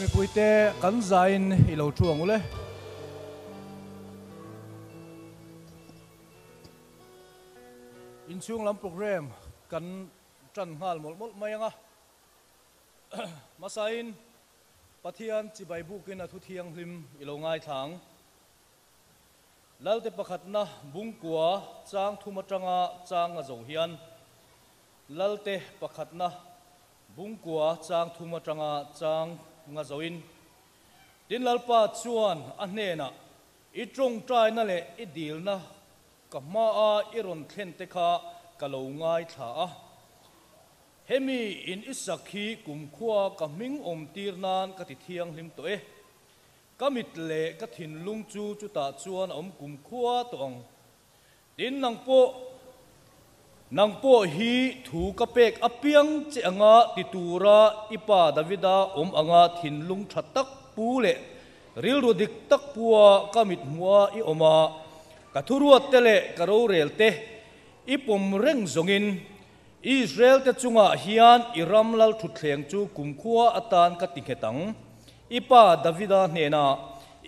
mi puite kan zain i lo chuang ule in chung lam program kan tran ngal mol mol mai anga masain pathian chi bai bu kin a thu thiang hlim i lo ngai thang lalte pakhat na bung kwa chang thuma tanga chang a zo hian lalte pakhat na bung kwa chang thuma tanga chang nga zoin tin lalpa chuan a hne na i trong trai na le i dil na ka ma a i ron thlen te kha ka lo ngai tha a hemi in isakhi kum khua ka ming om tir nan ka ti thiang hlim to e ka mit le ka thin lung chu chu ta chuan om kum khua to ong tin nang po นางป่อฮีถูกเปกอเปียงเจงะติตูระอิปาดาวิดาอมองะถินลุงชัตักปูเลริลรุดิกตักปัวกามิดมัวอิอมากะทุรวดเตเลกะรูเรลเตอิปมเร่งจงินอิสราเอลเตจุงะฮิยนอิรัมลัลทุดเลงจูกุมขัวอตานกติเหตังอิปาดาวิดาเนนา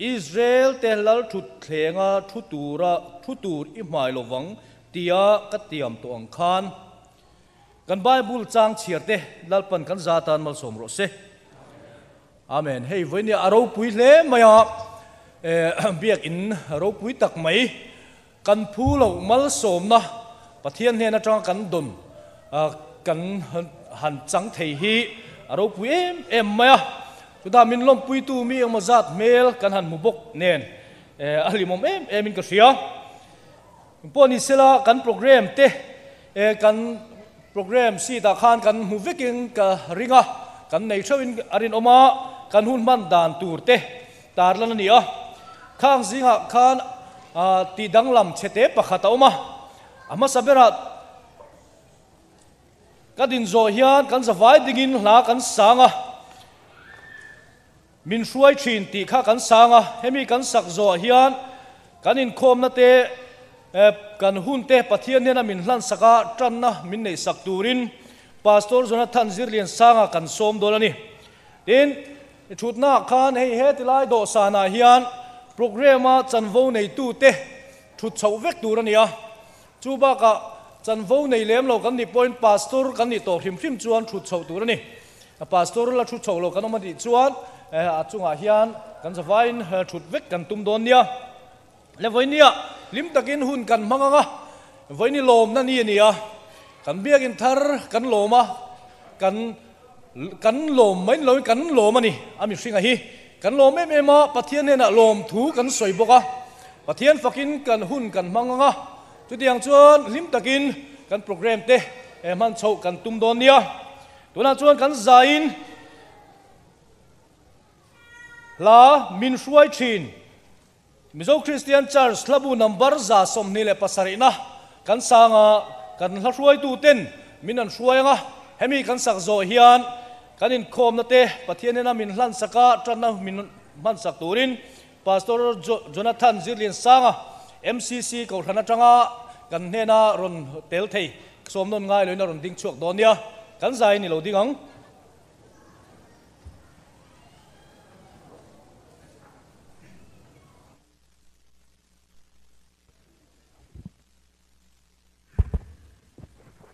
อิสราเอลเตลัลทุดเลียงะทุตูระทุตูอิหมาลวัง tia ka tiam to ang khan. Kan bible chang chiarte lalpan kan zatan mal som ro se. Amen. Hei với ni aro pui le maya. Eh, biak in aro pui tak mai. Kan phu lo mal som na. Pathian he na tang kan dun. Kan han chang thei hi. Aro pui em em maya. Chúng min lom pui tu mi ang mazat mel kan han mubok nen. Eh, Ali mom em em in ka sia poni sela kan program te e kan program si ta khan, kan mu veking ka ringa, kan nei thawin arin oma, kan hun man dan tur te, tar lan ni a. Khang zinga khan, a, ti dang lam chete pakhata oma. Ama sabera kadin zo hian, kan zawai dingin hla kan sanga min shuai thin ti kha kan sanga hemi kan sak zo hian, kan in khom na te kan hun te pathian nena min hlan saka, tran na min nei sak turin. Pastor zona than zirlian sanga kan som dolani tin thut na khan hei he tilai do sana hian programa chanvo nei tu te, thut chau vek turania chu ba ka chanvo nei lem lo kan ni point, pastor kan ni to hrim hrim chuan thut chau turani pastor la thut chau lo kan ma di chuan eh, a chunga hian kan zavain eh, thut vek kan tum don nia le voi nia, lim takin hun kan manga nga. Voi ni lom na ni nia. Kan biakin thar kan loma kan kan lom mai lo kan lom ani ami singa hi. Kan lom em ma pathian ne na lom thu kan soi boka pathian fakin kan hun kan manga nga. Chu tiang chuan, lim takin kan program te em han chau kan tum don nia. Tuna chuan kan zain la min shuai chin. Mizo christian church labu number za som ni le pasari na kan sanga kan hla shuai tu ten min an shuai nga hemi kan sak zo hian kan in khom na te pathian na min hlan saka tran na min man sak turin pastor jonathan zirlin sanga mcc ko thana tanga kan hena ron tel thei som non ngai loina ron ding chuak donia kan zai ni lo ding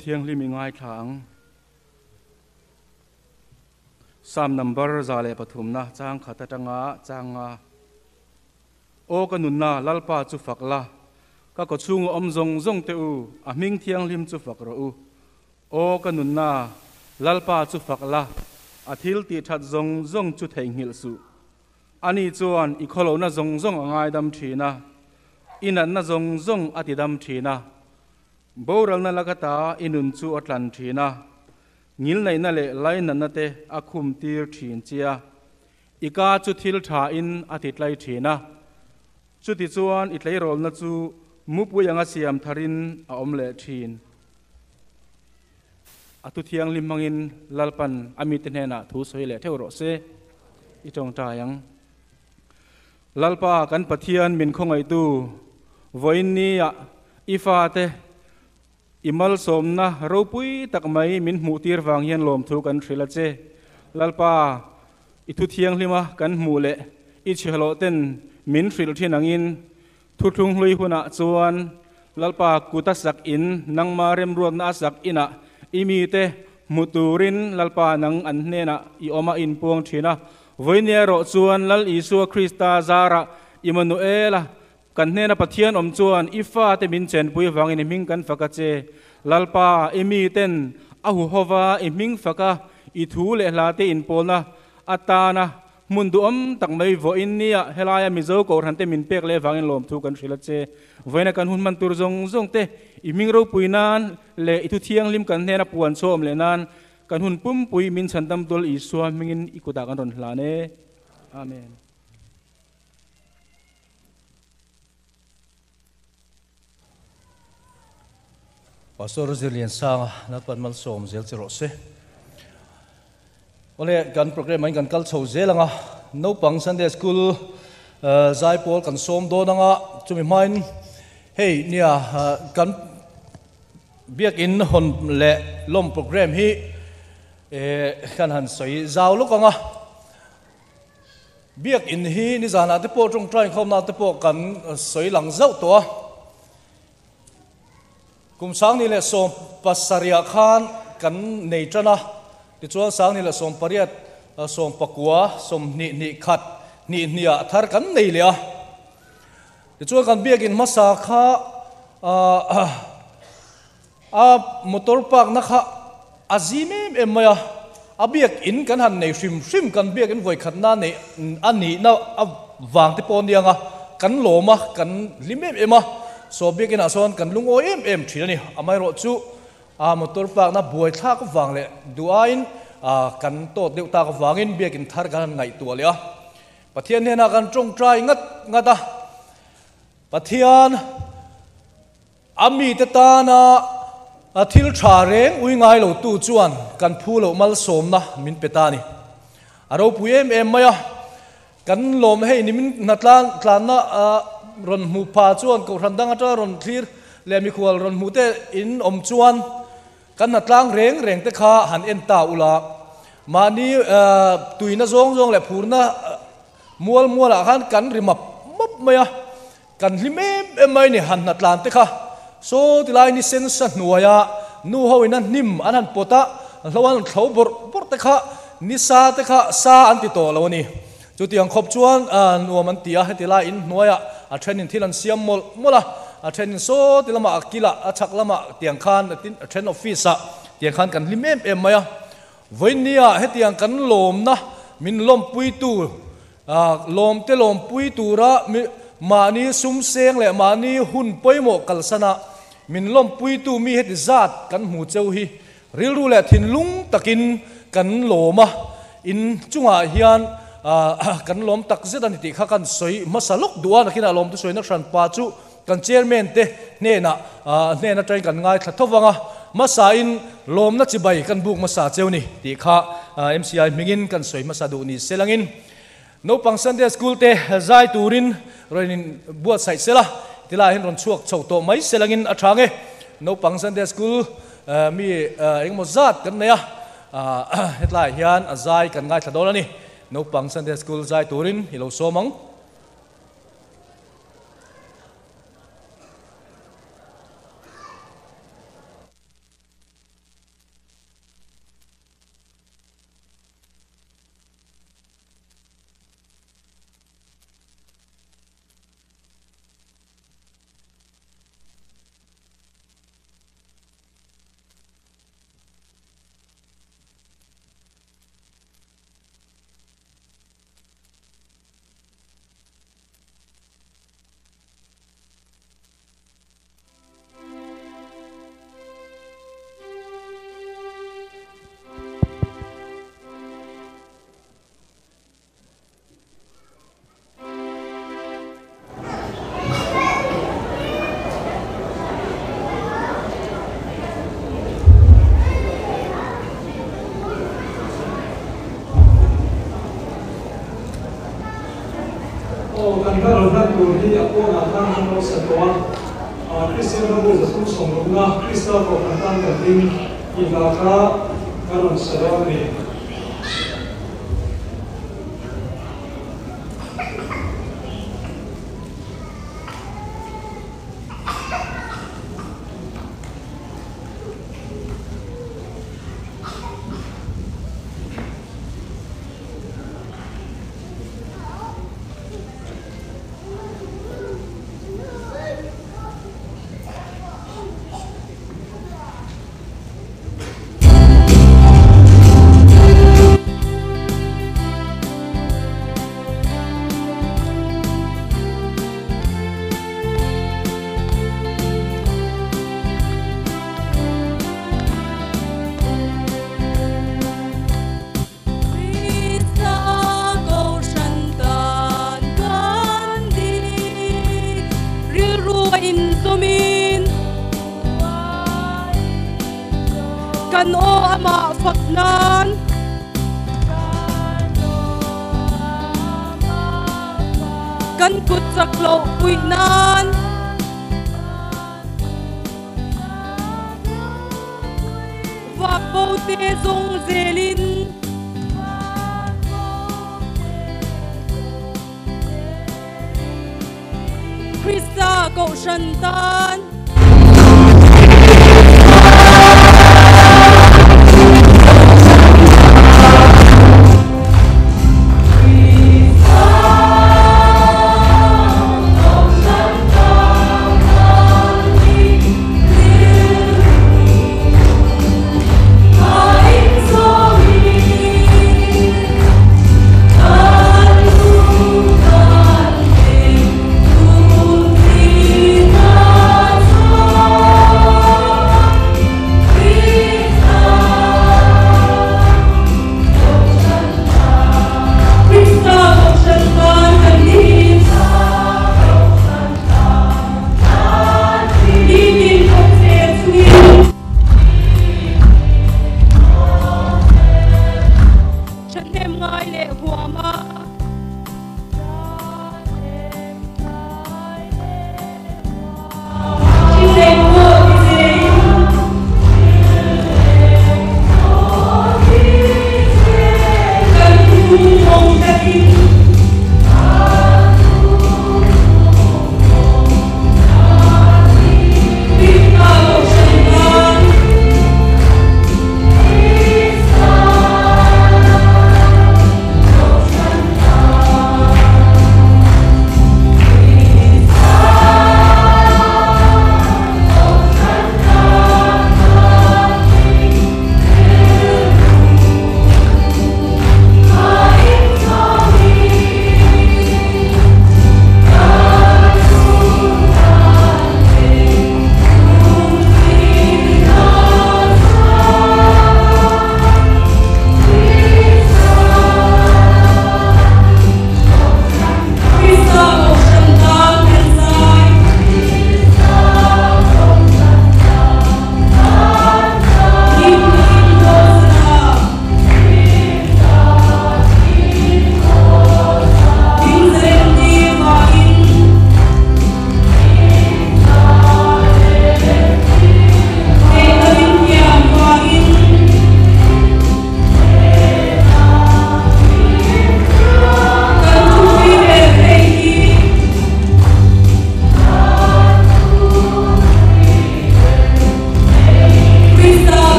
เที爱堂，三 number ซาเลปฐุมนะจางขัดตังอาจางอาโอกนุนนาลัลปาจุฟักละก็กชุงอมจงจงเตอูอามิงเทียงลิมจุฟักรอูโอกนุนนาลัลปาจุฟักละอาทิลตีทัดจงจงจุเทงหิลสุอันนี้จวนอีโคลน้าจงจงง่ายดำทีนะอินันน้าจงจงอติดำทีนะ thina boral na lakata inun chu atlan thina ngil nei na le lai na na te akhum tir thin chia ika chu thil tha in atit lai thina chu ti chuan i tlei rol na chu mupu yanga siam tharin a om le thin atu thiang lim mangin lalpan ami te hena thu soi le theu ro se i tong ta yang lalpa kan pathian min khongai tu voin ni a ifa te imal som na ropui tak mai min mu tir wang hian lom thu kan thrila che. Lalpa, ithu thiang lima kan mu le. I chhelo ten min thril thin angin thu thung hlui huna chuan, lalpa kuta sak in, nang ma rem ruat na sak ina. Imi te muturin lalpa nang an hne na. I oma in puang thina. Voinia ro chuan lal isu krista zara, immanuela กันเนนปะเทียนอมจวนอีฟ้าเตมินเชนปุยวังอินมิงกันฟักเจลัลปาเอมีเต้นอาหูฮวาเอมิงฟักอีทูเลลาเตอินโปนะอัตานะมุนดูอมตักไม่วอินนี่เฮลายมิโซกอรันเตมินเป็กเลวังอินลมทุกันชิลเจเวนกันหุนมันตุรจงจงเตอิมิงรูปุยนานเลอิทุเทียงลิมกันเนนปวนโชมเลนานกันหุนปุ่มปุยมินฉันตำตัวอีสวามิงินอิกุตากันรอนลาเนอาเมน Pastor Zilian sang na pan mal som zel chi ro se. Ole kan program an kan kal chho zel anga no pang Sunday school uh, zai pol kan som do nga chumi main hey nia uh, kan biak in hon le lom program hi. E kan han soi lúc luk anga biak in hi ni zana te po trong trai khom na te po kan soi lang zau to กุมสังนี่แหละสมปัสสริยคานกันในจนะดิจวนสังนี่แหละสมปริยัตสมปกัวสมนินิขัดนิเนิยทารกันในเลยอะดิจวนกันเบียกินมาสาขาอ่าอ่ามอตอร์ปักนะคะอาจิมมเอ็มยาอาเบียกินกันหันในชิมชิมกันเบียกินไว้ขันนาในอันนี้นะอะวางที่ปนยังอะกันโลมะกันลิมิมเอ็มอะ so biak in ason kan lungo em em thina ni amai ro chu a motor park na buai thla ko wang le duain a kan to deu ta ko wangin biak in thar kan ngai tu le a pathian hena kan trong trai ngat ngata pathian ami te ta na a thil tha reng ui ngai lo tu chuan kan phu lo mal som na min petani aro pu em em maya kan lom hei ni min natlan tlan na รอนหูพาชวนกรันดังอาจารย์รอนคลีร์เลมิควลรอนหูเตอินอมชวนกันนัดล้างเร่งเร่งตะคาหันเอ็นตาอุลามานี่อตุยนะซงซองแหละผูนะมัวมัวละขันกันริมับมับไม่อะกันริเมเอ็มไม่เนี่ยหันนัดล้างตะคาโซติไลนี่เซนสันนัวยานูเฮาอินันนิมอันนันปตะระวังเขาบดบุดตะคานิซาตะคาซาอันติโตแล้วันนี้ จุดที่ยังครบชวนอ่าหนูมันเตียให้ตีลาอินหน่วยอะอาเทรนนิ่งที่ลันเซียมมลมละอ่าเทรนนิ่งโซที่ละมาอักกิละอ่าชักละมาเตียงคันอ่นอาเทรนออฟฟิศอะเตียงคันกันลิเมมเอ็มไหมอะวันนี้อะให้เตียงกันลมนะมินลมปุยตูอ่าลมเตลมปุยตูระมิมานี้ซุ้มเสียงแหละมานี้หุ่นป่วยหมกกัลสนะมินลมปุยตูมีเหตุจัดกันหูเจ้าฮีริรู้แหละทินลุงตะกินกันโลมะอินจุงอาเฮียน กันลมตักเจดันติข้ากันสวยมาสลุกดัวนะคินาลมที่สวยนักสันปาจุกันเชียร์เมนเตเนี่ยนะเนี่ยนะใจกันง่ายขัดทวังอะมาสาอินลมนัดจิบายกันบุกมาสาเจ้านี่ติข้าเอ็มซีไอมิงินกันสวยมาสาดูนี่เซลังอินนูปังสันเดสกูลเตะใจตูรินรอยนินบวชใส่เสละทีลาเห็นรอนชวกชาวโตไม่เซลังอินอัตรางเอโนปังสันเดสกูลมีเอ็งมอซัดกันเนี่ยเฮ็ดไรเฮียนอาใจกันง่ายขัดโดนนี่ no pang sunday school zai turin hilo somang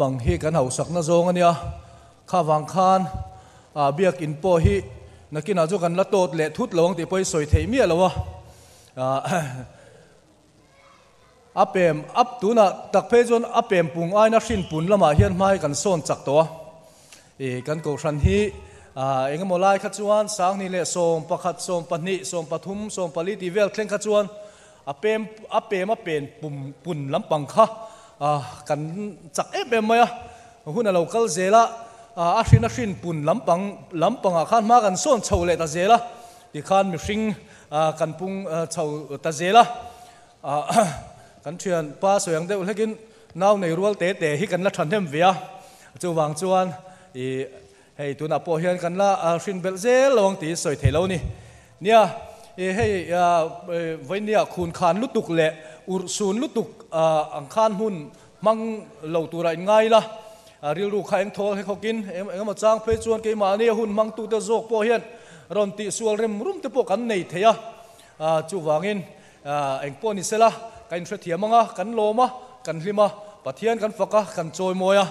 ปังฮีกันเอาสักนะจงอันเนี่ยข้าวังคานอาเบียกินโปฮีนักกินอาจุกันละโตดเละทุดระวงตีไปสวยเทมีแล้ววะอาเปมอับตัวนะตักเพจนอาเปมปุงไอ้นักชินปุ่นละมาเฮียนไม้กันส่งจักตัวเอกันกูฉันฮีเอ็งมลายขจวนสางนี่เละส่งประคัดส่งปนิส่งปทุมส่งปลิติเวลเคร่งขจวนอาเปมอาเปมอาเปมปุ่มปุ่นลำปังค่ะ กันจักเอฟเอ็มไหมอะหุ่นเราเกลเจละอาชินาชินปุ่นลำปังลำปังอาคารมากันส่วนชาวเลตาเจละอีคานมิชิงกันปุ่งชาวตาเจละกันเชียนป้าสวยงเดียวเล็กินน่าวในรัวเตะเตะห้กันละทันเทมเวียจูวังจวนอีเฮ้ตัวนับพอเฮียนกันละอาชินเบลเจลวังตีสวยเทลนี่เนี่ยให้ยวันนี้คุณคานลุตุกเละ ursun lutuk à, ang khan hun mang lo tura in ngai la. À, Ril ru kha eng thol he khokin em em chang phe chuan ke ma ne hun mang tu te jok po hian. Ron ti sual rem rum te po kan nei theya à, chu wangin eng po ni sela kan thre thiamanga kan loma kan hlima pathian kan faka kan choi moya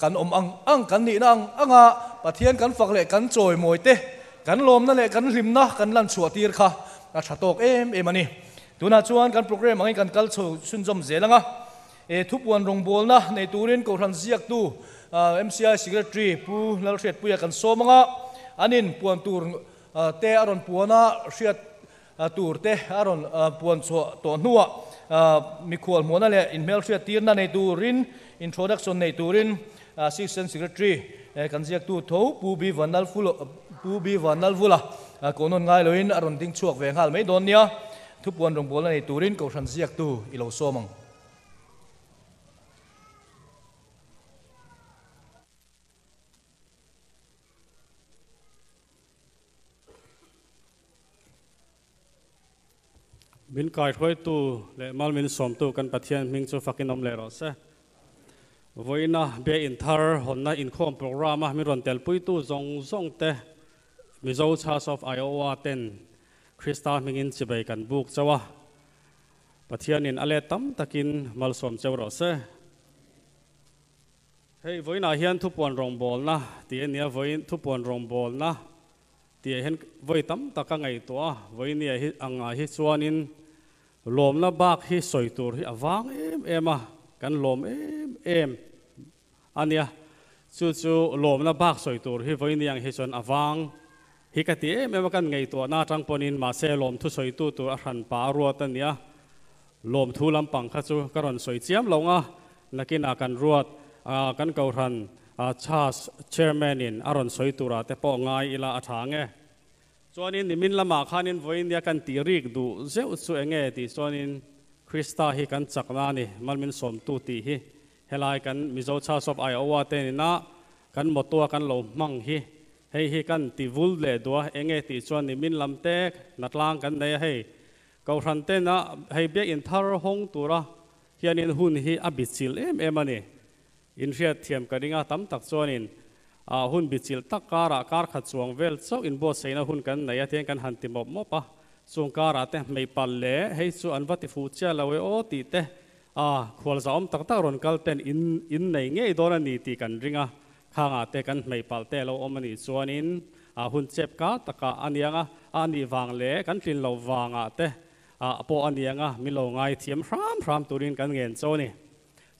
kan om ang ang kan ni nang anga pathian kan fak le kan choi moi te. Kan lom na le kan hlim na, kan lan chuatir kha. A thatok em em ani ตัวน่าชวนการโปรแกรมให้การกัลโซชุนจอมเจลังอะเอทุบวันรงบอลนะในตัวเรียนก็รันเสียกตู้เอ็มซีไอสิกเรตรีผู้นักเรียนผู้ยากันโซมังอะอันนี้ปวนตัวเตอรอนปวนะเสียตัวเตอรอนปวนโซตัวนัวมีควรมัวนอะไรอินเมลเสียตีนนะในตัวเรียนอินโทรดักชันในตัวเรียนซิกเซนสิกเรตรีกันเสียกตู้ทูผู้บีวันนัลฟุลผู้บีวันนัลฟุละก่อนนง่ายเลยอินอรอนดิ้งชวกเวงหัลไม่โดนเนี่ย ทุบวนรงบอลในตูรินกชันเสียกตูอิโลโซมัง min kai khoi tu, le mal min som tu, kan pathian ming chu fakin om le ro se. Voina be in thar honna in khom program a, mi ron tel pui tu zong zong te. Mizo charge of iowa ten. คริสตานมิงินจะไปกันบุกเจ้าวะประเทศนินอะไรตั้มตะกินมาลสมเจ้าเราเสเฮ้ยวันนี้เห็นทุบปอนรองบอลนะตีเนี่ยวันทุบปอนรองบอลนะตีเห็นวันตั้มตะกังไงตัววันนี้เห็นอ่างเห็นชวนินลมละบากเห็นสวยตัวเห็นวางเอ็มเอ็มอ่ะกันลมเอ็มเอ็มอันเนี้ยจู่ๆลมละบากสวยตัวเห็นวันนี้ยังเห็นชวนอ่าง ฮิกตีเอ็มกันไงตัวน่าจังปนินมาเซลมทุสอยตูตัวอรันป่ารัวตันเนียลมทุลำปังขจูกรอนสวยเจียมลงอะนักินอาการรวดอ่ากันเกาหันอ่าชาสเชอร์แมนินอรันสวยตัวแต่ปองไงอีลาอาทางเงส่วนินนิมินละมาขานินวันเดียกันตีริกดูเจ้าสวงเงตีจวนนี้คริสตาฮิกันจักนานี่มันมินสมตูตีฮิเฮลายกันมิโซชาสอบไอโอวาเตนินะกันหมดตัวกันลมมังฮี hei hi kan ti vul le do enge ti chuan ni min lam te na tlang kan nei, hei. Ko ran te na, hei be in thar hong tura hian in hun hi a bichil em em ani. In ria thiam ka ringa tam tak chuan in a hun bichil tak kara kar khat chuang vel chaw in bo seina hun kan nei. A teng kan han ti mop mop a. Chung kara te, mei pal le. Hei, chu an vati fu cha lawe o ti te. A khwal za om tak tak ron kal ten in in nei nge dona ni ti kan ringa. ข้างอาเตกันไม่ปัลเตเราอมันอีชวนนินอาหุ่นเจ็บกาตะกาอันยังอะอันนี้วางเละกันกินเราวางอาเตอาพออันยังอะมิโลไงเทียมพรามพรามตุรินกันเงินโซนี่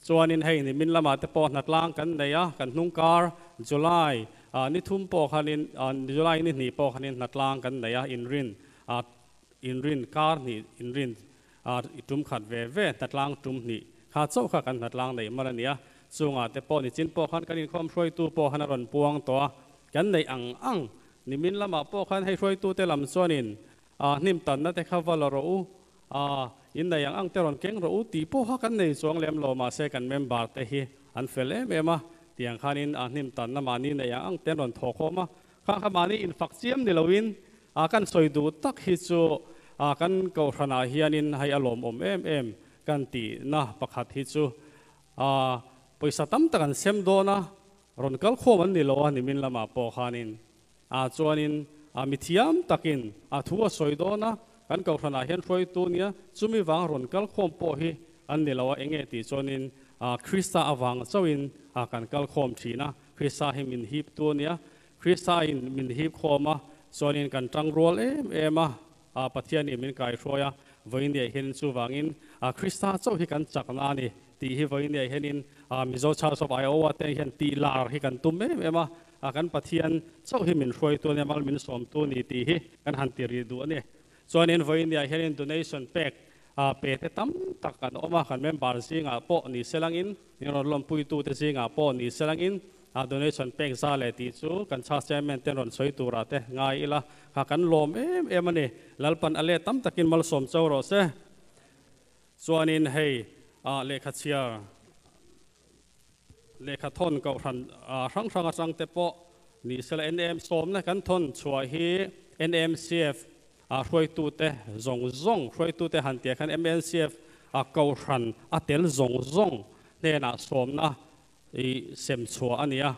ชวนนินให้นี่มินละมาเตปอนัดล้างกันเนียกันนุ่งการจุไลอ่านี่ทุมปอคันินอ่าจุไลนี่หนีปอคันินนัดล้างกันเนียอินรินอ่าอินรินการนี่อินรินอ่าจุ่มขัดเวเวนัดล้างจุ่มนี่ขาดโซ่ขากันนัดล้างในเยมาเนี่ย สูงอะแต่ปอนี่จินปอขันกันนี่ความช่วยตัวปอฮันรอนปวงตัวกันในอังอังนิมินละมาปอขันให้ช่วยตัวเต่ลำส่วนินอ่านิมตันนั่นแต่ข้าวลรู้อ่ายินในอังอังเต่รอนเก่งรู้ตีปอฮักันในสวงเลี้ยมโลมาเซกันเมมบาร์เตฮีอันเฟลเอเมมาเตียงขานินอ่านิมตันน่ะมานี่ในอังเต่รอนทอโคมาข้าขมานี่อินฟักเซียมเดลวินอ่ากันสวยดูตักฮิจูอ่ากันเกาขนาเฮียนินให้อารมณ์อมเอ็มเอ็มกันตีนะประคัดฮิจูอ่า tam takan sem do na ron kal khom an ni lo ni min lama po khanin a chuanin a mithiam takin a thuwa soi do na kan ko thana hian roi tu nia chumi wang ron kal khom po hi an ni lo enge ti chuanin a krista awang chawin a kan kal khom thina krista hi min hip tu nia krista in min hip khoma chuanin kan tang rol em em a a pathian i min kai hroya voin dia hin chu wangin a krista chaw hi kan chakna ni ti hi voin dia hianin a à, mizo cha so ai owa te hian ti lar hi kan tum em em a à, a kan pathian chaw hi min hroi tu ne mal min som tu ni ti hi kan han ti ri du ani chuanin voin dia hianin donation pack a pe te tam tak kan oma kan member singa po ni selang in, ni ron lom pui tu te singa po ni selang in. A donation pack za le ti chu kan cha chairman ten ron soi tu ra te, ngai ila. Kha kan lom em em ani lalpan ale tam takin mal som chaw ro se. Chuanin hei a le chia le kha thon ko ran a rang rang rang te po ni nm som na kan thon chua hi nmcf a roi tu te zong zong roi tu te han tia khan mncf a ko ran a tel zong zong ne na som Anh i sem chua ania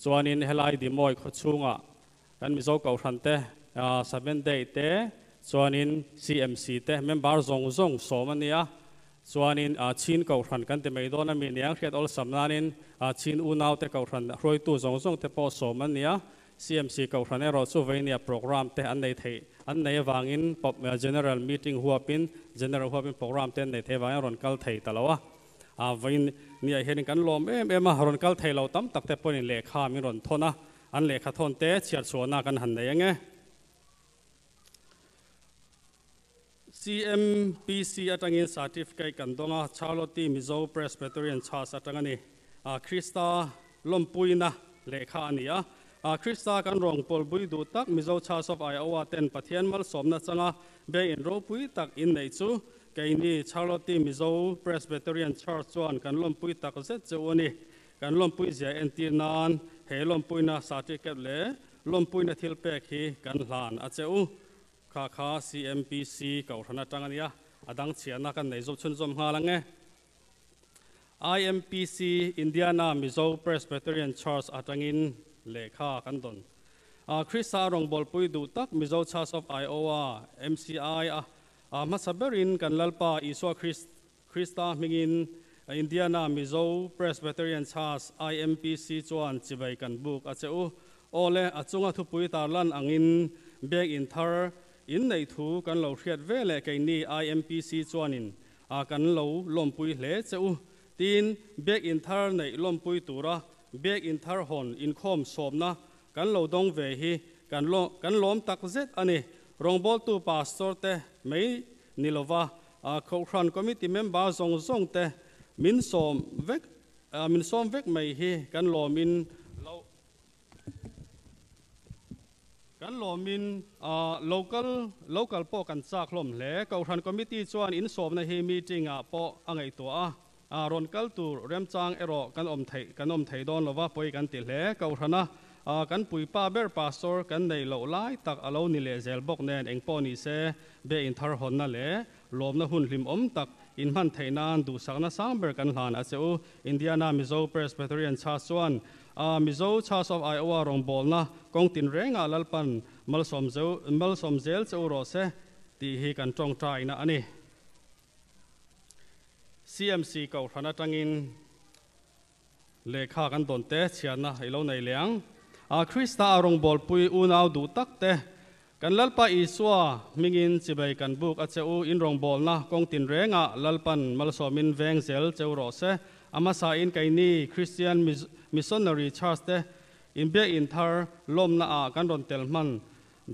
chuanin helai di moi kho chunga kan mi zo ko ran te seven day te chuanin cmc te member zong zong Anh ania chuanin a ah, chin ko ran kan te mei dona mi niang. Hriat ol samnanin a ah, chin u nau te ko ran rồi tu zong zong te po mình ania CMC ko rồi ero chu veinia program te an nei thei. An nei wangin pop ah, general meeting huapin general huapin program te nei thei wangin e, ron kal thei talawa a. Vein ni a hen kan lom em em a, ron kal thei lo tam tak te ponin le kha mi ron thona an le kha thon te chiar chuana kan han nei nge CMPC atangin certificate kan donga Charlotte Mizo Presbyterian Church atangani a Krista lompuina lekha ania a Krista kan rong pol bui du tak Mizo Church of Iowa ten pathian mal somna changa be in ro pui tak in nei chu kaini Charlotte Mizo Presbyterian Church chuan kan lompui tak zet chu ani kan lompui zia enti nan he lompuina certificate le lompuina thil pek hi kan hlan a cheu kha kha CMPC kau thana tangania, adang chiana kan nei zo chun zom nga lange IMPC Indiana Mizo Presbyterian Church atangin lekha kan don. À, a Krista rong bol pui du tak Mizo Church of Iowa MCI a a à, à, masaberin kan lalpa Chris Christ Krista mingin Indiana Mizo Presbyterian Church IMPC chuan chibai căn book a cheu. Ole achunga thu pui tar lan angin beg in thar in nei thu kan lo hriat ve le ke ni IMPC chuanin. A kan lo lom pui hle cheu. Tin beg in thar nei lom pui tura beg in thar hon in khom somna kan lo dong ve hi, kan lo, kan lom tak zet ani. Rong bol tu pastor te, mei nilova a kho khan committee member zong zong te. Min som vek min som vek mei hi kan lo min กันหลอมินอ่า local local ปอกันซากลมเหลกาทันคอมมิตี้ชวนอินสอบในเฮมีจริงอะปออะไรตัวอะอ่ารอนกัลตูเรียมจางเอรอกันอมไทยกันอมไทยดอนลว่าปอยกันติเหลกาทันนะอ่ากันปุยปาเบอร์พาสตอร์กันในโล่ไล่ตักเอาเลนิเลเซลบอกแนนเองปอนิเซเบอินทาร์ฮอนนั่นแหละลมนะหุ่นลิมอมตักอินพันไทยนานดูสักนะสามเบอร์กันหลานอาเซออินเดียนามิโซเปรสเปเทเรียนชาสวน a mizo church of iowa rong bol na, kong tin renga lalpan mal som zo, mal som zel cho ro se, ti hi kan tong trai na ani CMC ko thana tangin lekha kan don te chian na ilo nei liang. A krista rong bol pui unau du tak te, kan lalpa iswa mingin chibai kan buk a cheu in rong bol na, kong tin renga lalpan mal somin veng zel cheu ro se, ama sa in kaini christian missionary church te in be in thar lom na a kan ron tel man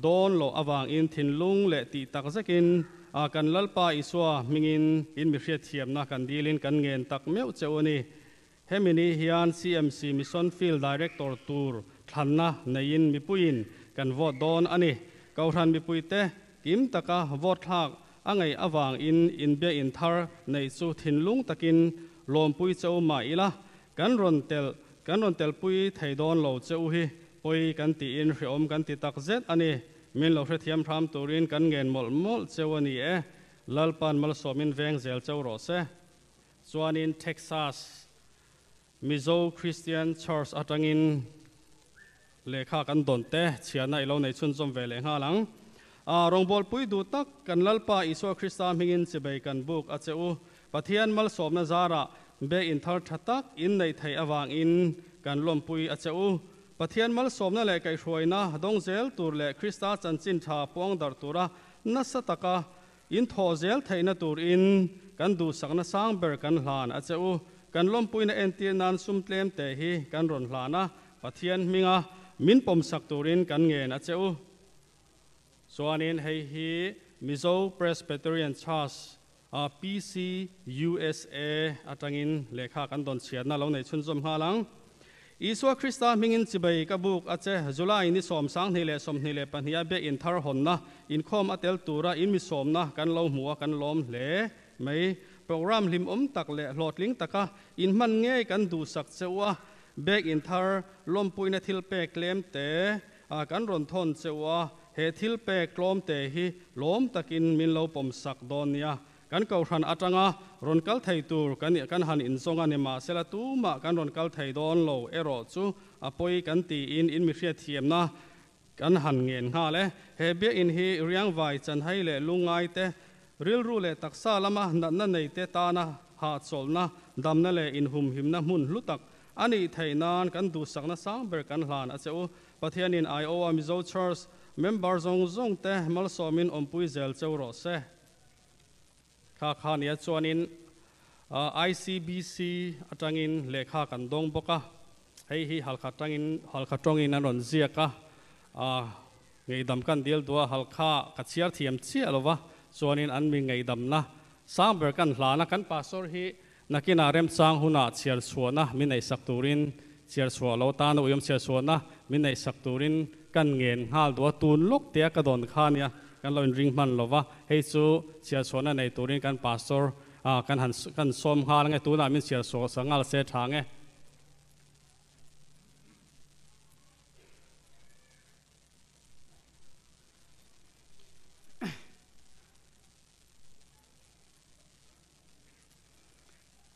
don lo awang in thin lung le ti tak zekin a kan lalpa iswa mingin in mi hriat thiam na kan dilin kan ngen tak meu chewani hemini hian cmc mission field director tur thanna nein mi puin kan vote don ani kauran mi puite kim taka vote thak angai awang in in be in thar nei chu thin lung takin lom pui cheu ma ila kan ron tel kan ron tel pui thei don lo cheu hi poi kan ti in hri om kan ti tak zet, ani min lo hre thiam tham turin kan ngen mol mol cheu ani e. Lalpan mal somin veng zel cheu ro se. Chuanin texas, mizo christian church atangin lekha kan don te chiana ilo nei chun chom ve le nga lang. A rong bol pui du tak kan lalpa iso christa mingin chebei kan buk a cheu pathian mal somna zara เบอินทาร์ทัตักอินในไทยอวางอินกันลมปุยอาเจ้าปะเทียนมัลสมนั่นแหละไก่ช่วยนะดงเซลตูเล่คริสตาจันจินชาปวงดัรตูระนัสตะกะอินทอเซลไทยนัตูรอินกันดูสักนสร้งเบร์กันหลานอาเจ้ากันลมปุยในเอ็นตีนันซุ่มเตลมเตหีกันรอนหลานะปะเทียนมิงะมินปมสักตูรินกันเงินอาเจ้าส่วนนี้ให้ฮีมิโซเพรสเปเตอรียนชาร์ PC USA อาจังอินเลขาการตอนเชียนน่าเราในชุนจอมฮาลังอีสวาคริสต์มิงินจิบยกบุกอาเจจุลาอินิสอมสังนี่เลสมนี่เลปัญญาเบอินทารหนนะอินคอมอเตลตูระอินมิสอมนะกันเราหัวกันล้อมเลไม่โปรแกรมลิมอมตักเลหลอดลิงตะกะอินมันง่ายกันดูสักเจวะเบกอินทารล้มปุยนทิลเปกเลมเตอกันร่นทนเจวะเฮทิลเปกลอมเตฮิล้มตะกินมินเราปมสักโดนเนี่ย kan kau ran atanga, ron kal thei tur, kan kan han in songa ne ma. Sela tu ma, kan ron kal thei don lo ero chu apoi kan ti in in mi hria thiam na. Kan han ngen nga le, he bia in hi riang vai chan hai le lungai te. Ril ru le taksa lama na na nei te ta na, ha chol na, dam na le in hum him na mun lutak ani thei nan kan du sak na sang ber kan hlan a cheu pathian in i mizo church, member zong zong te, mal somin ompui zel cheu ro se kha kha nia chuanin uh, ICBC atangin lekha kan dong boka. Hei hi uh, halkha tangin halkha tongin an ron zia ka a ngei dam kan dil dua hal kachiar thiam chi alova chuanin an mi ngei dam na. Sang ber kan hlana kan pastor hi nakina rem chang huna chiar chuana mi nei sak turin chiar chua lo ta no yom chiar chuana mi nei sak turin kan ngen hal dua tun lok te ka don kha nia kan lo ring man lova hei chu chiar chuana nei turin kan pastor a kan han kan som ha nge tu na min chia so sangal se thange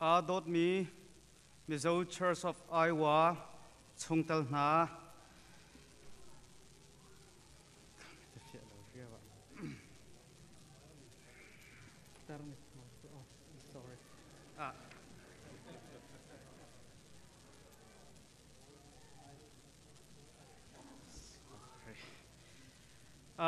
a dot mi mizo church of iowa chungtal na. อ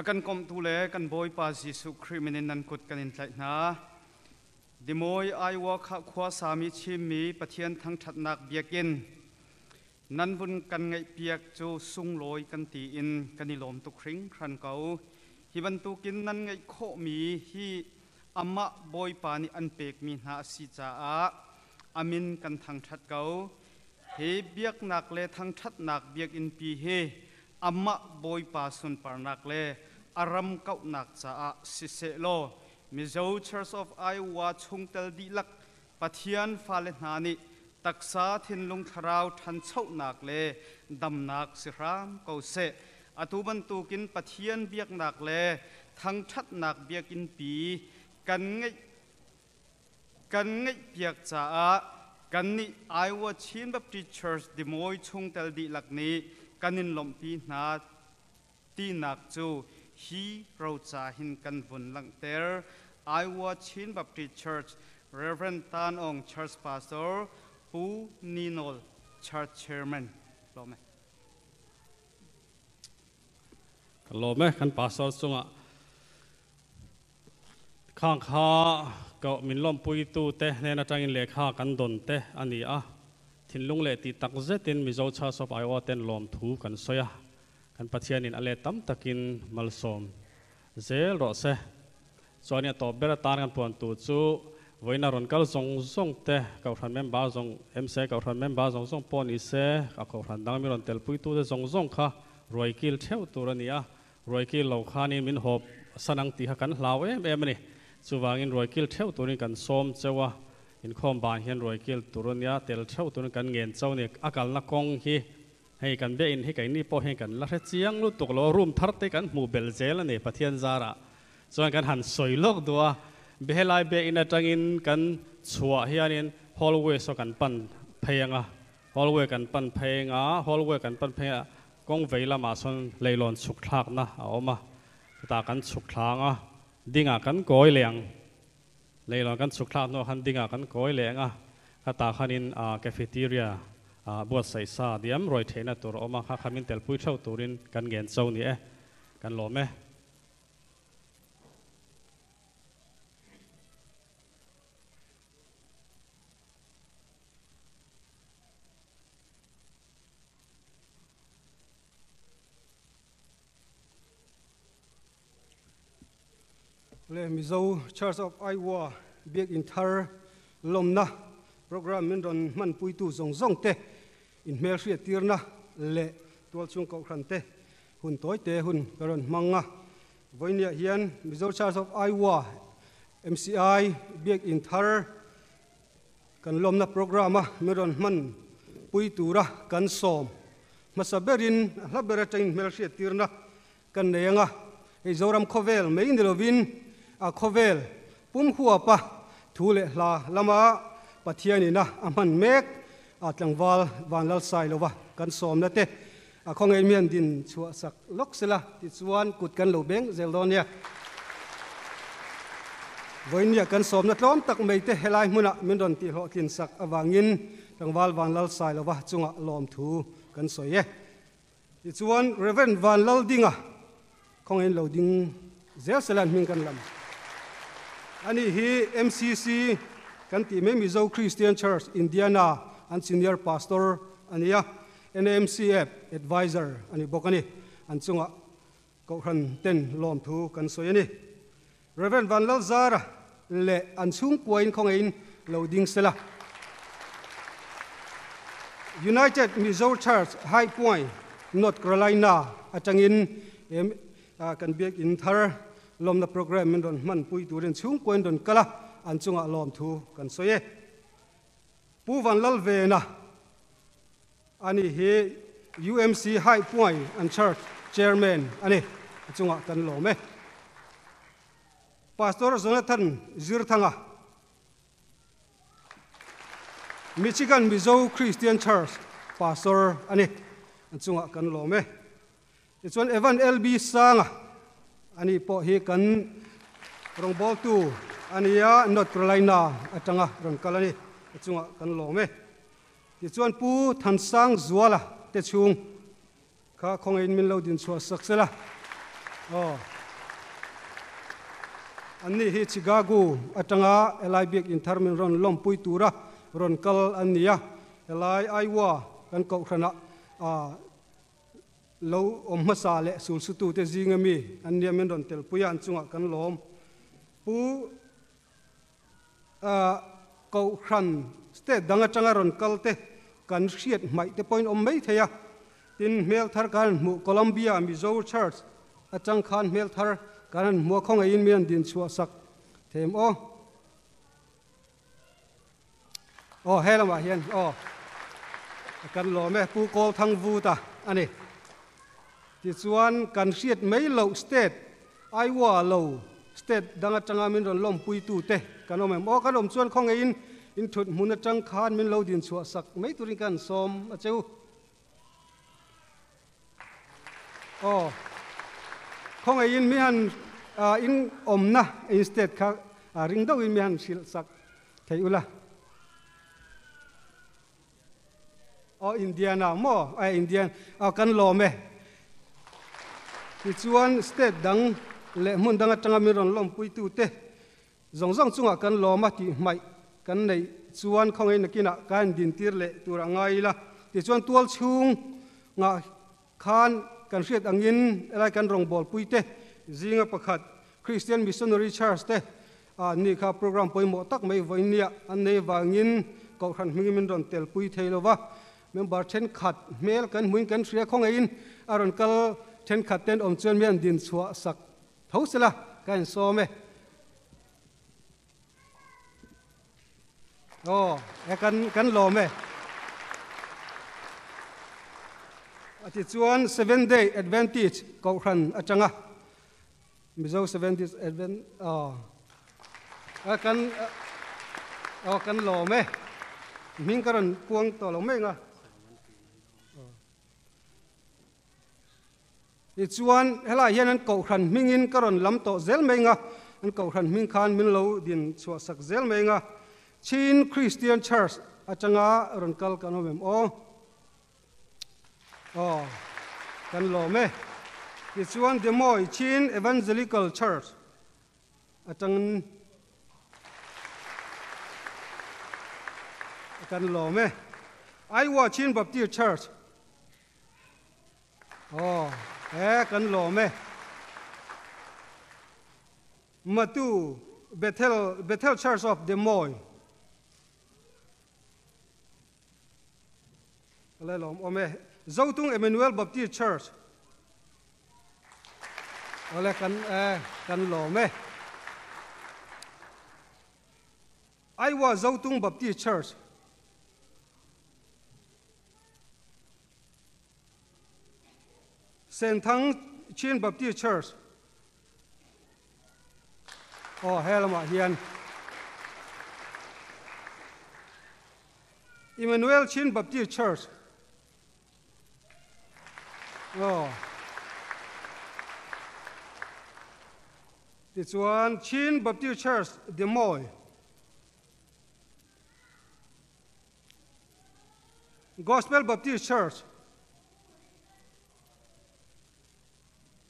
าการกมทุเลกันบอยปาซิสุคริมินันกุดกันอินไลนะดิมอยไอวะขะขวาสามีชิมีปะเทียนทั้งถัดนักเบียกินนันบุญกันไงเปียกจูสุงลอยกันตีอินกันนิลมตุคริงครันเกาฮิบันตุกินนันไงโคมีฮีอามะบอยปานิอันเปกมีนาสิจ้าอามินกันทั้งทัดเกา เฮเบียกนักเลทั้งชัดนักเบียกอินปีเฮอามะบอยปาสุนปานักเลอารมเก้านักจะอาสิเซโลมิโซเชอร์สออฟไอวาชงเตลดีลักปะเทียนฟาเลนานิตักษาทินลุงทราวทันเช่านักเลดำนักสิรามเกาเซอตุบันตูกินปะเทียนเบียกนักเลทั้งชัดนักเบียกินปีกันไงกันไงเบียกจะอา Ah, akan kom tu le kan Church pa jisu chung nan kut kan in tlai na dimoi ai wa kha khwa sami chim mi pathian thang that nak biakin nan bun ti in kan ilom tu khring khan kau hi ban tu kin nan ngai kho mi hi amma boy ก็มินลมปุยตูเตะเนนัจังอินเลขากันดนเตะอันนี้อะทิ้งลงเลติตักเซตินมิโซชาสบไอวอเตนลมทูกันสอยกันปัจจียนินอะไรตั้มตะกินมัลสมเซลรอเซส่วนนี้ตอบเบรตานกันปวนตูจูวัยนรุนกัลซงซงเตะกับทันเมมบ้าซงเอ็มเซกับทันเมมบ้าซงซงปอนิเซกับทันดังมีรอนเตลปุยตูเดซงซงค่ะรวยกิลเทวตัวนี้อะรวยกิลเหล่าข้านี่มินหอบสนังตีหักันลาวเอ็มเอ็มนี่ chu wangin roi kil theu turin kan som chewa in khom ban hian roi kil turunia tel theu turin kan ngen chau ni akal na kong hi hei kan be in hi kai ni po he kan la re chiang lu tuk lo room thar te kan mu bel zel ani pathian zara chuan kan han soi lok dua behelai be in atangin kan chua hianin hallway so kan pan phenga hallway kan pan phenga hallway kan pan phenga kong veila ma son leilon chuk thak na a oma ta kan chuk thanga ดิ่งกันก้อยเลียงเลยเรงกันสุขลาบนอกันดิ่งกันก้อยเลียงอะข้าตาขันินอ่าแคฟเทีรียอ่าบวชใส่ซาดิ่มรอยเทนตัวออกมาข้ามินเตลปุยเช่าตัวรินกันเงินเจ้านี่เอ๊ะกันหล่อไหม le mizo church of iowa biak in thar lomna program min ron man pui tu zong zong te. In mel hria tirna le tual chung ko khran te. Hun toy te, hun karon manga voinia hian mizo church of iowa mci biak in thar kan lomna programa min ron man pui tura kan som. Masaberin hlabera tain mel hria tirna kan neanga ei zoram khovel mai nilovin a khovel, pum huwa pa thule la lama, pathiani na, aman mek, a tlangwal van lal sai lova kan som na te. A khong ei mian din chua sak lok sela ti chuan, kut kan lo beng zeldonia voinia kan som na tlom tak mei te helai muna ah, min don ti ho tin sak awangin tlangwal van lal sai lova chunga ah lom thu kan soye ti chuan, reverend van lal dinga ah, khong ei lo ding, zel selan min kan lam. Ani hi MCC kan ti me Mizo Christian Church Indiana an senior pastor ania NMCF advisor ani bokani an chunga ko khan ten lom thu kan soyani Reverend Van Lalzara le an chung poin khong in loading sela United Mizo Church High Point North Carolina atangin em kan biak in thar lom na program min don man pui turin chung koin don kala, an chunga lom thu kan soye. Pu van lal ve na. Ani he UMC High Point and Church Chairman, ani, chunga kan lo me Pastor Jonathan Zirthanga Michigan Mizo Christian Church, Pastor, ani, chunga kan lo me chuan Evan LB Sanga ani po hi kan rong bol tu. Ania North Carolina atanga ron kalani chunga kan lo me. Ti chuan pu than sang zuala te chung kha khong in min lo din chua saksela oh anni hi chicago atanga elai bek in tharmin ron lom pui tura ron kal ania elai aiwa kan ko khana a lo, om masa le, sul su tu te zinga mi. An nia men don tel puyan chunga kan lom pu, a ko khan, ste danga changa ron kal te. Kan hriat mai te point om mai theya. Tin mel thar kan mu colombia mizo church atang khan mel thar kan mu khong in mian din chua sak. Them o. O helama hian, o. Kan lo me, pu ko thang vu ta. Ani. Ti chuan kan hriat mai lo state aiwa lo state danga changa min ron lom pui tu te kan om o kan om chuan khong in in thut mun atang khan min lo din chua sak mai turin kan som a cheu o khong in mi han in om na instead kha ring do in mi han sil sak thei ula o indiana mo ai indian a kan lo me ti chuan state dang le mun dang atanga mi ron lom pui tu te zong zong chunga kan lo ma ti mai kan nei chuan khong ei nakina kan din tir le tur angai la ti chuan tual chung nga khan kan hriat angin lai kan rong bol pui te zinga pakhat christian missionary church te a ni kha program poimo tak mai voinia an nei wangin ko khan mingi min ron tel pui theilowa member then khat mel kan muin kan hria khong ein aron kal then khat ten om chuan mian din chua sak. Tho sela kan so me. Oh, o e kan kan lo me. Ati chuan seven day advantage ko hran atanga mizo seven days advent o oh. cái kan o kan lò me. Ming karon kuang to lo me nga. Chuan, hela hian an ko in mingin karon lam to zel me nga. An ko khan ming khan min lo din chua sak zel me nga. Chin christian church achanga ron kal kanomem o oh. oh. Kan lo me. Ti chuan de moi, chin evangelical church. Atang kan lo me. Ai wa chin baptist church. Oh e kan lo me matu bethel bethel church of the moines le lom ome zautung emmanuel baptist church. Ole kan e kan lo me ai wa baptist church. Saint Thang Chin Baptist Church. Oh, helma hian. Emmanuel Chin Baptist Church. Oh. This one Chin Baptist Church, Des Moines. Gospel Baptist Church.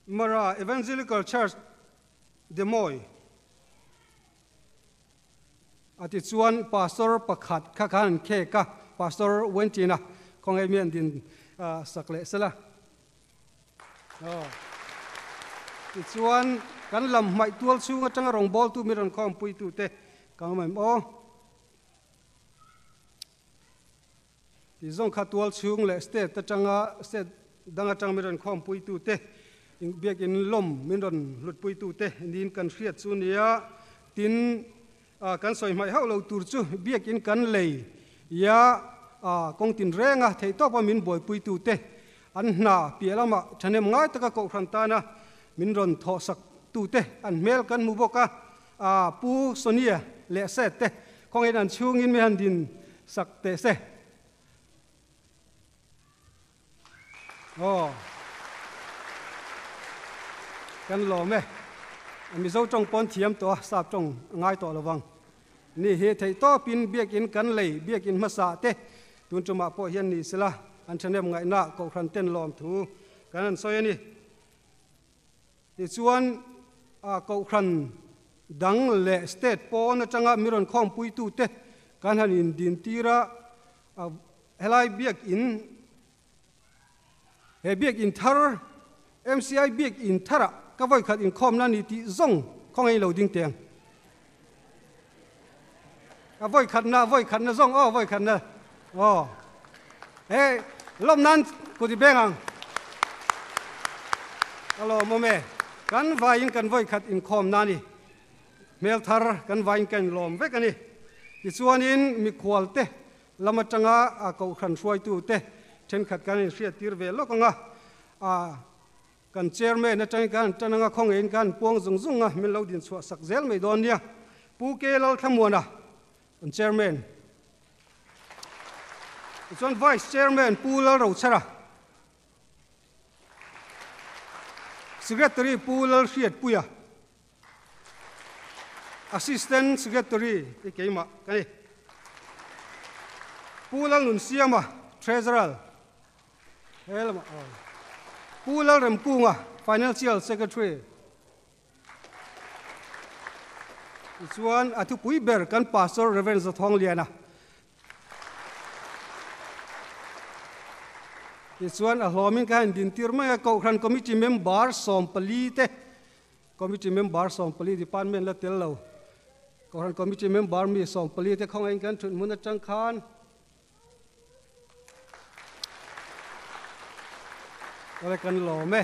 Mara Evangelical Church Des Moines ati chuan pastor pakhat kha khan khe ka. Pastor wentina kong emian din uh, sakle sala oh ti chuan kan lam mai tual chu nga tanga rong bol tu miron khom pui tu te. Kang mai mo ti zong kha tual chung le state ta tanga state danga tang miron khom pui tu te in biak in lom min ron lut pui tu te nin kan hriat chu nia tin à, a kan soi mai hau lo tur chu biak in kan lei ya a kong tin renga thei to pa min boi pui tu te an na pialama thanem ngai taka ko khran ta na. Min ron tho sak tu te an mel kan mu boka a à, pu sonia le se te kong en an chung in me han din sak te se oh kan lo me. Mi zo trong pon thiam to sap trong ngai to lawang vâng. ni he thei to pin biak in kan lei biak in masa te tun chuma po hian ni sila an thanem ngai na ko khan ten lom thu kan an soy ni. Ti à, chuan a ko khan dang le state po na changa miron khom pui tu te kan han in din tira a à, helai biak in. He biak in thar. MCI ก็ไว้ขัดอินคอมนั่นนี่ที่ซ่งข้องไอ้เหล่าดิ้งเตียงก็ไว้ขัดนะไว้ขัดนะซ่งอ๋อไว้ขัดนะอ๋อเอ้ลมนั้นกูจะเบ่งอังฮัลโหลโมเม่กันว่ายิงกันไว้ขัดอินคอมนั่นนี่เมลทาร์กันว่ายิงกันลมเว้กันนี่ที่ส่วนนี้มีควอลเตะละมาจังอาเกาขันช่วยตัวเตะเช่นขัดกันเสียตีรเวลก็งาอ่า kan chairman na tang kan tananga khong in kan puang zung zung a min lo din chua sak zel mai don nia. Pu ke lal thamona kan chairman. Chuan vice chairman pu lal ro chara secretary pu lal hriat puya assistant secretary e keima kani e. pu lal nun siama treasurer. Helma oh. Pulal Rem Kunga, Financial Secretary. Chuan atu pui ber kan pastor Reverend Zathong Liana. Chuan a hlomin kan din tirma ko khan committee member som pali te. Committee member som pali department la tel lo. Ko khan committee member mi som pali te khong anh kan thun mun chang khan. อะกันหล่อแม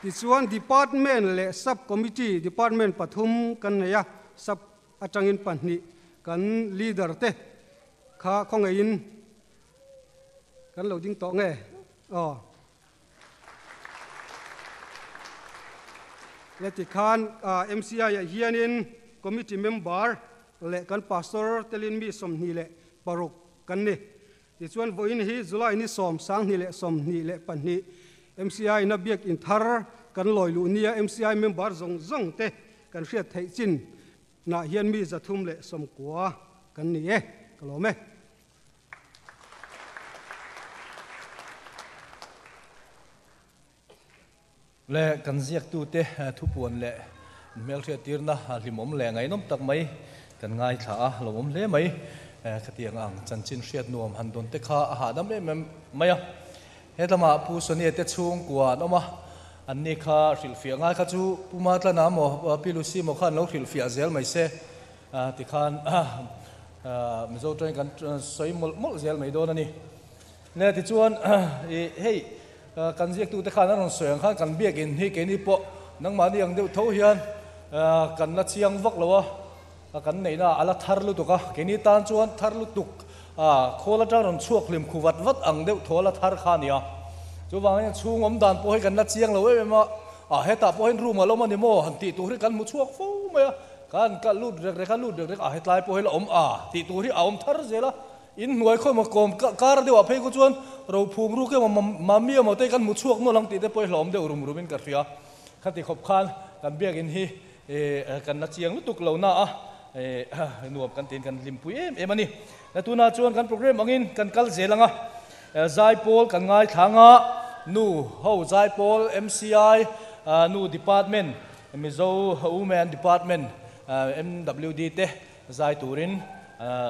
ที่ส่วน department และ sub committee department ปฐุมกันเนี่ยสับอาจารย์อินปันนี่กันลีดเตอร์เตะข้าของไอินกันเราดิ้งตองไงอ๋อเละที่านอ่า MCI เฮียนิน committee member และกันพาสเจอร์เตลินมีสมนี่และปรุกกันนี่ที่ส่วนวันนี้จุลายนี่สมสังนี่และสมนี่และปันนี่ MCI na biak in thar kan loi lu nia MCI member zong zong te kan hriat thei chin na hian mi zathum le som kwa kan ni e kalome le kan ziak tu te thu puan le mel thia tir na limom le ngai nom tak mai kan ngai tha a lomom le mai khatiang ang chan chin hriat nuam han don te kha a ha dam em maya hetama pu soni te chung kwa noma. An ni kha ril fia ngai kha chu puma tla na mo pilusi mo khan lo ril fia zel mai se. Ti khan mi zo train kan soi mol mol zel mai don ani. Ne, ti chuan hey kan ziak tu te khan an soyang khan kan biak in hi ke ni po. Nang ma ni ang deuh tho hian kan na chiang vak lawa kan nei na ala thar lu tu tuka ke ni tan chuan thar lu tuk. khô là trang rồng chua khlim khu vật vật ăn đeo thua là thar khan nhá chú vàng anh chú ngắm đàn bố hay gần nát chiang lâu em mà à hết ta bố hay ru mà lâu mà nemo hẳn tị tu hri căn mu chua phô mày căn căn lút rực rực căn lút rực rực à hết lại bố hay là ôm à tị tu hri à ôm thar gì là in nuôi khôi mà còm cả đeo à phê cô chuan rồi phum ru cái mà mà mía mà tay căn mu chua nó lăng tị tay bố hay lòm đeo rum rum bên cà phê khát tị khop khan căn biết in hi căn nát chiang lúc tục lâu na à nuộp căn tiền căn lim pui em em anh และตัวน่าชวนกันโปรแกรมอังอินกันกัลเจลังอะไซโพลกันง่ายทางอะนู่เฮาไซโพลเอ็มซีนู่ดีพาร์ตเมนต์มิโซฮูแมนดีพาร์ตเมนต์เอ็มดับลิวดีเต้ไซตูริน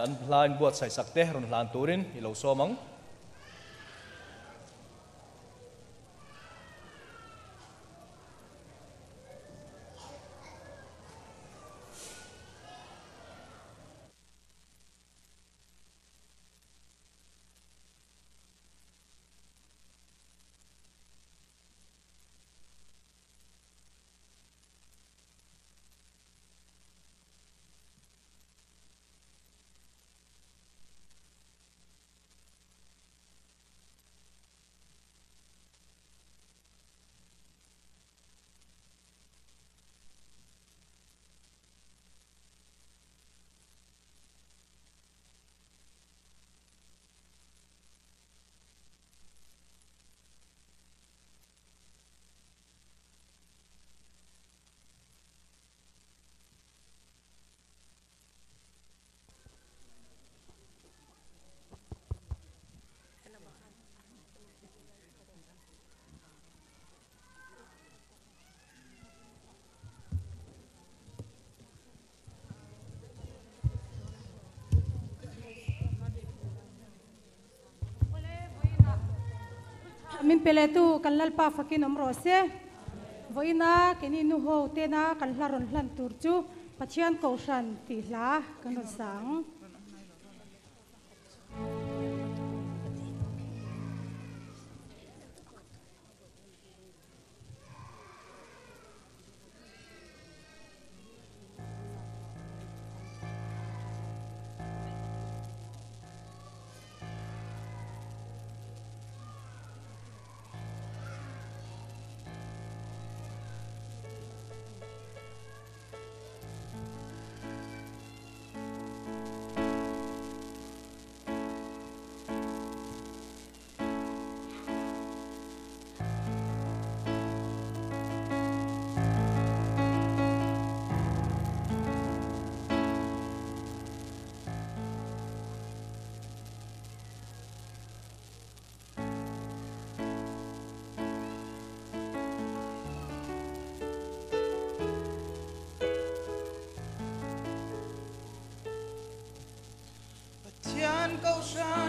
อันพลานบวชใส่สักเต้รุ่นลานตูรินอีโลโซมัง min pele tu kan lal pa fakin om ro se. Voina keni nu ho te na kan hlaron hlan tur chu. Pathian ko ti hla kan sang ocean.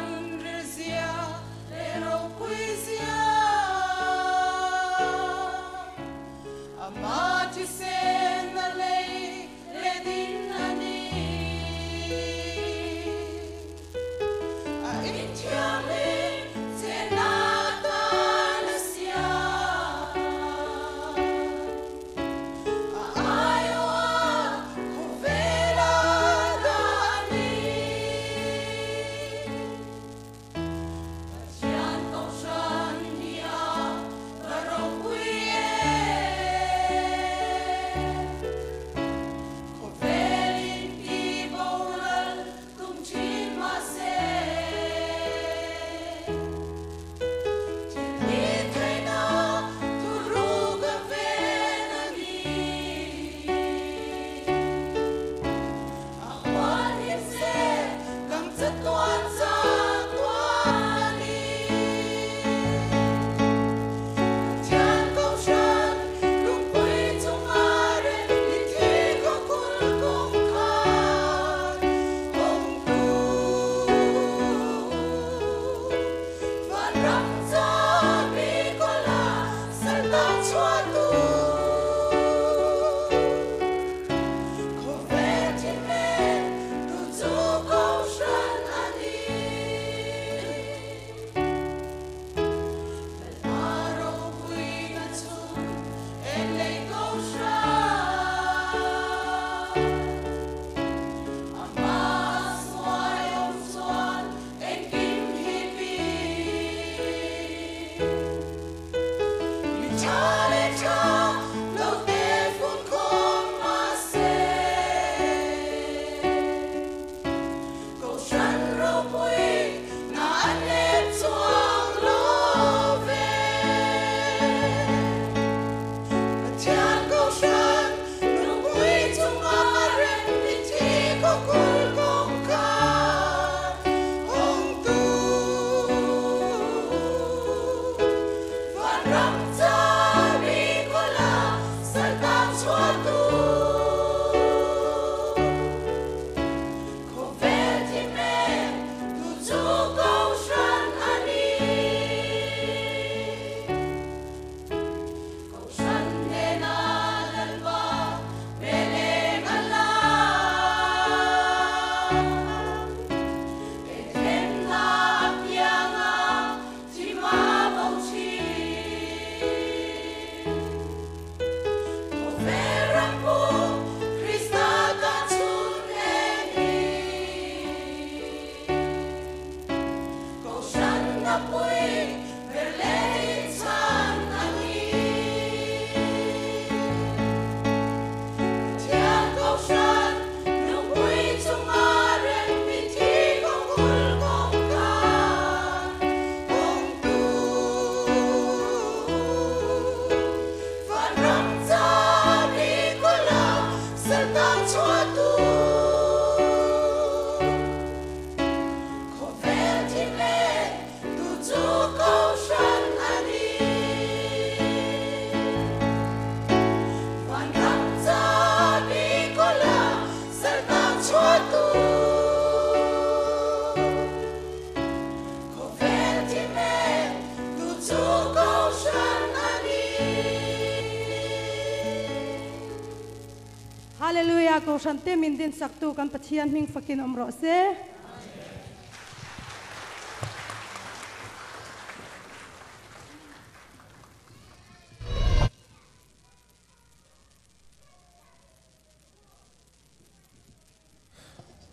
Hallelujah te min din sak tu kan pathian ming fakin omro se.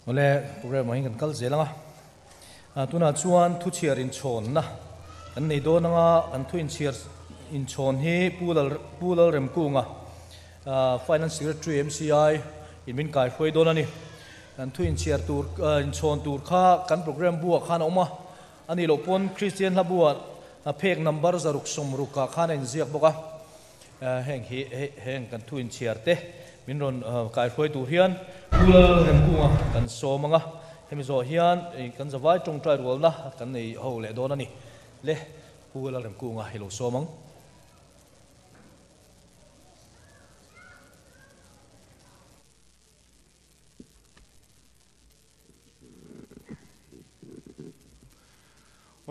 Ole program mo hingan kal zelanga tuna chuan thu chiar in chon na. An nei do nanga an thu in chiar in chon hi pulal pulal rem kunga a. Finance secretary mci in min kai foi don ani an thu in chiar tur in chon tur kha kan program bua khan oma ani lo pon christian la bua a phek number zaruk som ruka khan en ziak boka heng hi heng kan thu in chiar te min ron kai foi tur hian pula rem kunga kan so manga hemi zo hian kan zawai tong trai rol na kan nei ho le don ani le pula rem kunga hilo so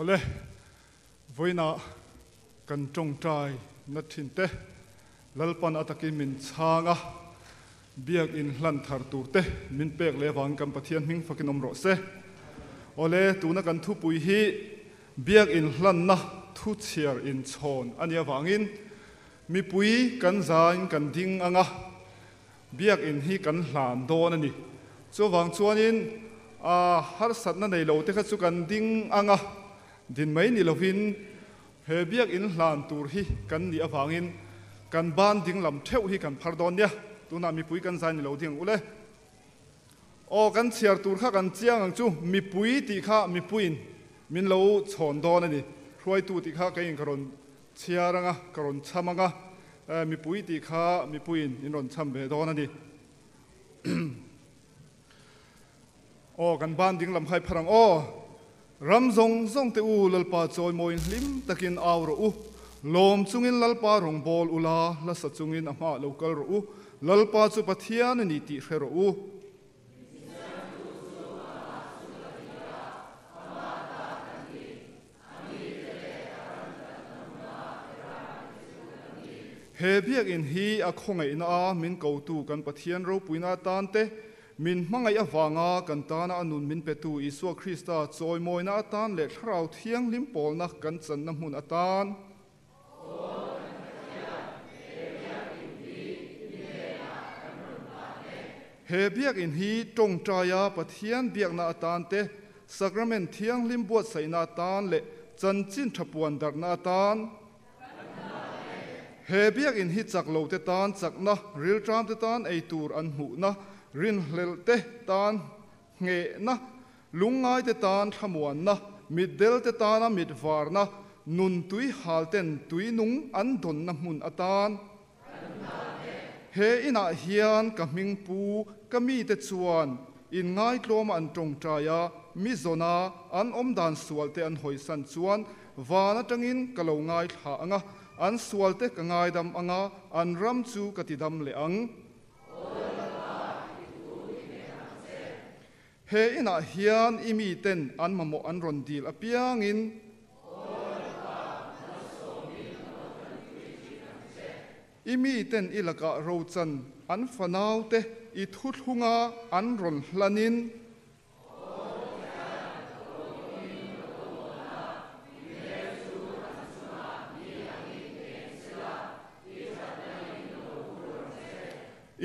เอเลยวันนั้นกันจงใจนัดทิ้เตะลลปันอัตกิมินช่างอะเบียกอินหลันทารตูเตะมินเป็กเลวังกันปะเทียนมิงฟักินอมรสเซเอเลยตัวนักกันทุปุยฮีเบียกอินหลันนะทุเชียร์อินชอนอันยาวังอินมีปุยกันจานกันดิ้งอะเบียกอินฮีกันหลานโดนนี่ชัววังชวนินอ่าฮาร์สัตนั่นในโลกที่เขาสุกันดิ้งอะ ดินไม่นี่เราพินเฮเบียกอินหลานตูรฮีกันนี่อฟังอินกันบ้านดิ่งลำเที่ยวฮีกันพาร์ดอนเนี่ยตัวนั้นมีปุ๋ยกันสานนี่เราดิ่งอุเลยโอ้กันเชียร์ตูร์ข้ากันเจียงจูมีปุ๋ยตีข้ามีปุ๋ยมินเราชนดอนนี่รวยตูตีข้าก็ยังกระนเชียรังอะกรนช้ำอะมีปุ๋ยตีข้ามีปุ๋ยอินรนช้ำเบดอนนี่โอกันบ้านดิ่งลำไห้พลังโอ้ zong zong te u lalpa choi moin lim takin aw ro u. Lom chungin lalpa rong bol ula la sa chungin ama local ro u. Lalpa chu pathian ni ti hre ro u. He biak in hi a khongai na a min ko tu kan pathian ro puina tan te. มินมังไงอฟังอากันตานะอนุมินเปตูอิสวคริสตาจอยมอยนะตานเล็ดราวเทียงลิมปอลนักกันสันน้ำหุนอตานเฮเบียกอินฮีจงใจยาปะเทียนเบียกนาตานเตสักรเมนเทียงลิมบวดใสนาตานเละจันจินทปวนดักนาตานเฮเบียกอินฮีจักโลเตตานจักนะริลจามเตตานไอตูรอันหูนะ min mangai na te tan na in te tan thamuan na del te tan a mit var na, nun tui hal ten tui nung an don na mun atan he ah hian pu, ka te chuan, in ngai tlom an tong traya mi zona an om dan sual te an hoi san chuan wana tangin ka ngai thla anga, an sual te ka ngai dam anga, an ram chu katidam le ang. He ina hian imi ten an mamo an ron dil. Apiang in imi ten ilaka ro chan. An fanau te. I thut hunga an ron hlanin.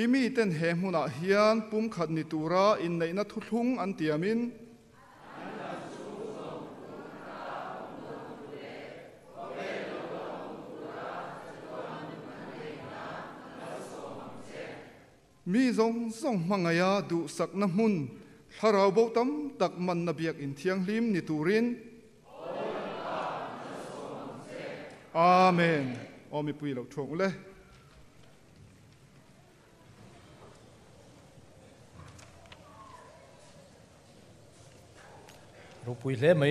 Imi ten he hmuna hian pum khat ni tura in nei na thu thlung an tiamin mi zong zong mangaya du sak na mun harau bo tam tak man na biak in thiang hlim ni turin amen omi pui lo thong le รูปุยเล่ไหม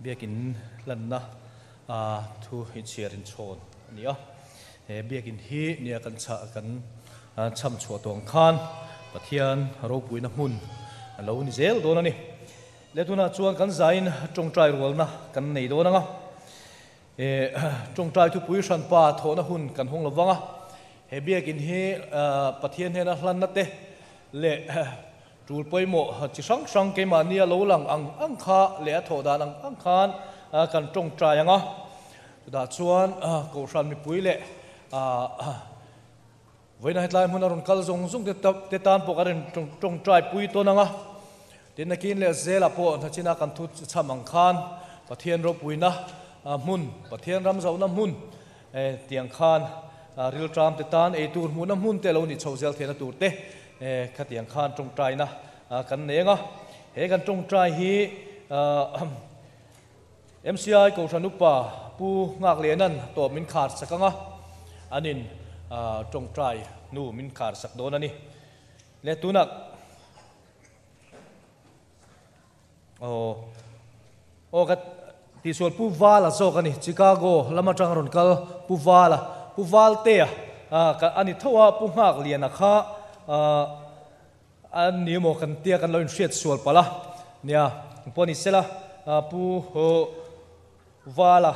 เบียกินลันนะอ่าทูฮิเชียรินชนนี่อะเบียกินฮีเนี่ยกันชะกันช่ำชัวตวงคานปะเทียนรูปุยน้ำมุนเรานี่เจลโดนนนี่เลตุนาชวนกันใจจงใจรัวนะกันไหนโดนนอจงใจทุปุยชันป่าโทนะหุ่นกันห้องระวังอะเบียกินฮีปะเทียนเฮนะลันนัดเตะเละ จูปอยหมอจิสังสังเกมานี่โหลังอังอังคาเลียถอดานังอังคานกันจงใจยังอะดาชวนกูชันมีปุ๋ยเละวันนี้ทลายมันอรุณกัลทรงทรงเตตานปกติจงจงใจปุ๋ยตัวนังอะเด็กนักเรียนเละเซลาปอทัชินักันทุชามังคานปะเทียนรบปุ๋ยนะมุนปะเทียนรำเสาน้ำมุนเตียงคานริลตรามเตตานเอตูร์มุนน้ำมุนเตลูนิชาวเซลเทนตูร์เต เอขัดยังขานรงใจนะกันเนงอะเฮกันรงใจฮีเอ็มซีไอกูชนุปะปูงากเลียนั่นตัวมินขาดสักงะอันนี้รงใจนู่มินขาดสักโดนนี่เลตุนักโอ้โอ้กัที่ส่วนผู้วาละโซกันนี่ชิคาโกลามาจังรุนกัลผู้วาละผู้วาลเตะอ่ากันอันนี้ทว่าผู้งากเลียนะค่ะ Ờ, an ni mo kan tia kan loin shet sual pala nia poni sela pu ho vala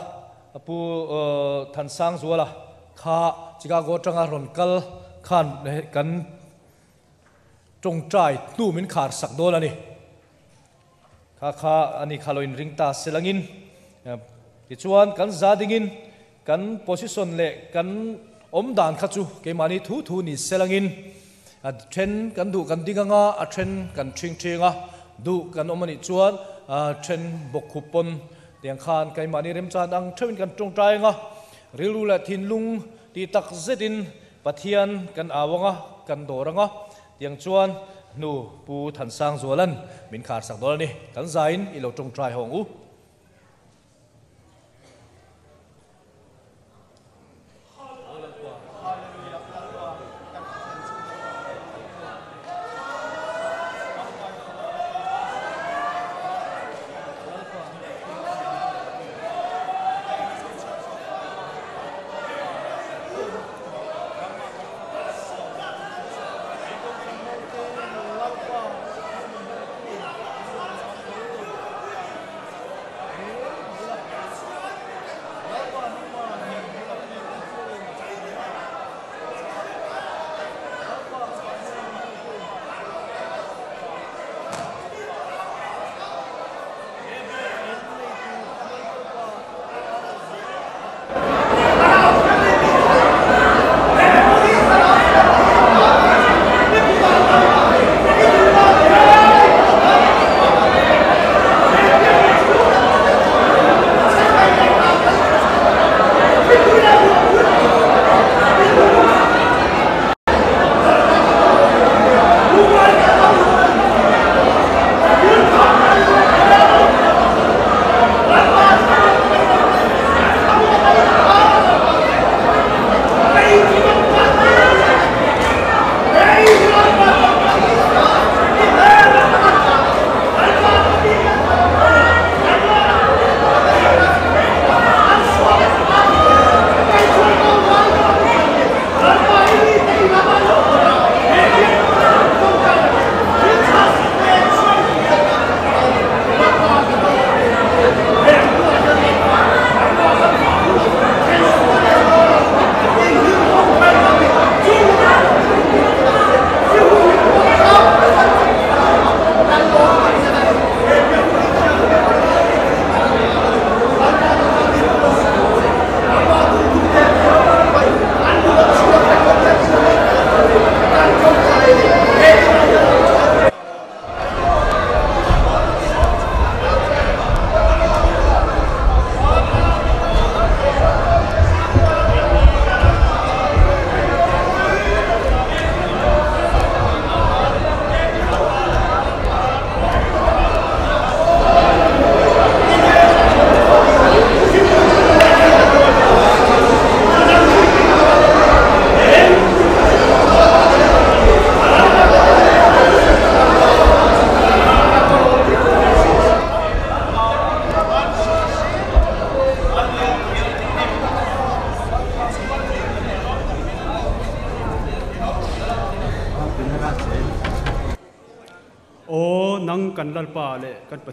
pu than sang zuala kha chicago tanga ron kal khan kan trong trai, tu min khar sak dol ani kha kha ani khaloin ring ta selangin ờ, ti chuan kan zadingin kan position le kan om dan kha chu ke mani thu thu ni selangin a tren kan du kan dinganga a tren kan thing a du kan omani chuan, a tren bok khupon tiang khan kai mani rem chan ang thewin kan tung trai nga. Rilu la thin lung, ti tak zetin pathian kan awanga kan doranga tiang chuan, nu pu than sang zualan. Min khar sak dol ni. Kan zain ilo tung trai hong u.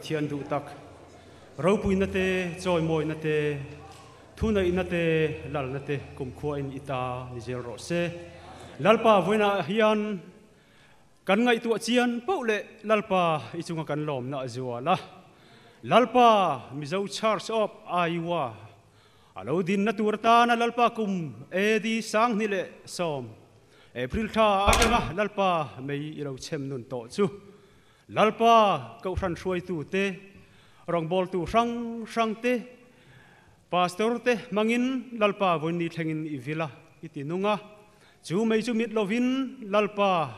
le kan tắc râu bùi nát tê trôi môi nát tê thu nei nát tê lal nát tê cùng khua in ita ni zel ro se lalpa voina hian, kan ngai tu chian, pau le, lalpa ichunga kan lom na zuwa la. Lalpa mizo charge of aiwa. Alo din na turta na lalpa kum, edi sang ni le som. April tha atanga lalpa mei ilo chem nun to chu. Lalpa ko ran shuai tu te. Rong bol tu sang sang te. Pastor te mangin lalpa von ni thengin ivila itinunga chu mei chu mit lovin lalpa.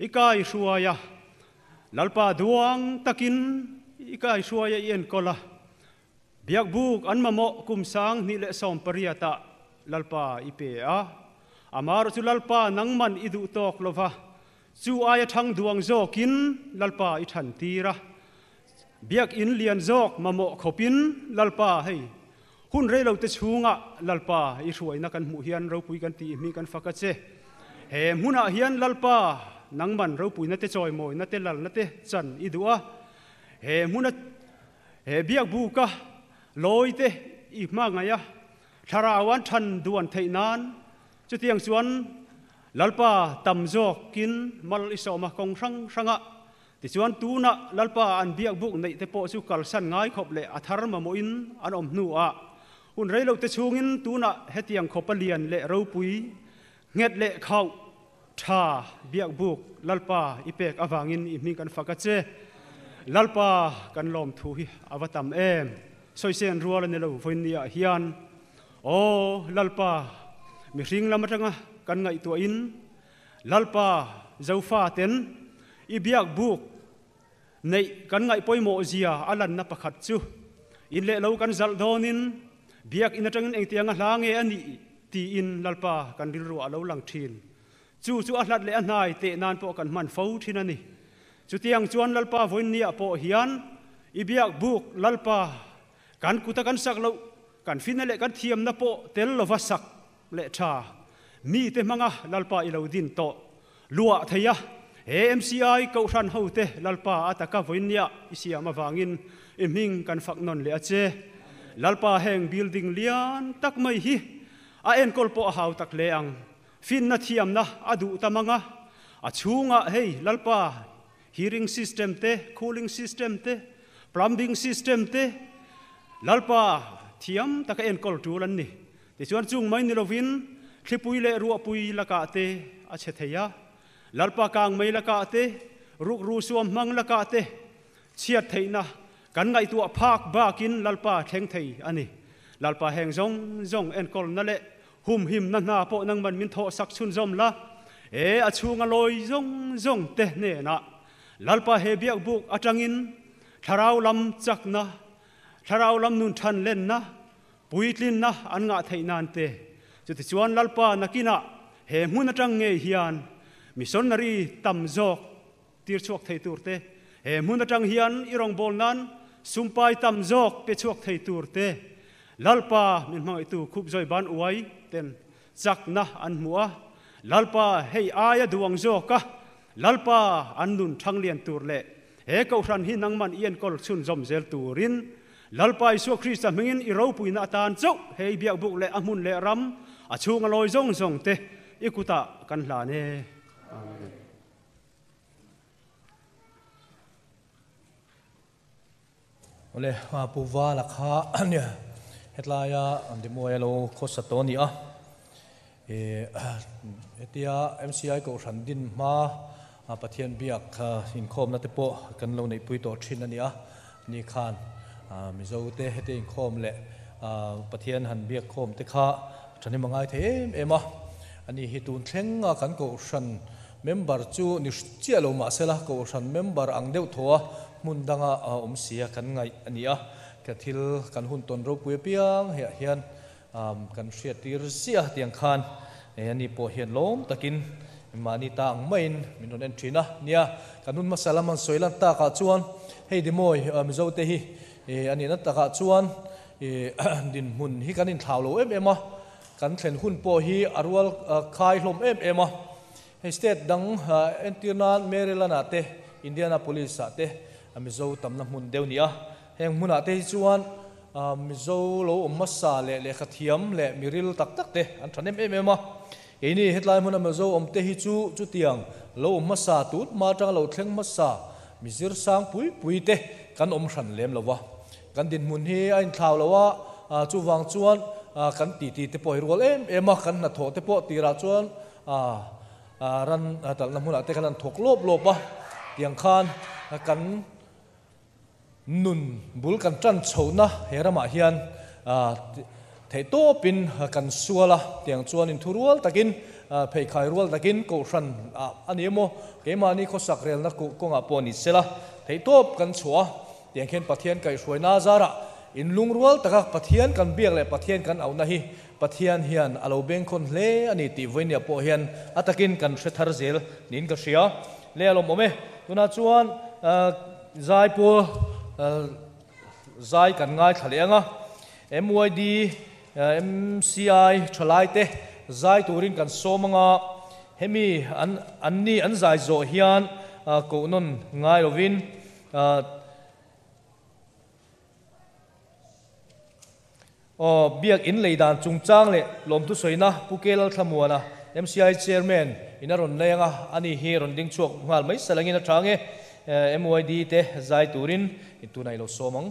Ikai suaya lalpa duang takin ikai suaya yen kola. Biak buk an mamo kum sang ni le som pariata lalpa ipe a. Amar chu lalpa nangman idu tok lova chu aya thang duang zokin lalpa i than tira biak in lian zok mamo khopin lalpa hei hun rei lo te chunga lalpa i ruai na kan mu hian ro pui kan ti mi kan fakache he muna hian lalpa nangman ro pui na te choi moi na te lal na te chan idua he muna he biak bu ka loi te i ma nga ya thara wan than duan thei nan chu tiang chuan lalpa tam jok kin mal iso ma kong rang ranga ti chuan tu na lalpa an biak buk nei te po chu kal san ngai khop le athar ma mo in an om nu a. Hun rei lo te chungin tu na hetiang khopalian le ro pui. Nget le khau, tha biak buk lalpa ipek awangin i mi kan fakache lalpa kan lom thu hi avatam em. Soi sen rual ne lo voin nia hian. O lalpa, mi ring lam atanga kan ngai tua in. Lalpa zofa ten. Ibiak buk. Nei, kan ngai poimo zia alan na pakhat chu. In le lo kan zal donin. Biak in atang eng tianga hlange ani. Ti in lalpa kan ril ru alo lang thin chu chu ahlat le anai te nan po kan man fo thin ani. Chu tiang chuan lalpa voin nia po hian. Ibiak buk lalpa. Kan kuta kan sak lo. Kan finale kan thiam na po tel lo va sak le tha mi te manga lalpa ilo din to. Lua thaya AMCI ko ran ho te lalpa ataka voinia. Isia ma wangin iming kan fak non le ache lalpa heng building lian tak mai hi. A en kolpo hau tak le ang. Fin na thiam na adu tamanga a chunga ah hei, lalpa. Hearing system te, cooling system te, plumbing system te. Lalpa, thiam taka en kol tu lan ni. Ti chuan chung mai ni lovin thlipui le ru pui laka te a che theya lalpa kang mai laka te, ruk ru suam mang laka te. Chiat theina, kan ngai tu phak bakin lalpa theng thei ani. Lalpa heng zong zong en kol na le. Hum him na na po nang man min tho sak chun zom la. E a chunga loi zong zong te ne na. Lalpa he biak buk atangin. Tharau lam chak na. Tharau lam nun than len na. Puitlin na an nga thei nan te. จุดที่ชวนลัลปานักินะเฮมุนจังเงียนมิสนนรีตัมจอกตีรชวกไทยตูรเตเฮมุนจังเฮียนอีรองบอลนั้นสุมไปตัมจอกเปชวกไทยตูรเตลัลปามินมังอิตูคุบจอยบานอวยเต็นจักนะอันมัวลัลปาเฮอายดวงจอกะลัลปาอันนุนทังเลียนตูรเละเฮกเอาทันหินังมันเอียนกอลชุนจอมเซลตูรินลัลปาอิสุคริสต์มิงินอิเราปุยนาตานเจ้าเฮเบียบุกเละอมุนเละรำ อาชูงลอยซงซงเตะอิกุตะกันหลานเอโอเลมาปูวาลักฮะเนี่ยเฮตลายาอันเดมวยโลโคสตอนี่อะเอเอตียาเอ็มซีไอก็ฉันดินมาประเทศเบียกอินคอมนัตโปกันลงในปุยโตชินนี่อะนี่คานมิโซเตเฮติอินคอมหละประเทศหันเบียกคอมเตคา thani mangai the em ema ani hi tun thleng kan ko ran member chu ni chia lo ma sela ko ran member ang deuh thoa mun danga om sia kan ngai ania à. ka thil kan hun ton ro pui piang he hian kan hriat tir sia tiang khan. E ani po hian lom takin mani ta ang main min on en thina nia kanun à, masala man soilan ta ka chuan. Hei di moi mi zo te hi. E ani na ta ka chuan. Din mun hi kanin thlau lo em em a kan thlen hun po hi arwal uh, khai hlom em em a. Hei state dang uh, entirnan maryland ate indianapolis sa te. Amizo tam mun deu nia heng muna te chuan mizo lo masa le le khathiam le miril tak tak te, an thanem em em a. Ini hetlai mun amizo om te hi chu chu tiang. Lo masa tut, ma tang lo thleng masa mizir sang pui pui te, kan om hran lem lowa kan din mun hi ain thlau lowa chu wang chuan kan ti ti te poi rol em em a kan na tho te po ti ra chuan a ran tal na mun ate kan thok lop lop a tiang khan kan nun bul kan tran chho na herama hian thei to pin kan suala tiang chuan in thurual takin phei khai rual takin ko ran ani mo ke ma ni kho sak rel na ko ko nga poni sela thei top kan chua tiang khen pathian kai hruai na zara in lung rual taka pathian kan biak le pathian kan au na hi. Pathian hian alo beng khon hle ani ti voinia po hian atakin kan hre thar zel. Nin ka hria. Le alo mome tuna chuan zai po zai kan ngai thaleanga MYD MCI thalai te. Zai turin kan somanga hemi an anni an zai zo hian ko non ngai lovin ờ biếc in lấy đàn trung trang lệ lom tu soina pukel na. MCI chairman inaron lenga ani hi ron ding chuak, ngal mai salangina thange eh, MYD te, zai turin itunai lo somang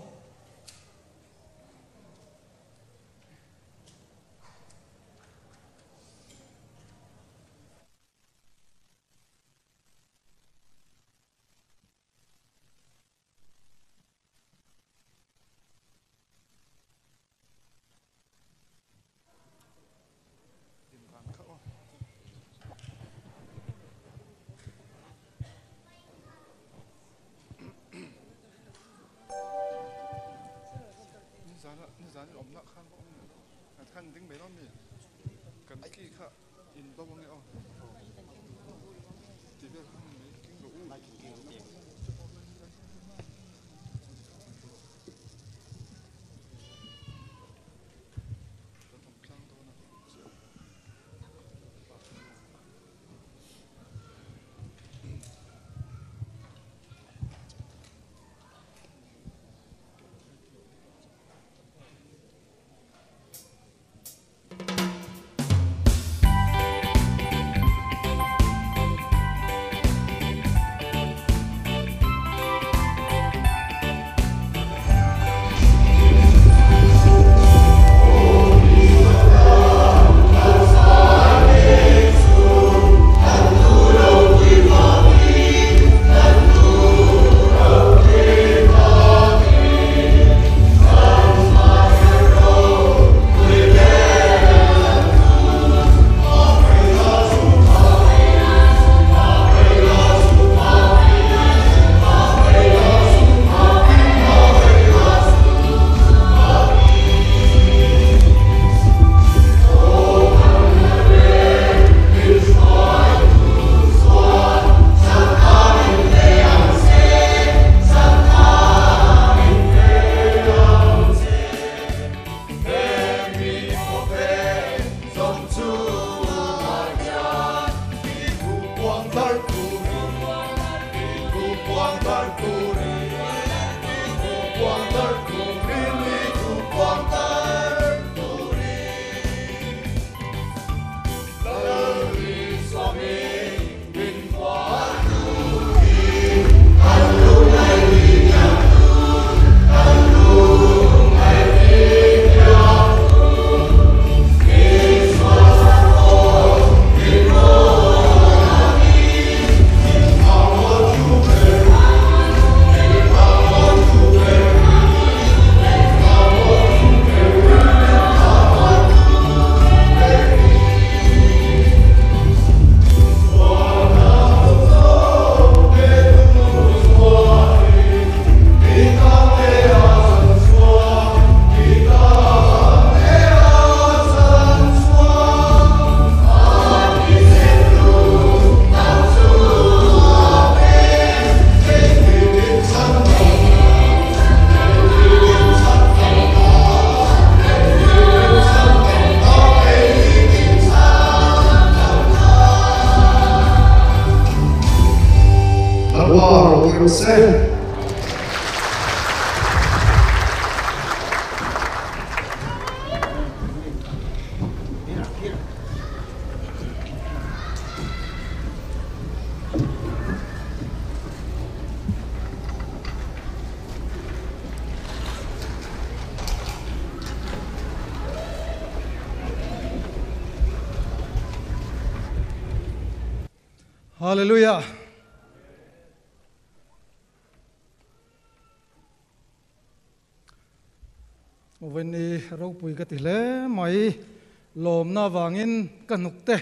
lom na wangin ka nuk te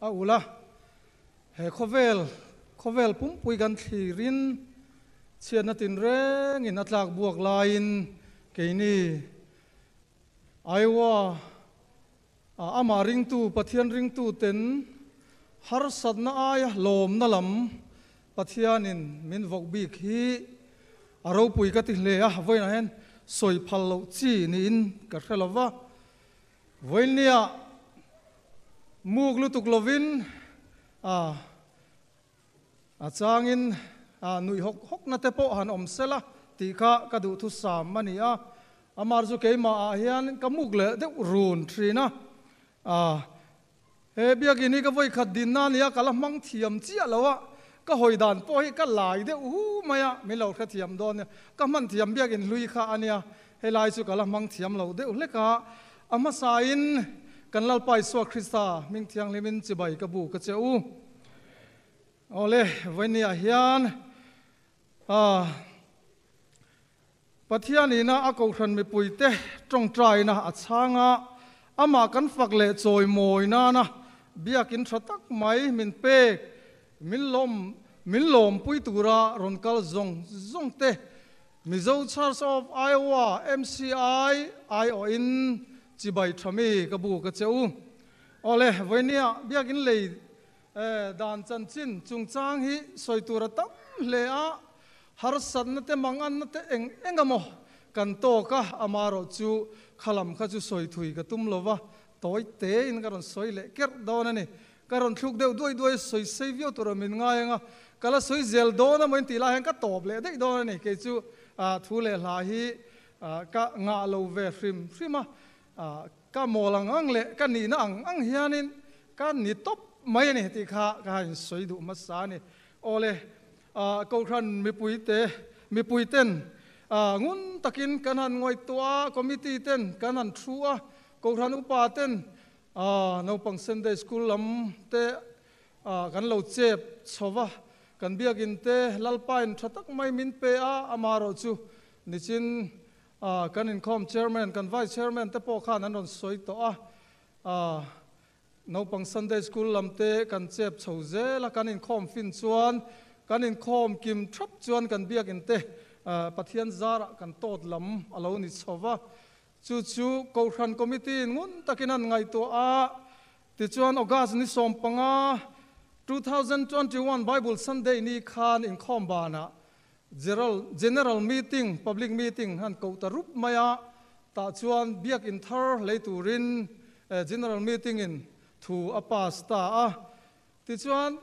a ula he khovel khovel pum pui kan thi rin chian na tin reng in atlak buak lain ke ni aiwa ama ring tu pathian ring tu ten har sat na ai lom na lam pathianin min vok bik hi aro pui ka ti hle a voi na hen soi phal lo chi ni in ka hrelova voi nia muk lu tuk lovin a à, a à, changin a à, nui hok hok na te po han om sela ti kha ka du thu sam mani a. Amar zu ke ma a hian ka muk le de run trina a he bia gi ni ka voi khat din na nia kala mang thiam chi alawa ka hoi dan po hi, ka lai de u maya mi lo kha thiam don ka man thiam bia in lui kha ania he lai chu kala mang thiam lo de le ka ama sa in kan lal pai so krista ming thiang lemin chi bai ka bu ka che u ole vania hian, a pathiani na a ko thran mi puite tong trai na a changa ama kan fak le choi moi na na biakin thatak mai min pe min lom min lom pui tura ron kal zong zong te. Mizo church of iowa mci io cái chibai cái ka bu ka với ole biết cái le đàn chân chín, chung trang hi, soi tura tâm le a har sat nát te mangan na te eng engamo cần to cả amaro à chu khalam kha chu soi thui cái tum lova tối tế in karon soi lệ kết đó dona cái rồi thuk đều đuôi đuôi, soi sei vio mình ngay nga cái là soi zel dona mình ti la hẹn cái top lệ đấy đó nè cái chu à thu lệ là hi à cái ngã lâu về phim phim à Ah, ka molang ang le, ka ni na ang ang hianin ka ni top mai ni ti kha, ka in soi du ma sa ni. Ole ah, ko khan mi pui te, mi pui ten. Ah, ngun takin kanan ngoi tua, committee ten kanan thua, ko ran upa ten. A no pang sunday school lam te a kan lo chep chowa kan biakin te lalpain thatak mai min pe a, amaro chu. Nichin กันอินคอมเชอร์แมนกันไวเชอร์แมนแต่พอข้านั้นนนสวยต่ออ่านปังซันเดย์สกูลลำเตกันเจ็บเฉาเจละกันอินคอมฟินชวนกันอินคอมกิมทรับชวนกันเบียกินเตะปะเทียนซาระกันโตดลำอลาวนิชัวะจู่จู่กอรันคอมมิตี้งุนตะกินันไงตัวอ่าติชวนออกาสนิสอมปังอ่า2021 Bible Sunday นี้คานอินคอมบานะ general general meeting, public meeting, han ko tarup maya, ta chuan biak in thar leiturin eh, general meeting in thu apas ta a. Ti chuan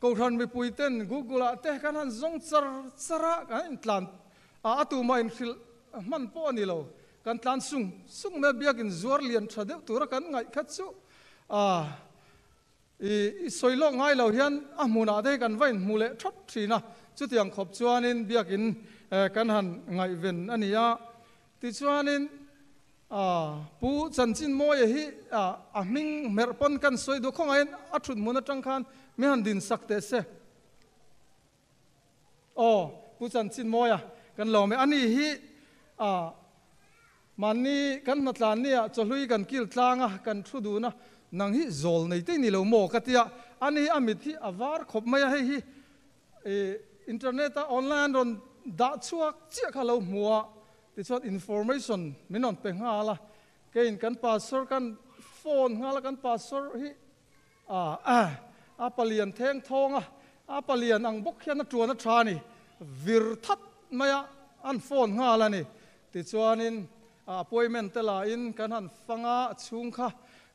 ko khan mi puiten google ah te kan han zong char, chara kan tlan. A atu ma in khil, man po ni lo. Kan tlan sung sung me biak in zuar lian thade tur kan ngai khat chu. A, i soilo ngai lo hian, a muna ah de kan vain mule thot thina chu tiang khop chuanin biak in eh, kan han ngai ven ania ti chuanin, a, pu chan chin mo ye hi à à mình mệt pon căn soi do không ain ắt thut muốn trăng khan me han din sắc te se. Ô pu chân chín môi à căn lò me anh hi à man ni căn mặt tlan ni à a, cholui kan kil à căn thu du na nang hi zol nei te ni lo mo ka tia. Ani amit hi avar khop mai hi hi internet a online ron da chuak chia kha lo muwa ti chot information minon pe nga la. Ke in kan pastor kan phone nga la, kan pastor hi. À, à, à, a a a palian theng thonga a palian ang bok hian na tha ni. Vir that maya, an phone nga la ni. Ti chuan in appointment te la in, kan han fanga chung kha.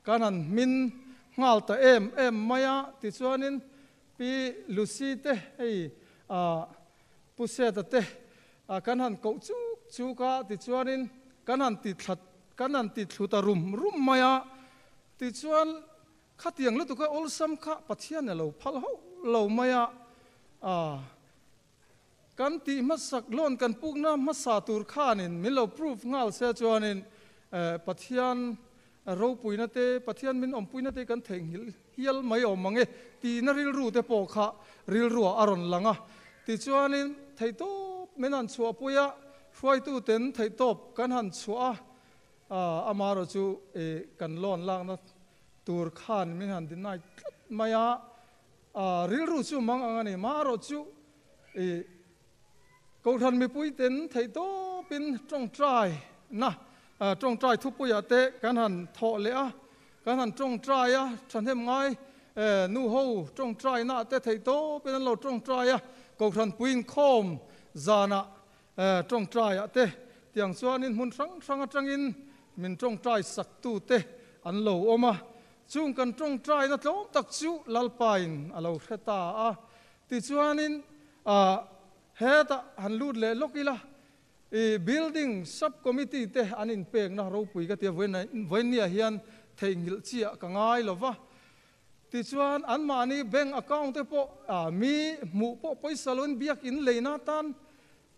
Kan han min ngal ta em em maya. Ti chuan in, pi lucy te, hei ปุเสตเตกันหันกจูจูกาติชวนินกันหันติดขัดกันหันติดถุตรุมรุมมายาติชวนขัดยังแล้วตุกอลซัมขะปัทยานเราพัลเขาเรามาอากันติมาสักล้นกันปุกน้ำมาสาตูรขานินมิลเอาพิสูจงาลเสียชวนินปัทยานเราปุยนาเต้ปัทยานมินอมปุยนาเต้กันเถงหิลฮิลไม่อมมังเอตีนริลรูเตโอขะริลรัวอรอนลังอะ ti chuanin thei to men an chua puya hruai tu ten thei top kan han chua a amaro chu e kan lon lang na tur khan min han din nai maya a ril ru chu mang angani maro chu e cầu thần mi pui tên thầy tố pin trong trai na à, trong trai thu pui ate kan han thọ lẽ kan han trong trai á chân thêm ngay nu hô trong trai na te thầy tố pin lo trong trai á cầu thần puin khom zana ờ, trong trai ate tiếng xuan in hun sang sang trăng in, mình trong trai sắc tu te an ôm oma chung kan trong trai na tlom tak chu lalpain alo kheta a. Ti chuan in a heta han lut le lokila e building sub committee te anin pek na ro pui ka tia voin voin nia hian theingil chia ka ngai lova ti chuan an mani bank account te po a mi mu po paisa lon biak in leina tan.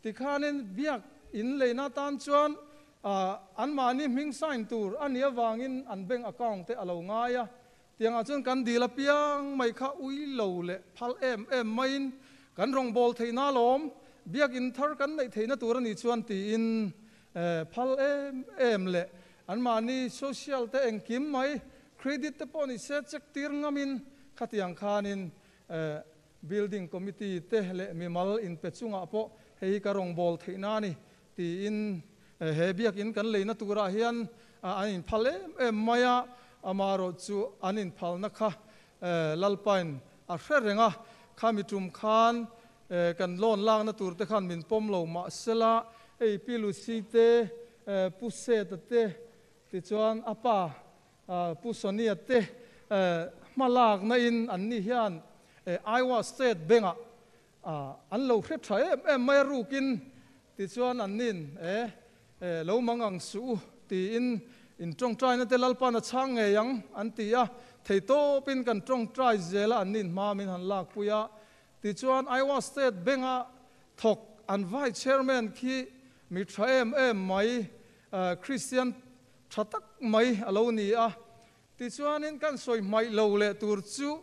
Ti khanin biak in leina tan chuan, a, an mani ming sign tur ania wangin an bank account te alo ngaya tiang a. Chuan kan dila piang, mai kha ui lo le phal em em main kan rong bol theina lom biak in thar kan nei theina tur ani chuan ti in eh, phal em em le an mani social te engkim mai. Credit te poni se check tir ngamin khatiang khanin building committee te le mi mal in pechunga po hei ka rong bol theina ni ti in he biak in kan leina tura hian anin phal em em maya amaro chu anin phal na kha lalpain a hrerenga khami tum khan kan lon lang na tur te khan min pom lo ma sela ei pilu si te pu se te te ti chuan apa pu te malak na in an ni hian Iowa State benga an lo hre tha em em mai rukin ti chuan an nin e lo mangang su ti in in trong trai na te lalpa na chang nge yang an ti a thei to pin kan trong trai zela an nin ma min han lak puya ti chuan Iowa State benga thok an vai chairman khi mi tha em em mai Christian thatak mai, alo ni à ti chuan in kan soi mai lo le tur chu.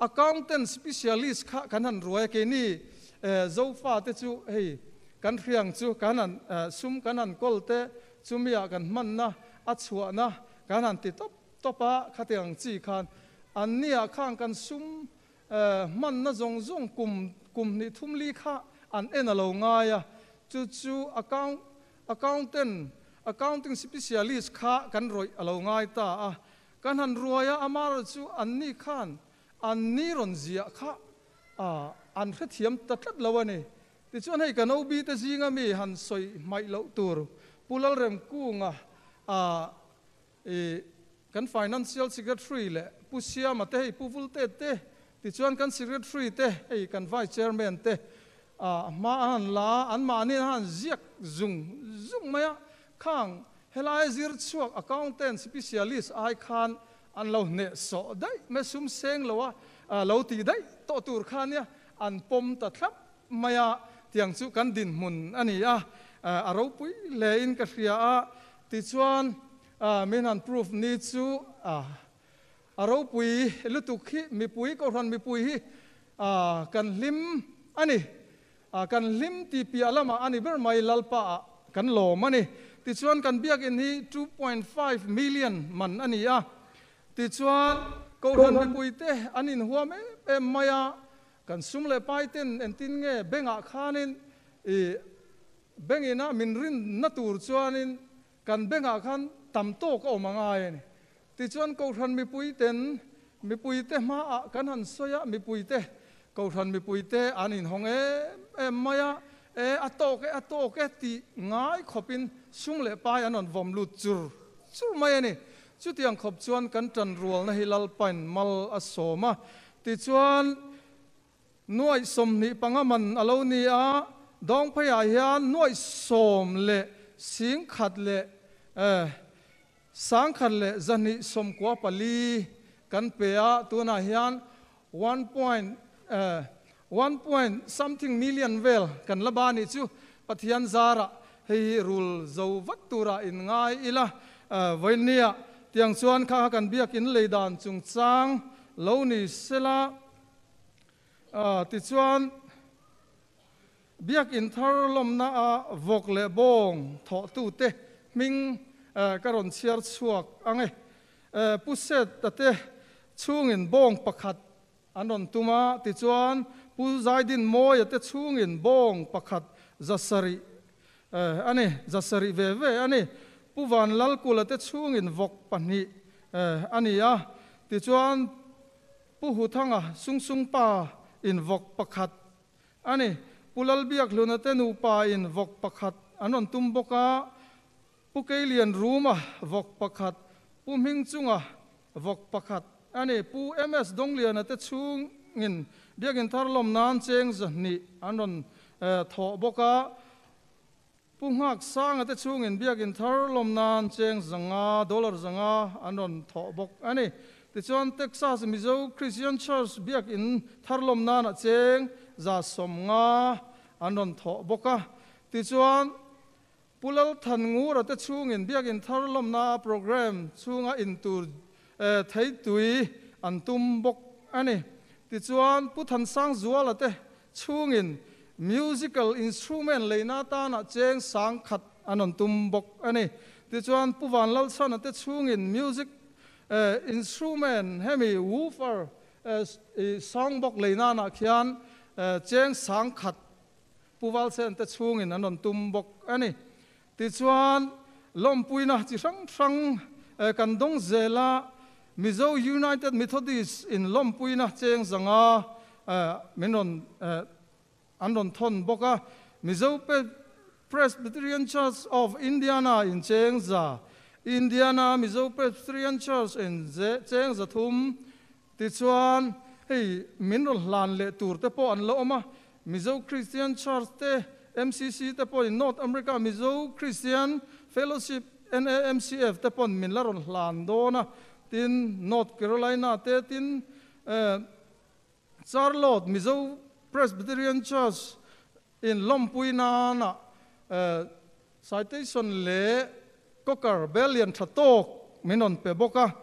Accountant specialist kha kan han ruai ke ni. Eh, Zo fa te chu, hei, kan riang chu kan an eh, sum kan an kol te, chumia kan man na a chua na kan an ti top topa khatiang chi khan. An nia khang kan sum eh, man na zong zong kum kum ni thum li kha, an en alo nga ya chu chu account, accountant accounting specialist kha kan roi alo ngai ta a. Kan han ruaya amar chu anni khan, anni ron zia kha. A, an kha thiam ta tlat lawani ti chuan hei kan obi ta zinga mi han soi mai lo tur. Pulal rem kunga a e kan financial secretary le pusia ma te hei puvul te te. Ti chuan kan secretary te hei kan vice chairman te. A, ma an la, an ma ni han ziak zung zung maya khang, helai zir chuak accountant specialist ai khan an lo ne so dai, me sum seng lo a, lo ti dai, to tur khan ya, an pom ta thlap maya tiang chu kan din mun ani a a ro pui le in ka hria a, ti chuan, a, min an proof ni chu, a a ro pui, lu tu khi mi pui, ko ran mi pui hi, a, kan lim ani, a, kan lim ti pi alama ani ber mai lalpa kan lo mani ติชวนกันเบียกอันนี้2.5 million มันอันนี้อะติชวนกูทันไปปุยเตะอันนี้หัวเม่เอ็มมายากันซุ่มเลปไปเต้นเอ็นติงเงเบงอาคานินอีเบงอีน่ามินรินนัตูร์ชวนินกันเบงอาคันต่ำโตก็ออกมางายนี่ติชวนกูทันมีปุยเต้นมีปุยเตะมาอะกันหันสยมีปุยเตะกูทันมีปุยเตะอันนี้หงเอเอ็มมายาเออโตกเออโตกเกตีง่ายขบิน chung le pa an an vom lu chur. Chur mai ani. Chu tiang khop chuan kan trần ruồi na hilal pain mal a soma ti chuan nuai som ni pangaman alo ni a. Dong phai a hian nuai som le sing khat le eh, sang khat le zani som kwa pali kan pe a tu na hian 1 point eh, uh, 1 point something million vel kan labani chu. Pathian zara hei rul zo vat tura in ngai ila. À, Voinia tiang chuan kha kan biak in leidan chung chang, lo ni sela à, ti chuan, biak in thar lom na a vok le bong tho tu te, ming à, karon chiar chuak ange. Puset tate chung in bong pakhat anon tuma ti chuan, pu zaidin moi ate chung in bong pakhat zasari ane zasari ve ve ane puvan lal kul ate chung in vok pani ani a ti chuan pu hu thanga sung sung pa in vok pakhat ane pulal biak luna te nu pa in vok pakhat anon tum boka pu keilian ruma à, vok pakhat pu ming chunga vok pakhat ane pu ms donglian te chung à, in biak in tharlom nan cheng zani anon ờ, tho boka pu ngak sang ate chung in biakin tharlom nan cheng zanga, dollar zanga, anon tho bok. Ani, ti chuan texas mizo christian church biak in tharlom nan a cheng, za som nga, anon tho boka ti chuan pulal than ngu ở te chung in biak in tharlom na program chunga in tur e, thei tui an tum bok. Ani, ti chuan pu than sang zual ate chung in musical instrument leina ta na ah, cheng sang khat anon tum bok ani. Ti chuan pu van lal san ah, ate chung in music uh, instrument hemi woofer uh, song bok leina na ah khian uh, cheng sang khat puwal sen te chung in anon tum bok ani. Ti chuan lom puina chi sang sang kan dong zela mizo united methodist in lom puina cheng zanga an ron thon boka mizo presbyterian church of indiana in Chengza, indiana mizo presbyterian church in cheng za thum. Ti chuan hei minon hlan le tur te po an lo ma mizo christian church te mcc te po in north america. Mizo christian fellowship NAMCF te pon min laron hlan dona tin North Carolina te tin eh, Charlotte Mizo Presbyterian Church in Lompuina na eh, citation le Cocker Belian Tratok minon pe boka.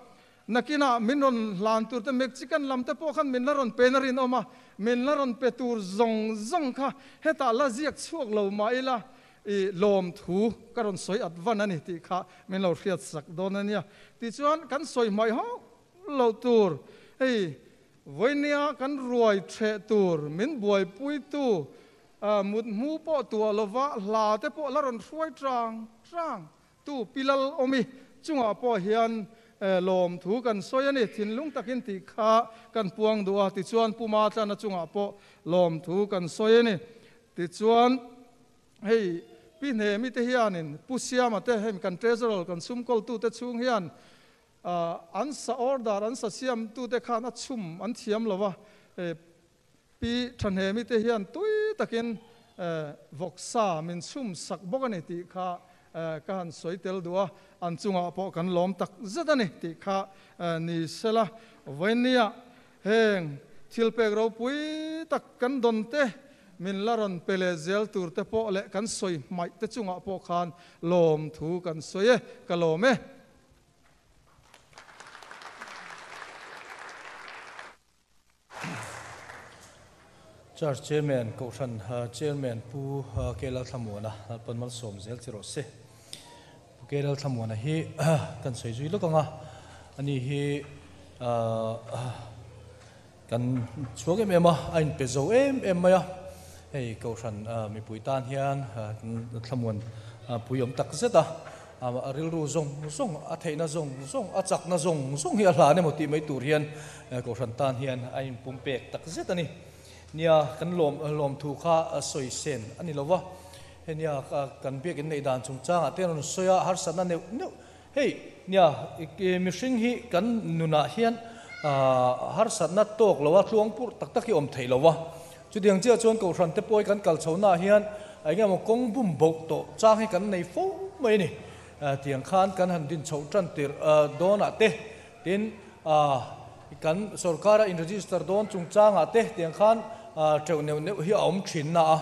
Nakina minon lan tur te Mexican lam te pokhan min laron penarin oma min laron pe tur zong zong kha. Heta la ziak chuak lo ma ila i lom thu, karon soi advan ani ti kha min lo riat sak don ania ti chuan, kan soi mai ho, lo tur. Hei วันนี้กันรวยเทตูรมินบวยปุยตูมุดมูปอตัวลวะลาเตปอละรอนช่วยจางจางตูปิลลอมิจุงอปอเฮียนลอมถูกันซอยนี่ทินลุงตะกินติขากันปวงดัวติชวนปูมาจานจุงอปอลอมถูกันซอยนี่ติชวนเฮ้ยพี่เนมิเตเฮียนินปุชยามาเตเฮมกันเทรซอลกันซุมกอลตูเตชุงเฮียน voinia tu soi chung an sa order an sa siam tu te khan a an thiam lova pi than he mi te hian tui takin vok min chum sak bok ti kha soi tel dua an chunga po kan lom tak zatani ti kha ni sela venia heng pui tak kan don te min laron pele zel tur te po le kan soi mai te chunga po khan lom thu kan soi e ka lom e church chairman ko than ờ, chairman pu ờ, kelal thamona ờ, pon mal som zel tiro se pu kelal thamona hi kan soi zui lokanga ani hi kan chuak em em a ain pe zo em em maya hei ko than mi pui tan hian thlamuan puyom tak zeta a ril ru zong zong, a theina zong zong, a chak na zong zong hi a hla ne moti mai tur hian ko than tan hian ain pum pek tak zeta ni nia kan lom eh, lom thu kha eh, soi sen. Ani lova he nia eh, kan biak kin nei dan chung changa a ten soya har sana ne no hey nia mi hring hi kan nuna hian ah, har sana tok lowa tluang pur tak tak hi om thei lowa chu diang chia chuan ko ran te poi kan kal chona hian anh em kong bum bok to chang hi kan nei fo mai ni. Nè tiếng khan kan han din chho tran tir đón à tê tin ah, kan sarkara in register don chung changa te. Tiang khan Ờ, trâu nêu nêu hi ông chín na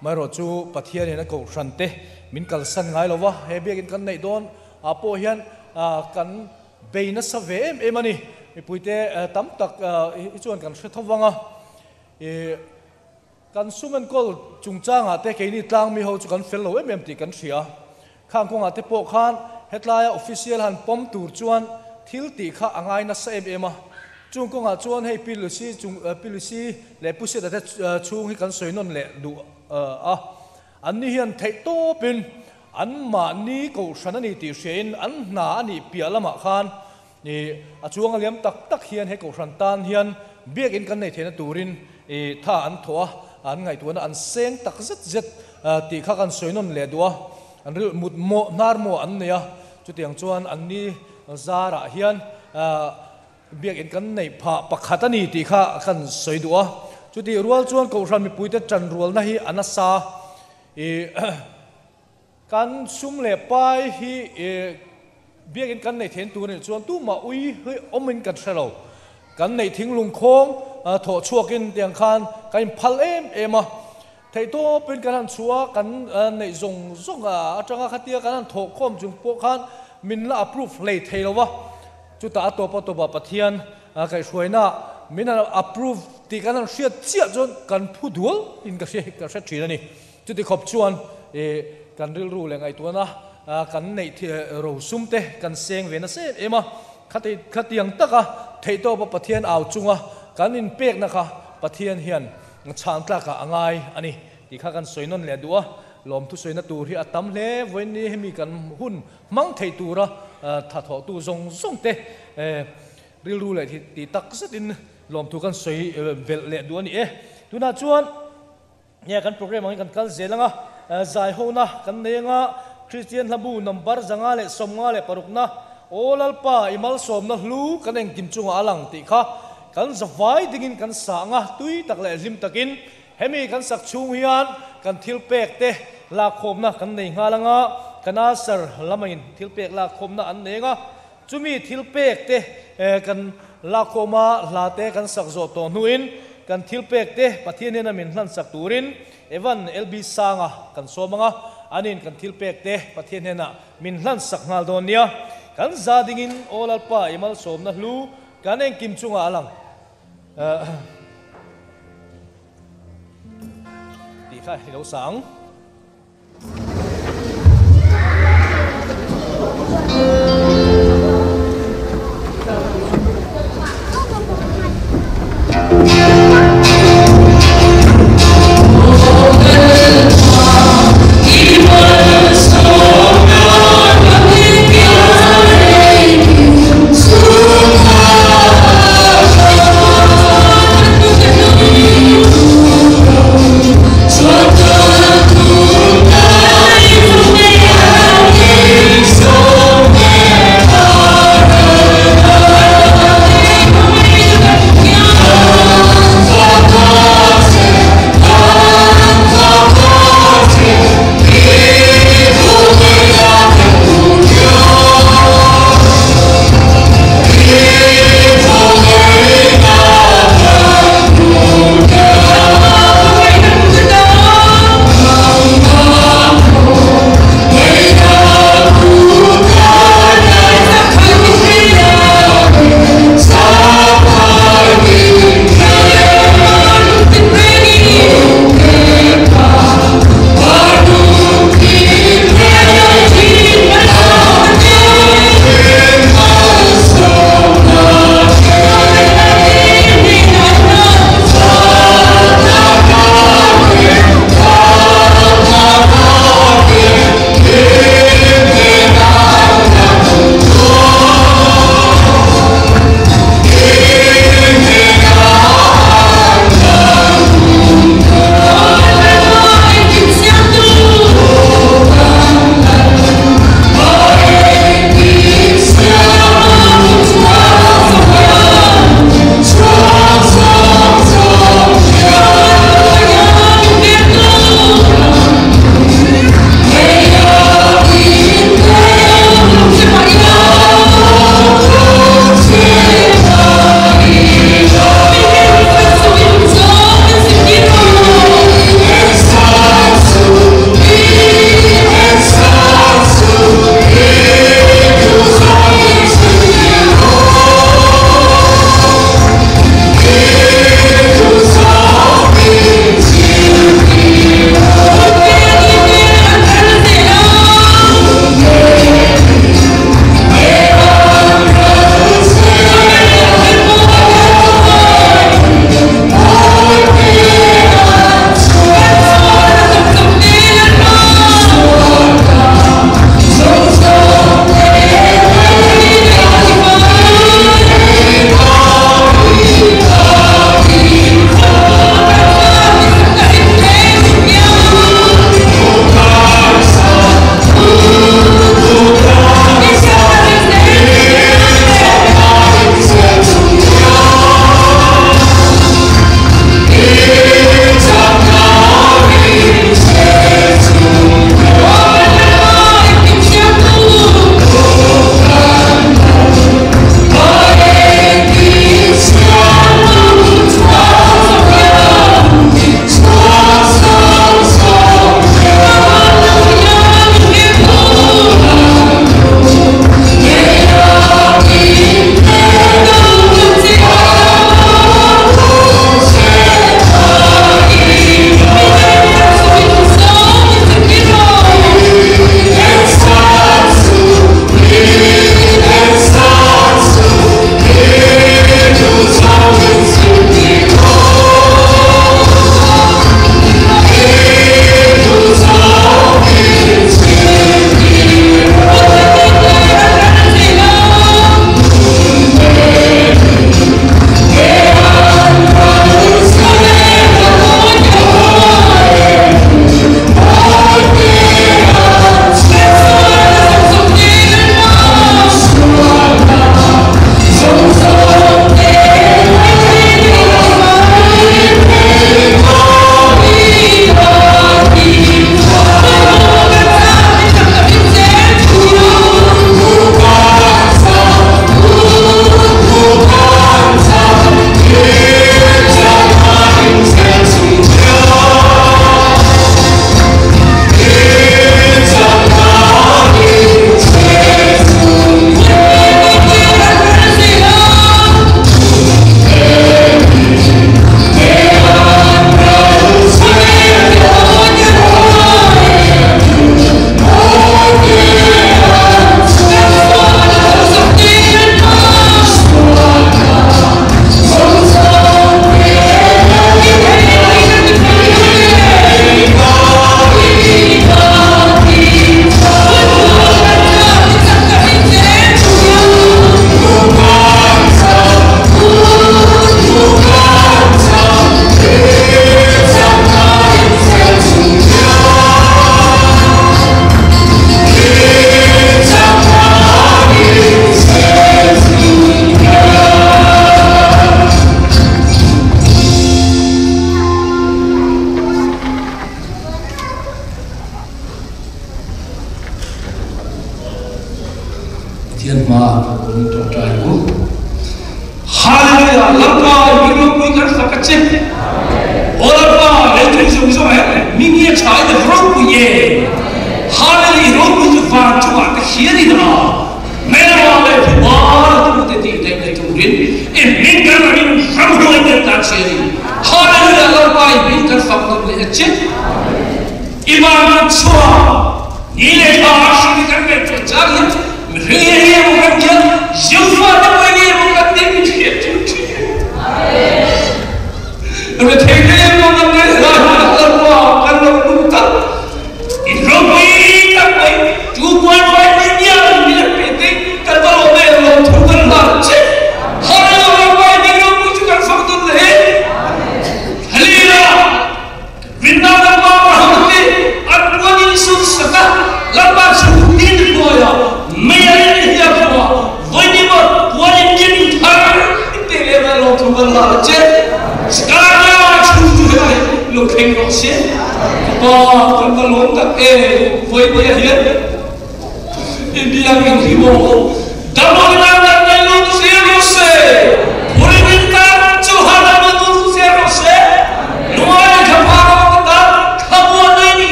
mà rồi chú pathian này nó cầu sanh tê. Mình cần sanh ngay lo căn này đón à po hiền à hian kan nó sa về em em ani mi puite tam sẽ thông vắng à. Hre sung anh kan trung trang à thế cái này tăng mi hậu chú kan fel lo em em thì kan sửa khang công à thế po khan hetlaya official han pom tour chuan thiếu tỷ kha à angai nó sa em em à. จงกงอาจวนให้ปิลุซีจุงปิลุซีเลปุเสียแต่ช่วงให้กันสวยนนเละดูเอออะอันนี้เห็นเทตัวเป็นอันมานี้กูฉันนี่ติเสียนอันหนานี่เปียละมาขานนี่อาจวงเลี้ยมตักตักเฮียนให้กูฉันตานเฮียนเบียกินกันในเทนตูรินเอท่าอันถัวอันไงตัวนั้นอันเซงตักเจ็ตเจ็ดตีข้ากันสวยนนเละดูอันรู้มุดโมนาร์โมอันเนี่ยจุดอย่างจวนอันนี้ซาระเฮียนอ่า เบียกเอ็นกันในผาปักขัดนีตีข้าขันสวยดัวจุดที่รัวชวนกษัตริย์มีปุ่ยเตจันรัวนะฮีอนาซาอการซุ่มเล่ไปฮีเบียกเอ็นกันในเทนตัวนี่ชวนตู้มาอุ้ยเฮ้ยอมินกันเชลกันในทิ้งลุงคงถอดชัวกินเตียงคันกันพัลเอ็มเอ็มอะทยตัวเป็นการชัวกันในจงจงอะจังอาคติการถกข้อมจุงพวกขันมินละพรูฟเลยเทลวะ จุดตาตัวปตัวบาปเทียนไก่ช่วยน่ะมิน่า approve ตีกันนั่นเสียเจียจนกันพูดดวลอินกับเสียกับเสียชีนี่จุดที่ขอบชวนเอกันเรื่องรู้แรงไอตัวนะกันในที่เราซุ่มเตะกันเซงเวนัสเซเอ็มะขัดขัดยังตะกะเทตัวบาปเทียนเอาจุงอะกันอินเป็กนะคะปะเทียนเฮียนชานตะกะอ่างไงอันนี้ที่ข้ากันสวยนนเหลือดัว lom tu soina tur hi atam hle voin ni hemi kan hun mang thei tura à, tha tho tu zong zong te à, ril ru le thi, ti tak zat in lom thu kan soi à, vel le du ani e. Tuna chuan nya kan program ang kan kal zelanga zai ho na, kan ne nga christian labu number zanga le somnga le parukna olal pa imal som na hlu, kan eng kim chunga alang ti kha. Kan zawai dingin kan sa nga, tui tak le lim takin. เฮมีกันสักชูงฮิอันกันทิลเปกเตลาคมนะกันในงาละงะกันอาสร์ละมินทิลเปกลาคมนะอันเนงะจุมีทิลเปกเตเกันลาคมาลาเตกันสักโจตนุอินกันทิลเปกเตปะเทียนนมินนั่นสักตูรินเอวันเอลบีซางะกันโซมังะอันนี้กันทิลเปกเตปะเทียนนะมินนั่นสักนาลโดนเนียกันซาดิงินโอลัลป้าอิมัลโสมนะลูกันเองกิมจุงอาลัง khai lo đấu sáng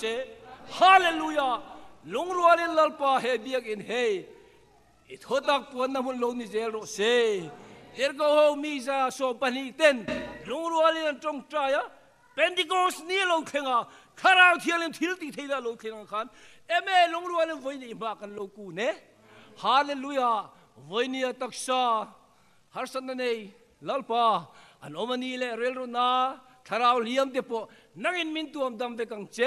เจฮาเลลูยาลงรัวเลลลปาเฮเบียกินเฮอิทอดักปวนนมุนลงนิเจโรเซเอร์ก็โฮมีซาโซปันีเตนลงรัวเลนจงจายาเป็นดิโกสนีลงเทงาคาราวเทียนทิลติเทียลงเทงาคันเอเมลงรัวเรลนวยนิมากันโลกูเนฮาเลลูยาวยนีตักซาฮาร์สันเนยลลปาอันอมนีเลเรลรุนาคาราวเลียมเดปนังอินมินตัวมดำเบกังเจ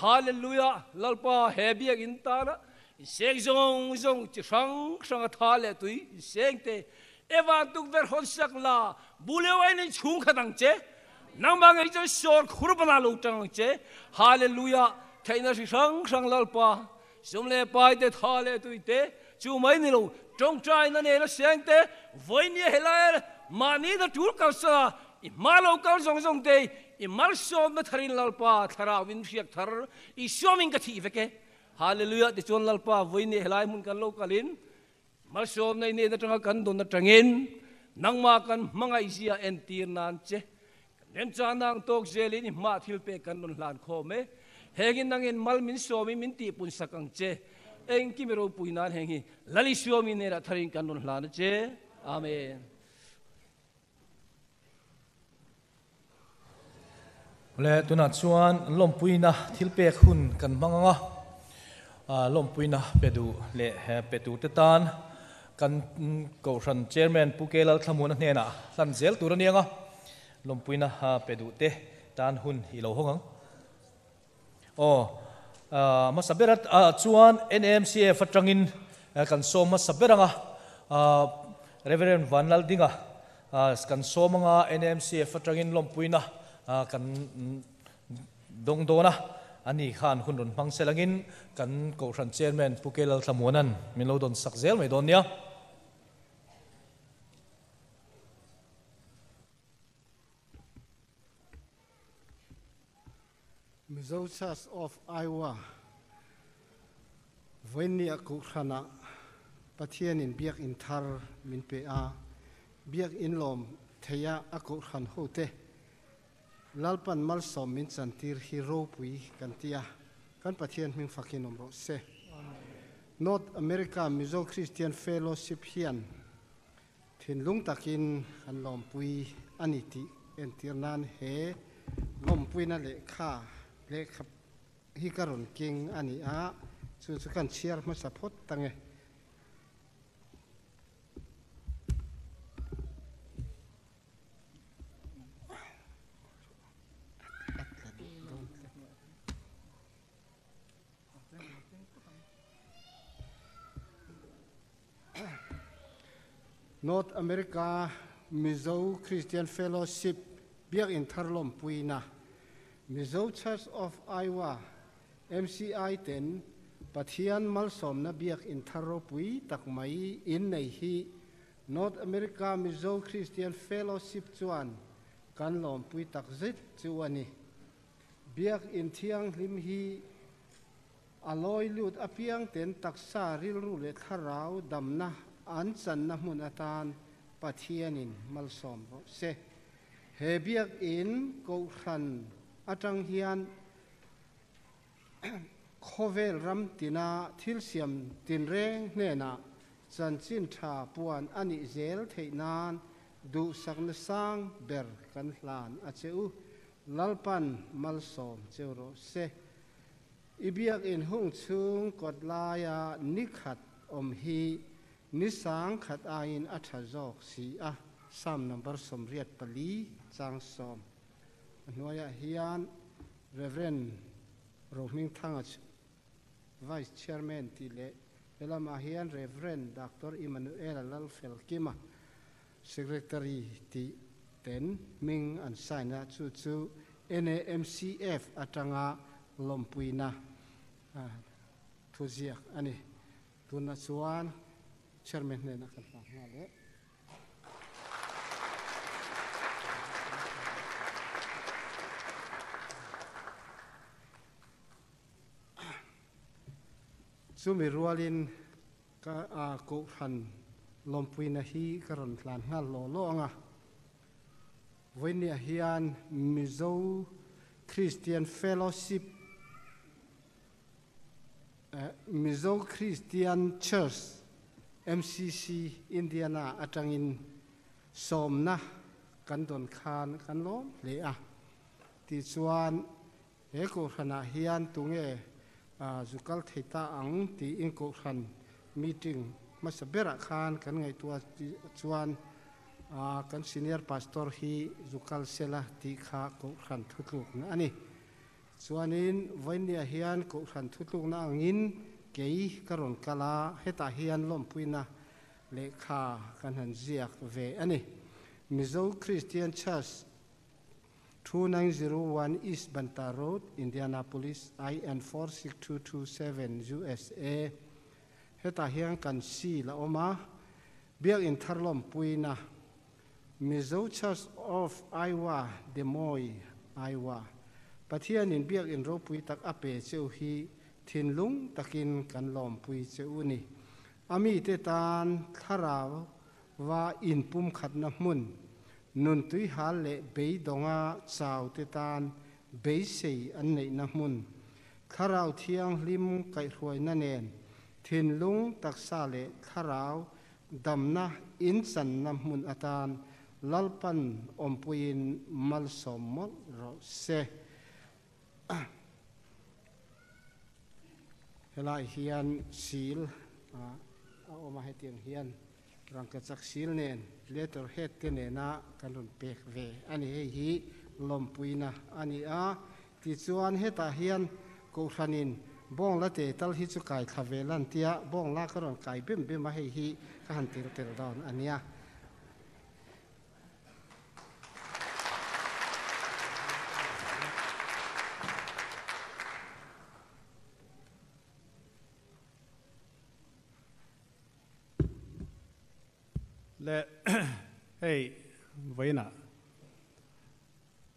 hallelujah lalpa hebi in ta na sek zong zong chi sang sang tha le tui sek te evan tuk ver hon sak la buleu ai nin chung khadang che nang bang ai cho shor khurpana lu tang che hallelujah thaina si sang sang lal pa sum le pai te tha le tu te chu mai ni lo trong trai na ne la seng te voi ni hela ma ni da tur ka sa i ma lo ka zong zong te i mal som na tharin lal pa thara win fiak thar i shoming ka thi veke hallelujah te chon lal pa voi ni helai mun kan lo kalin masom na ini na tanga kan don na tangin nang ma kan mga isia entir nan che nen cha nang tok zeli i ma thil pe kan don lan kho me hegin nang in mal min so mi min ti pun sakang che eng ki mero puinan hengi lali so mi ne ra tharin kan don lan che amen และตัวนัดชวนลมปุยนะทิลเปกหุ่นกันบ้างงะลมปุยนะเปดูเละเปดูเตตานกันกอชันเชร์แมนปุเกลลขมูนเนี่ยนะสันเซลตัวนี้งะลมปุยนะเปดูเตตานหุ่นฮิโลหงโอ้มาสับเบรัตชวน NMCA ฟัตรังอินกันโซมาสับเบรังะ Reverend Van Laldinga kan somanga NMCA fatrangin lompuina Ah, kan mm, dong dona ani khan hun ron phang selangin kan ko ran chairman pukel al thamonan min lo don sak zel mai don nia. Mizosas of Iowa. Veni aku khana ah. pathian in biak in thar min pe a. Biak in lom theya aku khan hote lalpan mal som min chantir hi ro pui kan tia kan pathian ming fakin om ro se North America Mizo Christian Fellowship hian thin lung takin kan lom pui aniti entirnan he ลมปุยนั่นเลยค่าเลขับฮิการุนกิง North America Mizo Christian Fellowship biak in tharlom puina Mizo Church of Iowa MCI ten pathian malsom na biak in tharo pui takmai in nei hi North America Mizo Christian Fellowship chuan kan lom pui tak zit chuani biak in thiang lim hi aloi lut apiang ten taksa ril ru le tharau damna an chan na mun atan pathianin malsom. Ro se he biak in ko khan atang hian khovel ram tina thil siam tin reng hne na chan chin tha puan ani zel theinan du sakna sang ber kan hlan a cheu lalpan malsom cheuro se, ibiak in hung chung kot laya nikhat om hi nisang khat ain a tha jok si a. Sam number som riat pali, chang som. Noya hian reverend rohming thangach, vice chairman ti le elama hian reverend dr emmanuel lal felkima secretary ti ten, ming an sign saina chu chu NAMCF atanga lompuina. Ah, thuziak ani. Tuna chuan शर्मिंदा करता हूँ आगे Sumi rualin ka a ko han lompui na hi karon tlan nga lo lo nga voinia hian mizo christian fellowship eh, mizo christian church. Mcc indiana atangin somna kan don khan, kan lo le a. Ti chuan he ko khana hian tunge a zukal à, theita ang ti in ko khan meeting masabera khan, kan ngai tua chuan a kan senior pastor hi zukal sela ti kha ko khan thutluk na ani chuanin voinia hian ko khan thutluk na angin kei karon kala heta hian lom puina le kha kan han ziak ve ani mizo christian church 2901 East Banta Road, Indianapolis, IN 46227 USA. Heta hiang kan si la oma biak in tharlom puina Mizo Church of Iowa, Des Moines, Iowa. Pathian in biak in ro pui tak ape cheu hi ทินลุงตะกินกันหลอมปุยเจ้านี่อามีเตตานทาราวว่าอินปุ่มขัดน้ำมุนนุนตุยหาเละเบยดงอาสาวเตตานเบยสีอันในน้ำมุนทาราวเทียงลิมไก่รวยนั่นเองทินลุงตักซาเละทาราวดำนะอินสันน้ำมุนอาตานลลปันอมปุยินมัลสมมลรอเซ helai hian sil a oma hetiang hian rang ka chak sil nen letter head te ne na kanun pek ve ani hei hi lom puina ani a ti chuan heta hian ko thanin bong la te tal hi chu kai thave lan tia bong la ka ron kai bem bem ma hei hi ka han tir tir down ania le hey, với nè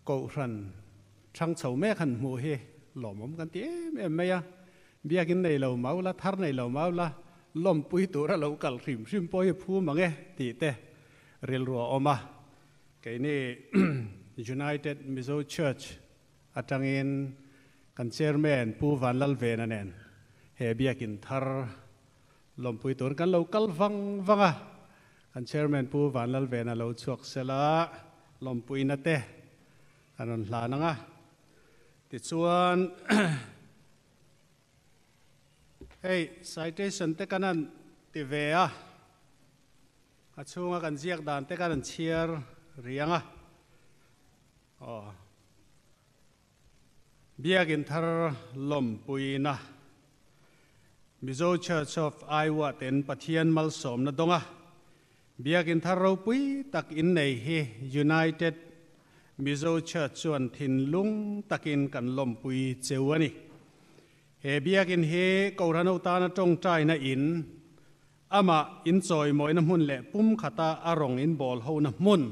cậu thần trăng sầu mẹ khẩn mùa he lò mắm căn tía mẹ mẹ à. Bia cái này lầu máu la, thar này lầu máu la lom bụi tu ra lầu cал rìm rìm poi phu mà nghe, tì tê rìl rùa oma à. cái này United Mizo Church à atangin kan chairman pu van lal ve à na nen he bia kin thar lom pui tu kan lầu cal vang vanga an chairman pu vanal vena lo chuak sela lompuina te. Anon hlananga ti chuan, hey, citation te kanan ti ve a. A chunga kan ziak dan te kan an chiar rianga. Oh biagin thar lompuina Mizo Church of Iowa ten pathian mal som na donga. ทียนมัลสมนะดงอ่ะเบียกินทาร์เราปุยตักอินในเฮ United มิโซ Church ส่วนทินลุงตักอินกันลมปุยเจวนี่เฮเบียกินเฮกอรันอุตานะจงใจนะอินอามาอินซอยมอยน้ำมุนเละปุ่มขตาอารองอินบอลเฮาน้ำมุน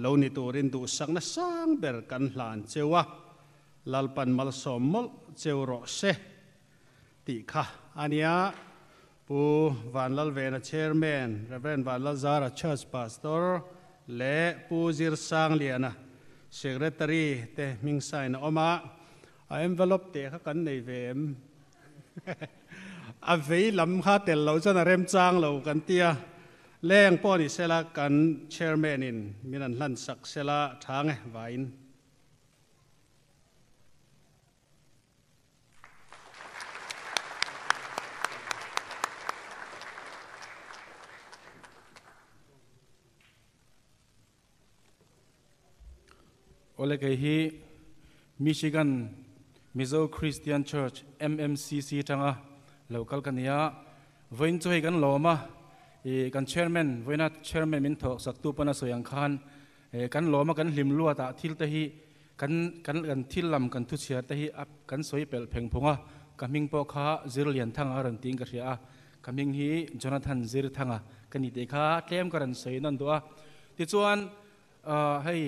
โลนิตูรินดูสังนะสังเบรกันหลานเจวะ lalpan mal somol cheu se ti kha ania pu van lal vena chairman, reverend van lal zara church pastor, le pu zir sang liana. Secretary te ming sai na oma a envelope te kha kan nei vem a vei lam kha tel lo chana rem chang lo kan tia. Leng po ni sela kan chairman in. Minan hlan sak sela thang e vain. Ole ke hi Michigan Mizo Christian Church MMCC tanga local kania voin choi kan loma e kan chairman voina chairman min thok sak tu pana soyang khan e kan loma kan hlim lua ta thil te hi kan kan kan thil lam kan thu chia te hi ap kan soi pel pheng phunga kaming po kha zir lian thanga ran ting ka ria kaming hi Jonathan zir thanga kani te kha tlem karan soi nan do a ti chuan hei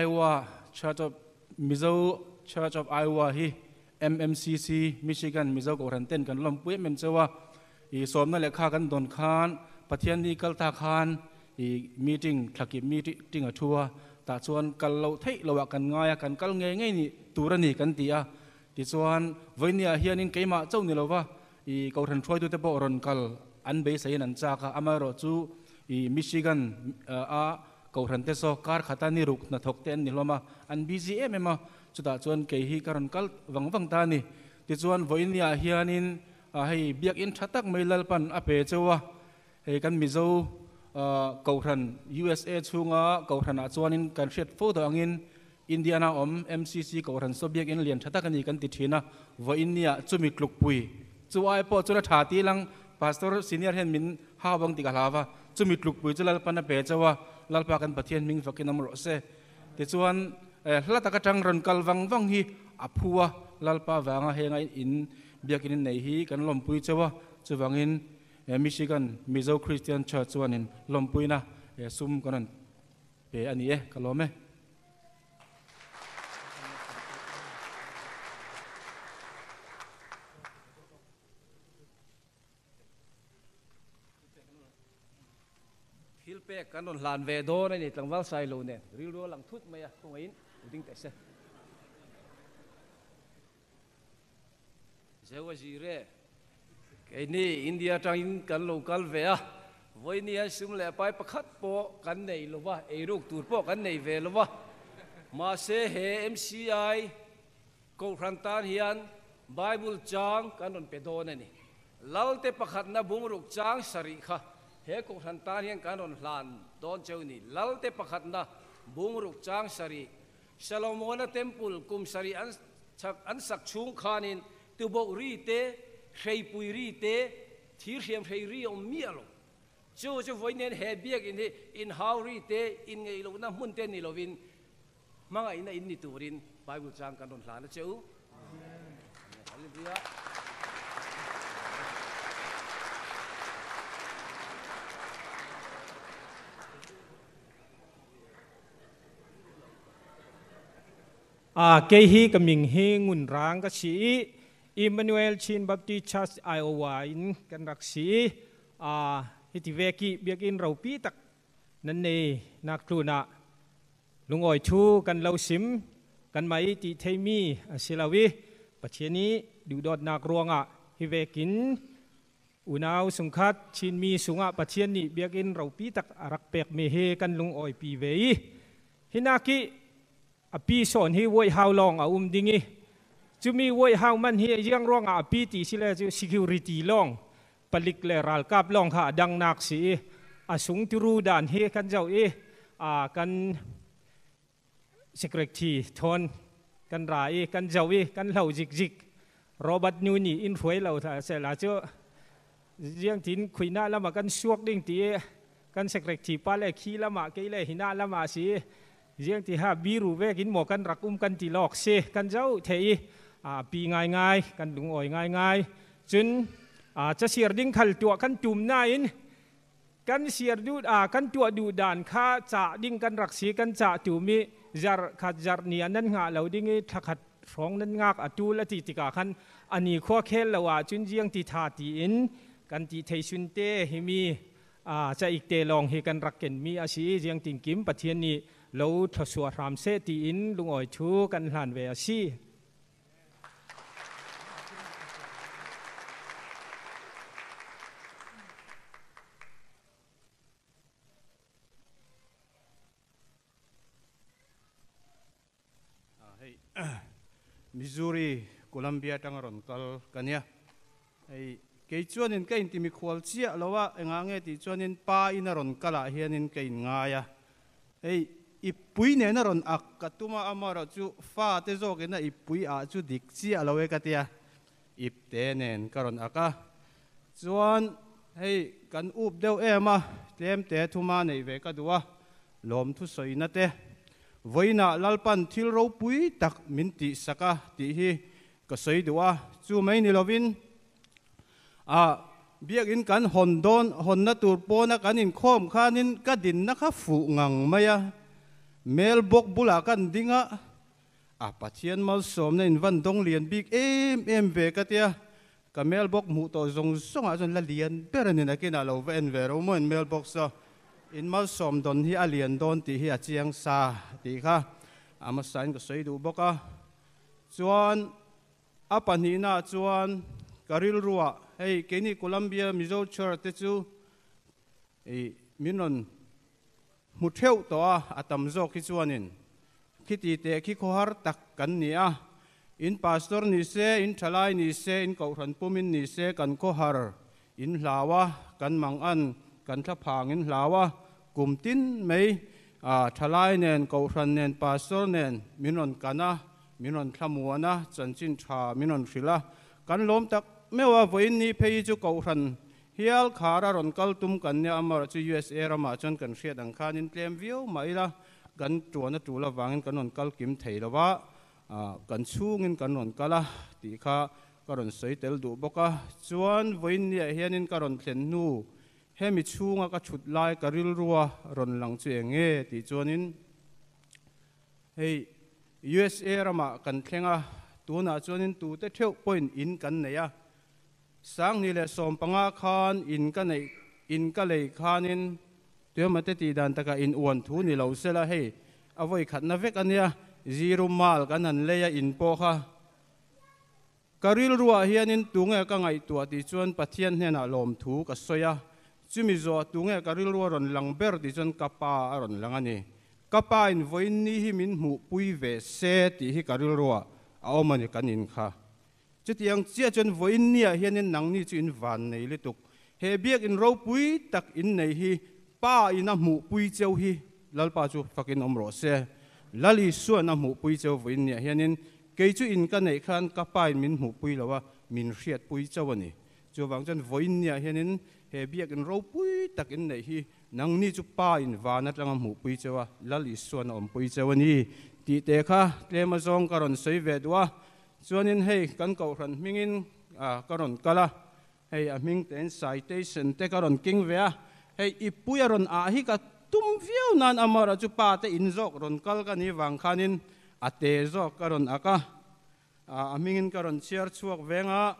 Iowa Church of Mizo Church of Iowa hi MMCC Michigan Mizo ko ran ten kan lom pui mem chewa i à. som na lekha kan don khan, pathian ni kal ta khan i meeting, thaki meeting a thua. Ta chuan kal lo thei lo kan ngaya kan à, kal nge nge ni turani kan tia à. ti chuan voinia hianin keima chau ni lova i ko ran throi tu te bo ron kal, an be sai nan cha ka amaro chu. I Michigan ờ, a cầu thần thế so car khát ni ruk na thok tên ni loma an BGM chúng ta chọn cái hi karon kal vắng vắng ta ni. Ti chuan voinia hianin à hay biak in mấy lần pan a pe chewa hay căn mi zo cầu thần USA chunga cầu thần à chọn in căn hriat phô do angin Indiana om MCC cầu thần so biak in lian thatak ani kan ti thina voinia chumi kluk pui chu ai po chura thả ti lang pastor senior hen min ha bang ti ka lawa chumi kluk pui chulal pan a pe chewa lalpa kan pathian ming fakin amro se ti chuan hla taka tang ron kal wang wang hi aphua lalpa wanga henga in biakin nei hi kan lompui chewa chuwangin Michigan Mizo Christian Church chuanin lompui na sum kanan pe ani e kalome pe ve do sai lo ne ro lang thut kong in se. Ji re. Cái ni, india tang in kan local ve a. Voi ni a sum le pai pakhat po kan nei lo wa e ruk tur po kan nei ve lo wa ma se he mci ko ran tan hian, bible chang kan pe do na ni. Lalte pakhat na bung ruk chang sari kha he ko than ta hian kan ron hlan don cheu ni lalte pakhat na bung ruk chang sari salomona temple kum sari an chak an sak chung khanin tu bo ri te hrei pui ri te thir hiam hrei ri om mi alo chu chu voi nen he biak in in how ri te in ngei lo na mun te ni lovin manga ina in ni turin bible chang kan ron hlan cheu hallelujah. À cái hi cái mình hi ngun rang cái sĩ Emmanuel Chin Baptist Church Iowa in kan rak si à hiti veki biak in rau pi tak nan ne nak tu na lungoi thu kan lau sim kan mai ti theimi asilawi pacheni du dot nak ruanga hi vekin unaw sungkhat chin mi sunga pachian ni biak in rau pi tak arak pek me he kan lung oi pi vei hinaki อภิสอนให้วยฮาวลองอาอุ้มดิ้งจูมีวย how มันเฮียยังร้องอาปีติสิเลจู security ลองปลิกเลรัลกับลองค่ะดังนักสีอาสุงติรูด่านเฮกันเจ้าเออ่ากันสิกรทีทนกันรายกันเจ้าเอกันเหล่าจิกจิกโรบัตนูนี่อินฟวยเหล่าถ้าเสลาเจ้าเยี่ยงถิ่นคุยหน้าละมากันชวกดิ่งตีกันสิกรทีป้าเลขี้ละมาเกลเลหินาละมาสี riêng ti ha biru ve kin mo kan rakum kan ti lok se kan jau thei à pi ngai ngai kan dung oi ngai ngai chun à cha siar ding khal tua kan tum na in kan siar du à kan tua du dan kha cha ding kan rak si kan cha tu mi jar khat jar ni anan nga lo ding i thakhat rong nan ngak atu la ti tika khan ani kho khel lawa chun jiang ti tha ti in kan ti thei sun te hi mi à cha ik te long hi kan rak ken mi a si jiang ting kim pathian ni lo thasua ram se ti in lungoi thu kan hlan ve a si Missouri, Columbia tangaron kal kanya. Ay kay chuanin kay intimi kwal chia lawa enga nge ti chuanin pa inaron kala hianin kay ngaya. Hey ipui ne naron ak katuma amara chu fa te zo na ipui a chu dik siya lawe katia. Iptenen karon aka. Chuan hey kan up deu ema tlem te thuma nei ve ka duwa lom thu soi na te. Voina lalpan thil ro pui tak min ti saka ti hi ka soi duwa chu mai ni lovin a, biak in kan hon don, hon na tur po na kan in khom khanin ka din na kha fu ngang maya mel bok bula kan dinga. Ah, a pachian mal som na in van dong lian bik em em ve ka tia. Ka mel bok mu to zong zong a zon la lian peran in akin lo ven ve ro mo in mel bok so in mal som don hi a lian don ti hi a chiang sa ti kha ama ah, sain ko sei du boka. Chuan, a ni na chuan. Karil ruwa hei keni columbia mizo chur te chu. E minon มุดเทวตัวอาตมโจคิดวันินคิดตีเตะคิดขวารตักกันเนี่ยอินพาสตอร์นิเซอินทลายนิเซอินเกาหลันปุมินนิเซกันขวารอินลาวะกันมังอันกันทะพางอินลาวะกุมตินไม่ทลายเนนเกาหลันเนนพาสตอร์เนนมินนกันนะมินนขมัวนะจันจินชามินนศิลากันล้มตักไม่ว่าวันนี้เพย์จุเกาหลัน hial khara ron kal tum kan ne amar chu usa rama chon kan hriat ang khan in tlem view mai la kan tuana tula wangin kan ron kal kim thei lawa ah, kan chungin kan ron kala, ti kha karon soi tel du boka chuan voin ni hianin karon thlen nu. Hemi chunga ka chut lai ka ril ruwa ron lang chu enge ti chuanin hei usa rama kan thlenga tuna chuanin tu te theu point in kan neya sang ni le som panga khan, in ka nei, in ka lei khanin. Tu ma te ti dan taka in uan thu ni lo sela hei. Avoi khat na vek ania zero mal kan an leya in po kha karil ruwa hianin tunge ka ngai tua ti chuan pathian hena lom thu ka soya. Chumi zo tunge karil ruwa ron lang ber ti chuan kapa aron lang ani. Kapa in voin ni hi min mu pui ve se ti hi karil ruwa a omani kanin kha chutiang chia chuan voin nia hianin nang ni chu in van nei le tuk he biak in ro pui tak in nei hi. Pa in ina mu pui cheu hi. Lalpa chu fakin omro se lali suan na mu pui cheu voin nia hianin ke chu in ka nei khan ka pa in min mu pui lawa min hriat pui cheu ani chu wang chan voin nia hianin he biak in ro pui tak in nei hi. Nang ni chu pa in vanat langa mu pui chewa lali suan om pui cheu ani ti te kha tlema zong karon soi ve duwa chuanin hei kan ko ran mingin a karon kala hei a. Ming ten citation te karon king vea hei ipuya ron a ah hi ka tum viau nan amara chu pa te in zok ron kal ka ni wang khanin, a te zok karon aka a mingin karon chiar chuak venga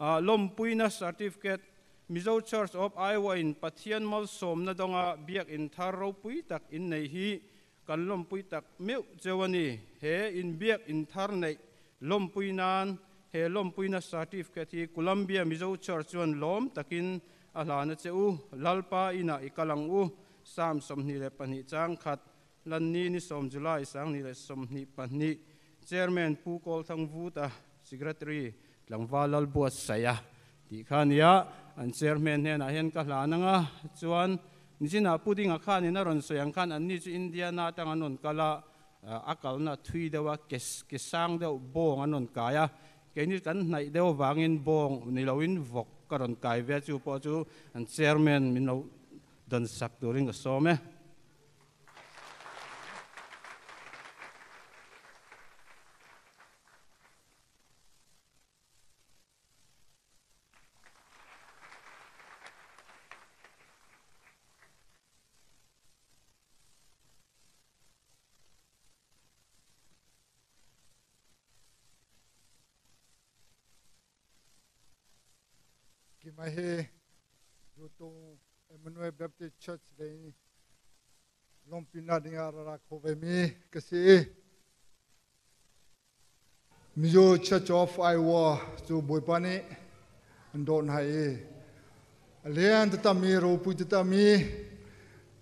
a, lom puina certificate. Mizo church of iowa in pathian mal som na donga biak in thar ro pui tak in nei hi. Kan lom pui tak meu chewani he, in biak in thar nei. Lom pui nan he lom pui na certificate hi Columbia Mizo Church chuan lom takin a hlana cheu lalpa ina ikalang u sam som ni le pani chang khat lan ni ni som July sang ni le som ni pani chairman pu kol thang vu ta secretary langwa lal buat saya ti khania an chairman ne na hen ka hla nanga chuan nisina puding a khan in ron soyang khan an ni chu india na tang anon kala akal na thui dewa kes kesang de bong anon kaya ke ni kan nai deu wangin bong ni loin vok karon kai ve chu po chu an chairman min lo don sak turing so me mai my hair go Emmanuel Baptist Church lay lompina ding arara kho ve kasi mio church of Iowa wa to boy don hai alian ta mi ro pu ta mi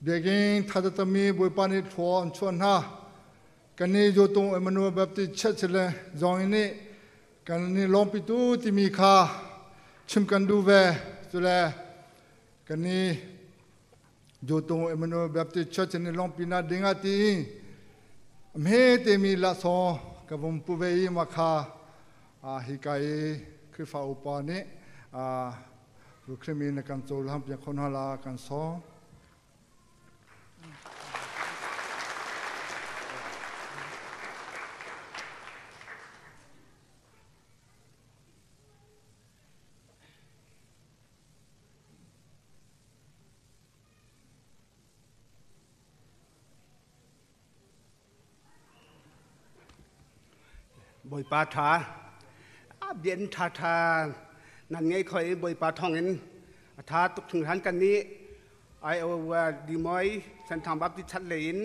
degen tha ta mi boy pani ha. jo to Emmanuel Baptist Church lay zong ni kani ni lompitu ti kha. ชิมกันดูเวตุเลกันนี้จูตงเอมโนแบบที่ชอชนิลองปีนาดิงาตีเมเตมีละซองกับผมปุเวอีมาคาอาฮิกายคือฟาอุปานิอาลูกครีมีในกันโจลฮัมป็นคนฮาลากันซอง ยปาถาอาเบียนทาทานั่นไงคอยบอยปาทองเงินทาตกถึงทันกันนี้ไอเอว่าดีมอยฉันทำบัที่ชัดเลยิน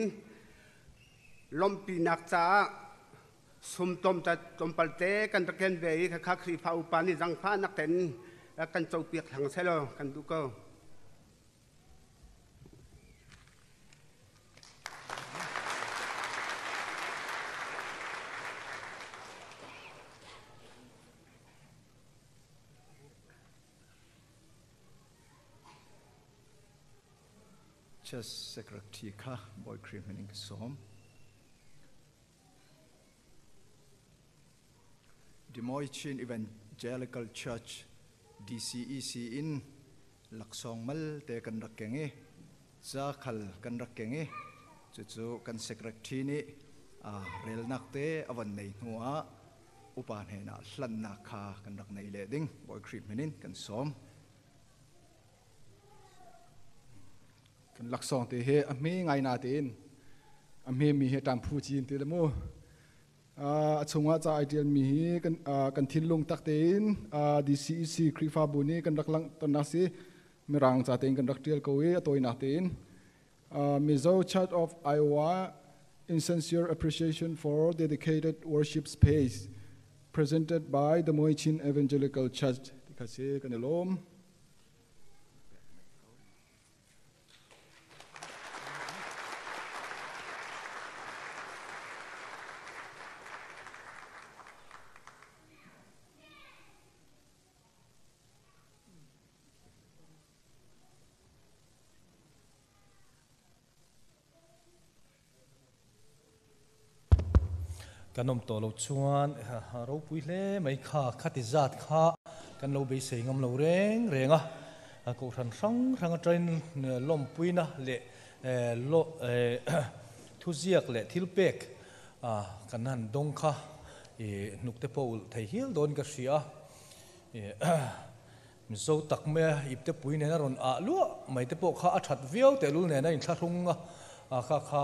ลมปีนักจ้าสุมตมจะตมปัลเจกันตะเกนเบยคักครีพาอุปานิจังพานักเต็นและกันเจ้าเปียกทางเซลกันดูก็ boy criminal som. Des Moines Evangelical Church DCEC in laksong mal te kan rakkenge cha khal kan rakkenge chu chu kan secretary ni, a rel nak te awan nei nuwa upan hena hlan na kha kan rak nei le ding, boy criminal kan som. กันลักซองเตะเฮอเมงไงนาเตนอเมมีเฮตามผู้จีนเตละโมอ่าชงว่าจะไอเดียมีเฮกันอ่ากันทิ้งลงตักเตนอ่าดีซีซีคริฟาบุนีกันรักลังตอนนักสีมีรังจ่าเตนกันรักเดียลกวีตัวอินาเตนอ่ามิโซชัดออฟไอวา in sincere appreciation for dedicated worship space presented by the Moichin Evangelical Church. Dikasih kanilom. กันนมตัวเราชวนเราปุยเล่ไม่ขาดขัดจัดขากันเราไปเสียงเราเร่งเร่งอะกูทันสังทังใจลมปุยนะเล่โลทุเรียกเล่ทิลเปกอ่ากันนั่นดงค่ะนุกเตปูไทยฮิลโดนกระเสียมิโซตักเมียอิบเตปุยเนี่ยนะรอนอาลัวไม่เตปูข้าอัดเวียวแต่ลุเนี่ยนะอินทารุงอะข้าข้า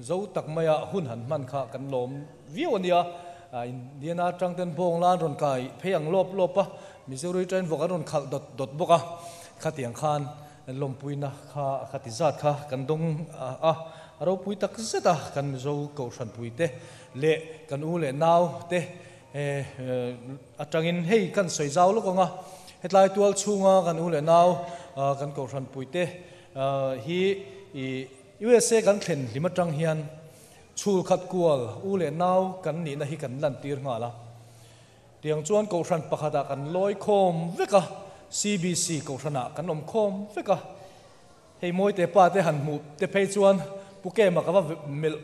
zo tak maya hun han man kha kan lom viu ania in diana trang ten bong lan ron kai pheyang lop lop pa missouri train voka ron khal dot dot boka khatiang khan lom puina kha khati zat kha kan dong a ro pui tak zeta kan zo ko san pui te le kan u le naw te e atangin hei kan soi zau lo ko nga hetlai tual chunga kan u le naw kan ko san pui te hi i USA กันเข็นลิมาจังเฮียนชูขัดกวลอูเลนาวกันนี่นะฮิกันลันตีร์งาละเดียงจวนกูรันปะขดากันลอยคมเวกะซีบีซีกูรันะกันอมคมเวกะเฮ้ยมวยเตะป้าเตะหันหมูเตะเพยจวนปุกเกมากว่า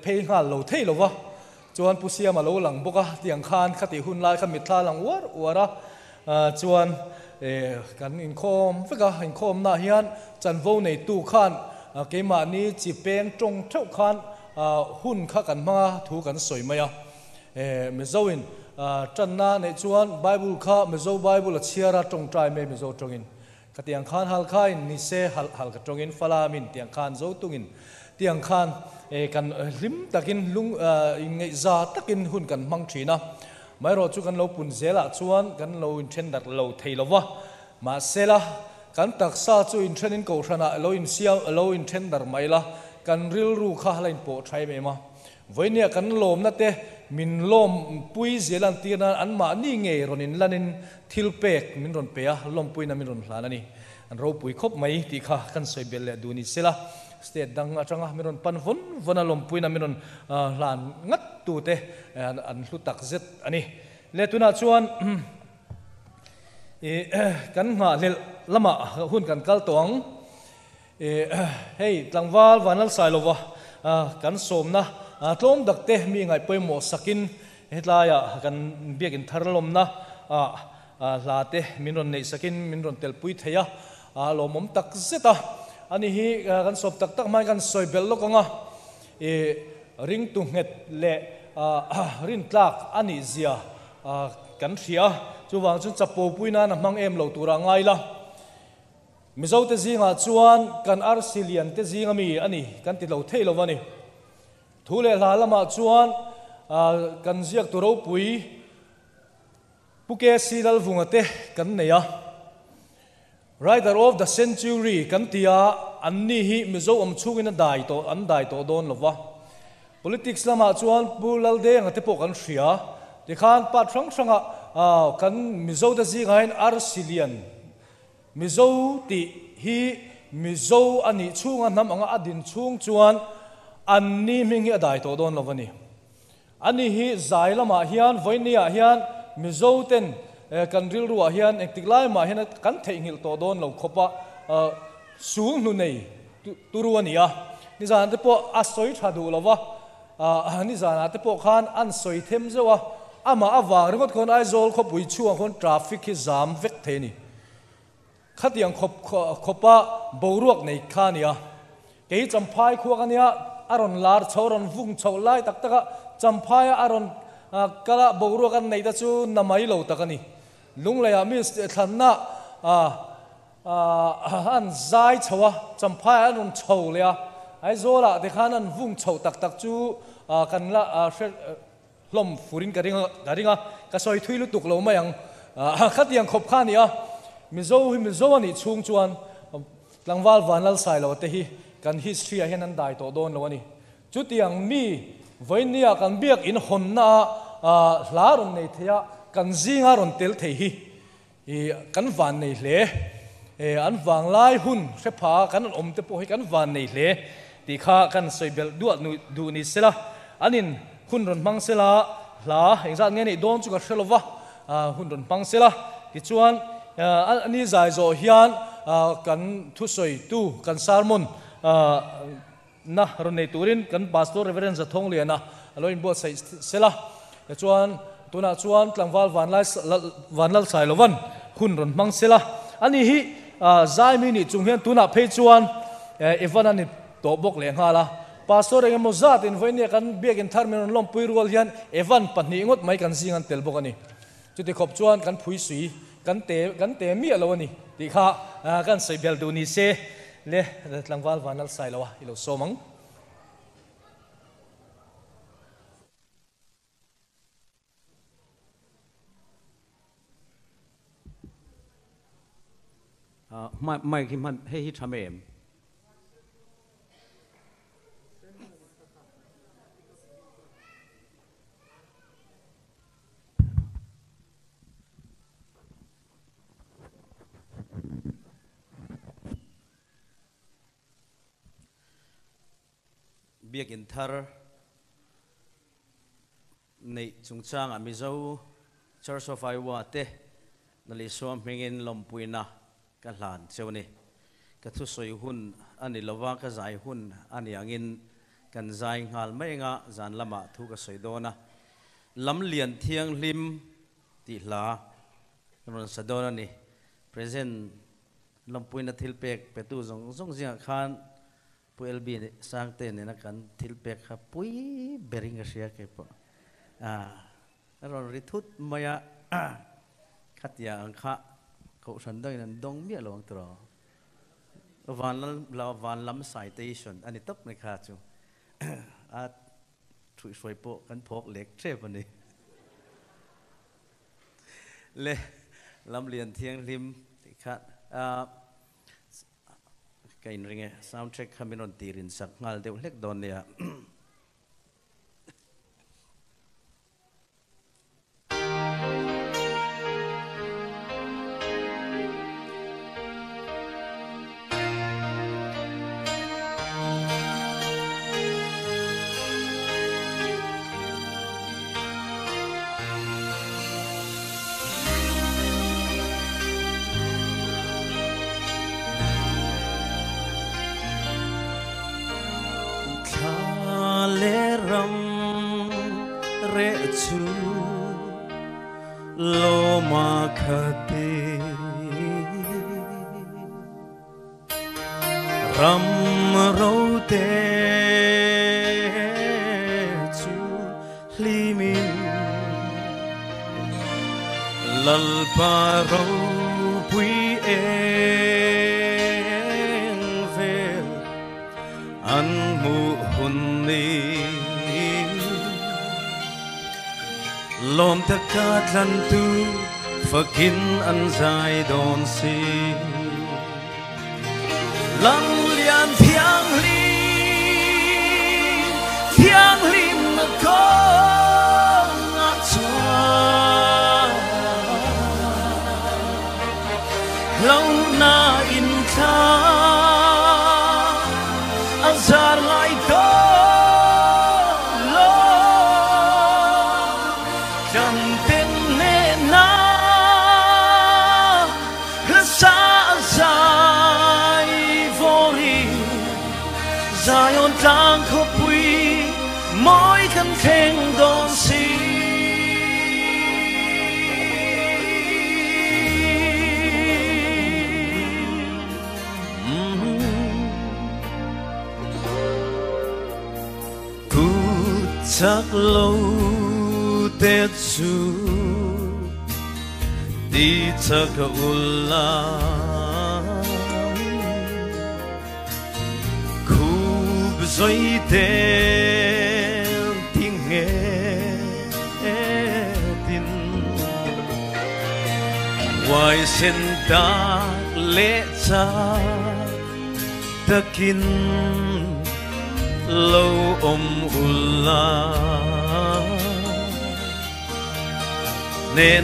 เพยงาโลเทโลวะจวนปุเสียมาโลหลังบุกะเตียงคานขติหุนลายขมิดทาหลังวัวอวระจวนเอกันอินคมเวกะอินคมนาเฮียนจันโวในตู้คาน À, cái mà ni chỉ bên trong thâu khan à, hun khắc kan ma thu kan soi à. E me in à, chân na này chuan, bible kha me zo bible là chia ra trong trai mây me me trong in. Cái tiếng khan hal khai, ni se hal hal cái ka tongin fala min tiếng khan zô tung in. Tiếng khan e kan lim ờ, takin lung ờ, in za takin hun kan mang thina mai ro chu kan lo pun zela chuan kan lo in then dat lo thei lo wa ma กันตักซาจูอินเทรนินกูชนะโลอินเซียโลอินเทรนดาร์ไม่ละกันริลรูข้าเลยปวดใช้ไหมมาวันนี้กันลมนั่นเตะมินลมปุยเจลันตีนันอันมานี่เงยรนินลันินทิลเปกมินรนเปียลมปุยนั่นมินรนลานันนี่อันเราปุยครบไหมที่ข้ากันสวยเบลเลดูนี่เสละสเตดดังอาจังมิรอนปันฝนวันลมปุยนั่นมิรอนลานงัดตูเตอันลุตักเซตอันนี้เลตุนาชวน kan nga lel lama hun kan kal tong e hey tlangwal vanal sailowa kan som na. Tlom dak te mi ngai poi mo sakin hetlaya kan biakin tharlom na. À, à, a la te minron nei sakin minron tel pui theya a à, lomom tak zeta ani hi kan sop tak tak mai kan soi bel lokonga e ring tu nget le rin tlak ani zia. Kan thia chu wang chu chapo puina na mang em lo tura ngai la. Mizo te zinga chuan, kan arsilian te zinga mi, ani, kan ti lo thei lo wani thule la lama ah chuan à, kan ziak tu ro pui puke silal vunga te, kan neya writer of the century, kan tia anni hi, mizo am chungina dai to, an dai to don lova politics lama ah chuan pulal de ngate po kan hria ti khan pa thranga Ờ, thanga kan mizo da zi ngain arsilian mizo ti hi mizo ani chunga nam anga adin chung chuan anni mingi adai to don lovani ani hi zai lama hian voinia hian mizo ten eh, kan ril ruwa hian ektik lai ma hian kan thei ngil to don lo khopa ờ, sung nu nei turuania ni zan te po asoi thadu lova ờ, ni zan te po khan an soi them zewa ama awang ringot kon ai zol kho pui chuang kon traffic hi zam vek the ni khatiang khop khopa boruak nei khania ke champhai khuakania aron lar choron vung chho lai tak taka champhai aron kala boruak an nei ta chu namai lo takani lung la ya mi thanna a an zai chowa champhai aron chho le ai zola de khan an vung chho tak tak chu kan la hlom furin ka ringa ka ringa, ka soi thui lu tuk lo ma yang khat yang khop khan ya mi zo hi mi zo ani chung chuan um, tlangwal vanal sai lo te hi, kan history a hen an dai to don lo ani. Chu tiang mi voinia kan biak in hon na hla ron nei thea kan zinga ron tel thei hi. E kan van nei hle. E an wang lai hun se pha, kan om te po hi, kan van nei hle. Ti kha kan soi bel duat nu, du ni sela. Anin hun ron mang sela. Hla engzat nge ni don chu ka hrelowa hun ron mang sela. Ti chuan ani zai zo hian kan thu soi tu, kan sarmon na ron nei turin, kan pastor reverend za thong liana aloin bo sai sela. Chuan, tuna chuan tlangwal vanlai vanlal sai lowan hun ron mang sela. Ani hi zai mi ni chung hian tuna phei chuan e, evan ani to bok le nga la. Pastor eng mo zat in voinia kan biak in tharmen lom pui rual hian evan pahni ngot mai kan singan tel bok ani chuti khop chuan kan phui sui kan te kan te mi alo ani ti kha kan sei bel du ni se le tlangwal vanal sai lawa ilo somang mai mai khi man he hi tham em biakin thar nei chung chang à ami zo church of iowa te na li suam mengin lompuina ka hlan cheu ni ka thu soi hun ani lova ka zai hun ani angin à kan zai ngal mai nga zan lama thu ka soi dona lam lian thiang lim ti hla ron sadona ni present lompuina thilpek petu zong zong zia khan. PLB sangte ni nakan tilpek ha pui bering asia ke po a ron ritut maya khatya ang kha ko sandang nan dong mi long tro van lam la van lam citation ani top ni kha chu a thui soi po kan phok lek tre pa ni le lam lian thiang lim kha a à cái ringe soundtrack kami non tirin sak ngal deu lek don ya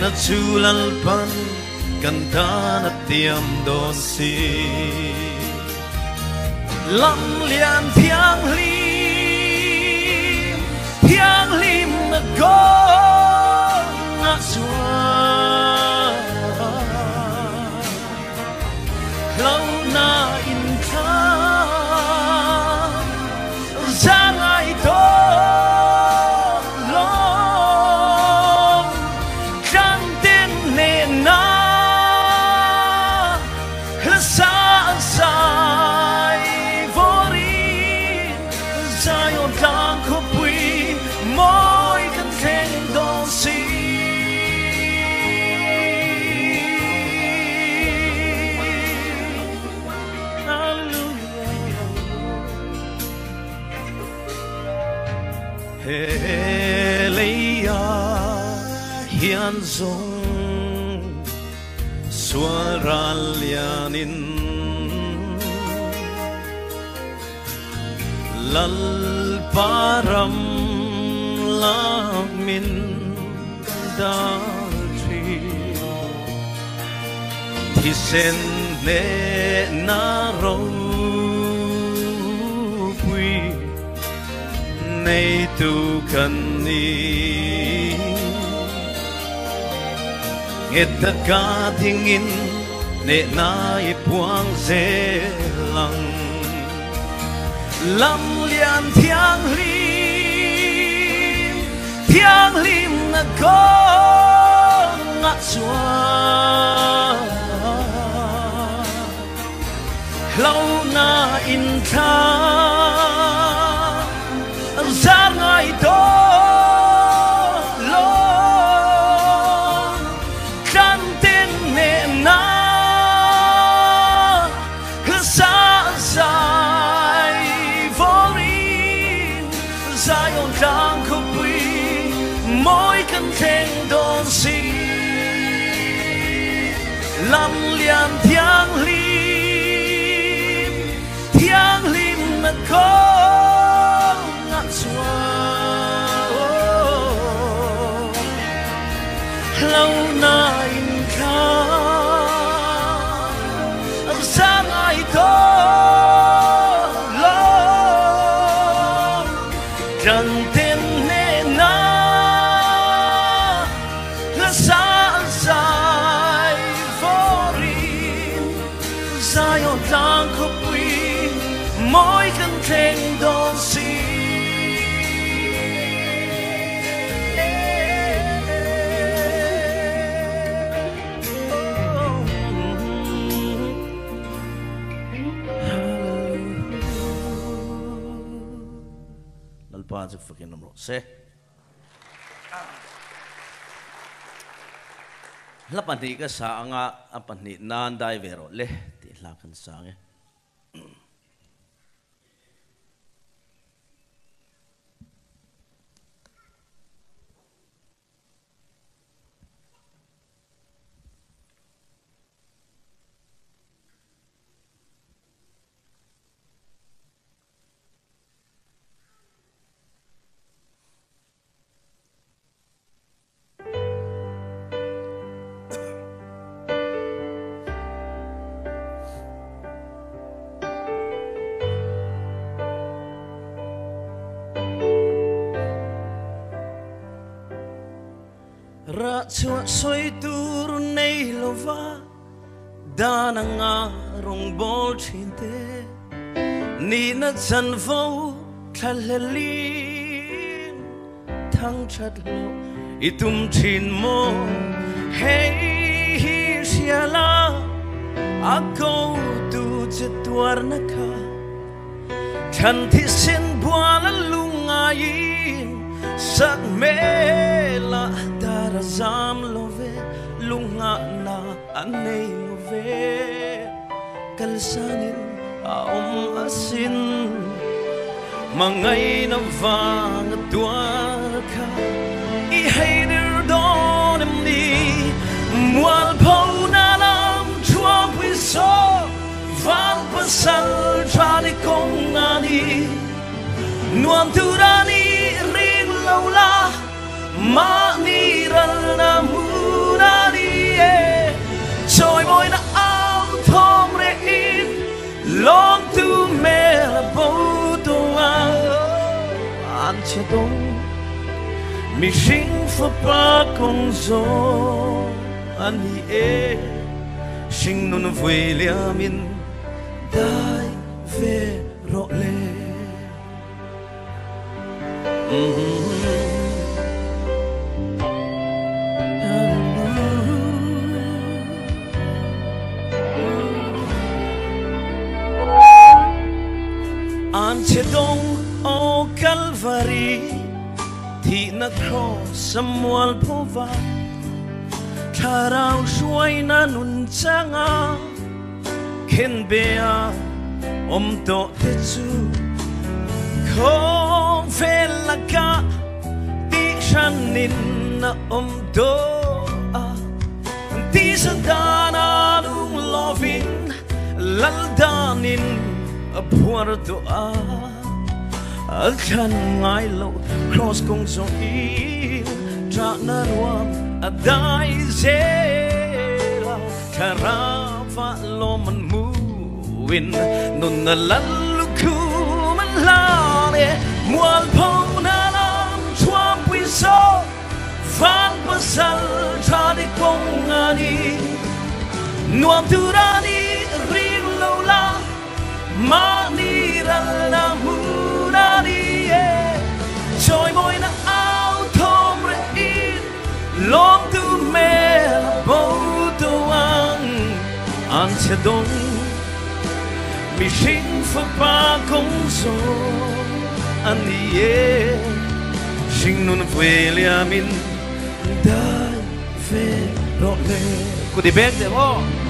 na nó chu lal pan, kan ta na tiam do si. Lam lian thiang li thiang lim na go na chua varam la min da tri thi sen ne na ro quy nay tu cần ni. Nghe tất cả thiên in na y buang dễ lặng lắm lian thiang lim thiang lim na ko ngã xóa lâu na in tha 能量降临，降临门口。Lalpa chu fakin namro se lapan ni ka sa anga apan ni nan dai vero. Le ti la kan sange ra chua soi tur nei lova dana nga rong bol thin te ni na chan vo thalhalin thang chat lo itum chin mo hey hi siala a ko tu che tuar na ka chan thi sin bua la lunga yin sak me la dara zam love lunga na anei love kalsanin aom asin mangai na vang tuar ka i đưa don em ni mual po na lam chua pi so van pasal tra ni kong ani nuam tu ra ni ring lâu la ma ni na mu na trôi môi na ao thom re in. Long tu me la bo dong. Mi sing fa pa kong zo. Ani e. Sing nun vui liam in. Dai ve ro le. Mm-hmm. Ante dong o Calvary Thi na cross Samuel pova tharau suay na nun changa Ken bea om to te chu. Ko vela ka Di shanin na om do a. Ti sa dana lung lovin Laldanin a puerto a Alkan ngai lo cross kong so i Tra na ruam a dai zela Karava lo man muin Nun na lalu ku man lale Mual po na lam chuam pi so Van pasal tra di kong a nuam turani ring lo la mani ra la murani e joy moi na ao thom re in, lom tu me bo tu ang an che dong mi shin fa pa kong so an ye shin nun fue le min dai fe ro le ku di bek de không?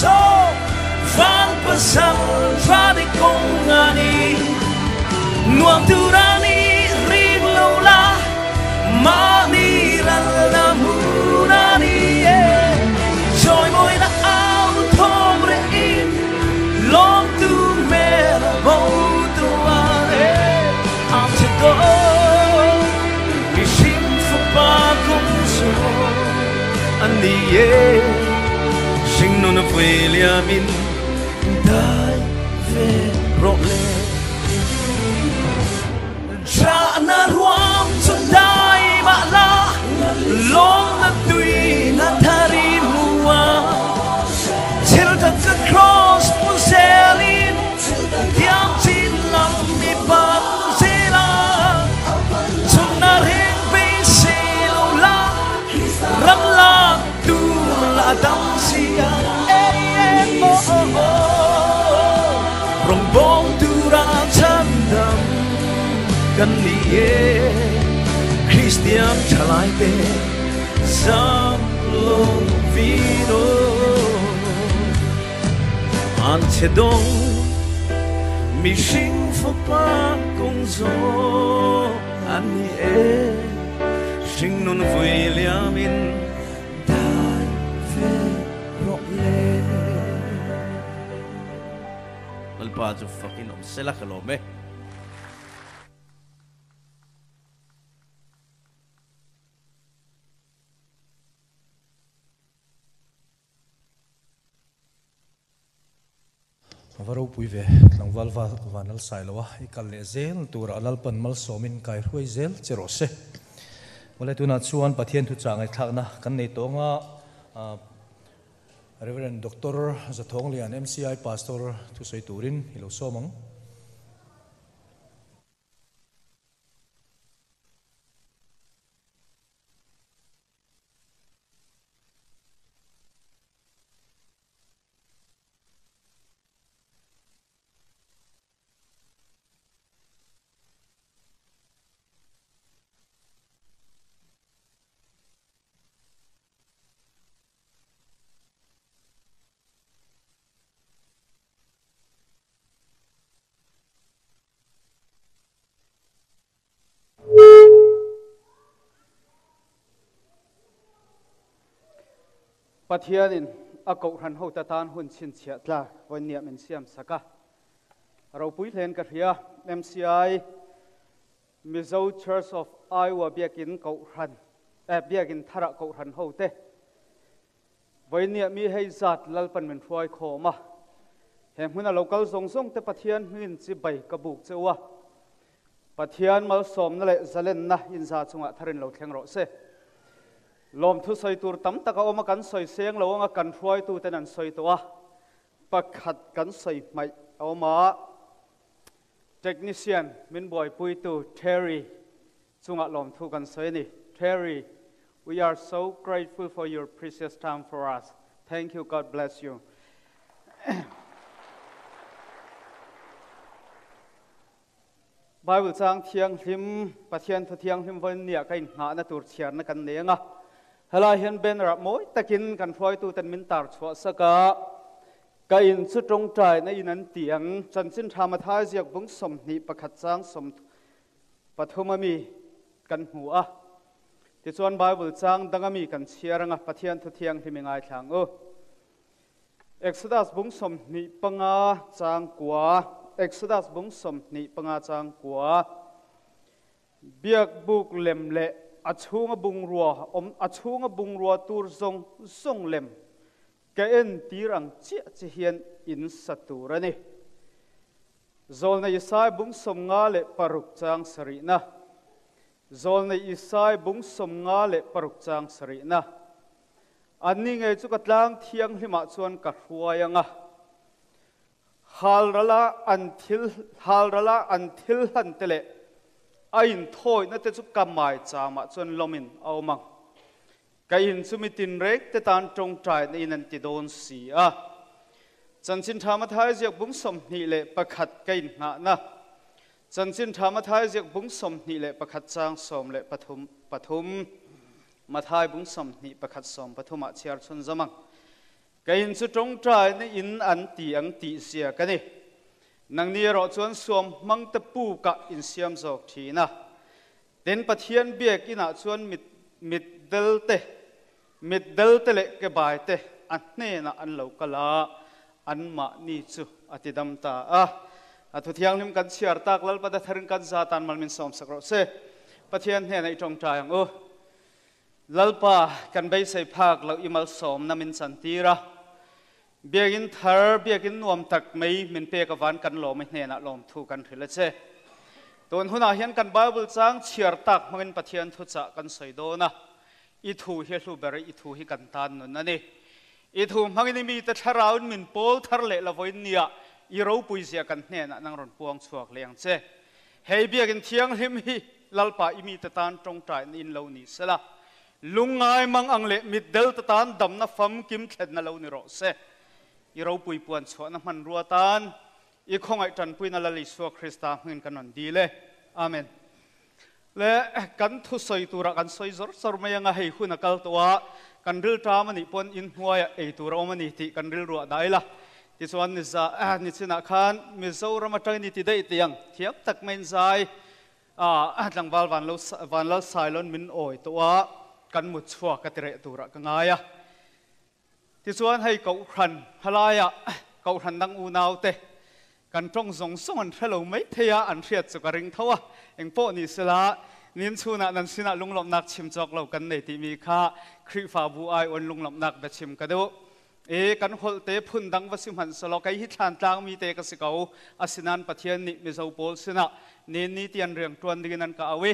Trump we saw Van pasal Tradi kongani Nuam turani Rim lola Mani ralla murani Joy moi la au tomre in Long tu mera Bo tu ane Am te go Mi sim fu pa kong so anh đi ye sinh nôn về lia min dai về rộ lệ cha na ruam kan ni e christian chalai sam lo vino an che mi sing fo pa kong zo an e sing nun vui Malpa jo fucking om sela kalome. Varo pui ve tlang wal va vanal sai lawa i kal le zel tur alal pan mal somin kai ruai zel chero se wala tuna chuan pathian thu changai thakna kan nei tonga Reverend Dr. Zathong Lian MCI Pastor thu soi turin hilo somang pathianin a ko ran ho ta tan hun chin chia tla voi niam in siam saka ro pui thlen ka ria mci mizo church of iowa biakin ko ran e biakin thara ko ran ho te voi niam mi hei zat lalpan min fuai kho ma he hmuna local zong zong te pathian min chi bai ka buk chewa pathian mal som na le zalen na in za chunga tharin lo thleng ro se ลมทุสอยตูรตั้มตะกอมากันสอยเสียงเราว่ากันรวยตูแต่นันสอยตัวประคัดกันสอยไม่เอามาเทคนิคียนมินบอยปุยตูเทอรี่สุงอลมทุกันสอยนี่เทอรี่ we are so grateful for your precious time for us thank you God bless you บา i b l e จางเทียงหิมปะเทียนทเทียงหิมวันเนี่ยกันหาหน้าตูดเชียนนักันเลี้ยงอะ hala hian ben ra moi takin kan phoi tu tan min tar chwa saka ka in chu trong trai na in an tiang chan chin thama thai ziak bung som ni pakhat chang som pathuma mi kan hu a ti chuan bible chang dangami kan chiaranga pathian thu thiang hlim ngai thlang o exodus bung som ni panga chang kwa exodus bung som ni panga chang kwa biak buk lem le อาชูงบุงรัวอมอาชูงบุงรัวตูรซงซงเล็มแกเอ็นตีรังเจียจะเฮียนอินสตูระนี่ zol na isai bung som nga le paruk chang sari na zol na isai bung som nga le paruk chang sari na ani nge chu katlang thiang hlima chuan ka hruayanga hal rala an thil hal rala an thil han tele ไอ้อินทอยนั่นจะสุกำหมายจามาจนลมินเอามังกายินสุมิตินเร็กแต่ตอนจงใจในนันติโดนเสียจันสินธรรมทายเสียกบุ้งสมนี่เลยประคัดกินหานะจันสินธรรมทายเสียกบุ้งสมนี่เลยประคัดจางสมเลยปฐมปฐุมมาทายบุ้งสมนี่ประคัดสมปฐมอาเชียร์ชนจมังกายินสุจงใจในอินอันตีอังตีเสียกันนี่ นังนี้เราชวนสวมมังตะปูกะอินเซียมจอกทีนะเดินปัทเทียนเบียกินาชวนมิดมิดเดลเตมิดเดลเตเล็กบายเตอันเนนะอันเลวกะลาอันมานี่จุอติดัมตาอะอทุที่ยังนิมันเสียร์ตากลลปะเดทเริงกันซาตานมันมินสอมสักรสเซปัทเทียนเนี่ยในจงใจงโอ้ลลปะกันไปใส่ภาคเราอิมัลสอมนั่นมินสันตีระ เบียกินทาร์เบียกินนวมตักไม่มินเปกวันกันหลอมไม่เนนะหลอมทูกันถึงละเจตัวหุ่นอาเฮียนกันบาบิลจังเชียร์ตักมังปะเทียนทุจักันใส่โดนะอิทูเฮลูเบรอิทูฮิกันตานนั่นนี่อิทูมังนี่มีแต่ชาราวนมินโปลทาร์เละละวันเนียอีรูปุยเสียกันเนนะนางรนปวงสวกเลี้ยงเจเฮเบียกินเทียงหิมฮีลลปาอิมีแต่ตานตรงใจนินเลวนี้สละลุงไงมังอังเลมิดเดลตานดำนะฟัมกิมเข็ดนะเลวนี้รอเซ ที่เราปุยปวนสวนมันรัวตานอีกคงไอ้จันปุยนั่นละลิสวคริสต์ตามเงินกันนนดีเลยอาเมนและกันทุสอยตุระกันสอยจอร์สรมายังไงคุณนักลตัวกันริลตามันอีปนอินหัวไอตุระรามันอีที่กันริลรัวได้ละที่ส่วนนี้จะนี่สินักขันมิโซรามาจังนี่ที่ได้เตียงเทียบตักเมนใจอ่าจังวัลวันลาวันเสายลอนมินโอยตัวกันมุดชัวกระเตะตัวกังไงอะ ที่ส่วนให้เกาขันฮลายะเกาขันดังอูนาวเตกันตรงสงสงอันเทลไม่เทียอันเทียสุกริงเทวะเองโปนิสละนิ้นชูนันันสินะลุงลำนักชิมจอกเรากันในที่มีค่าครีฟาบูไอออนลุงลำนักแบชิมกันดูยเอกันหดเตพุ่นดังวสิมันสลอกไอฮิตลานตางมีเตกสิเกาอสินันปะเทียนนิมิเซาโปลสินะเนนนี่เตียนเรื่องตวนดีนันกะเอาเว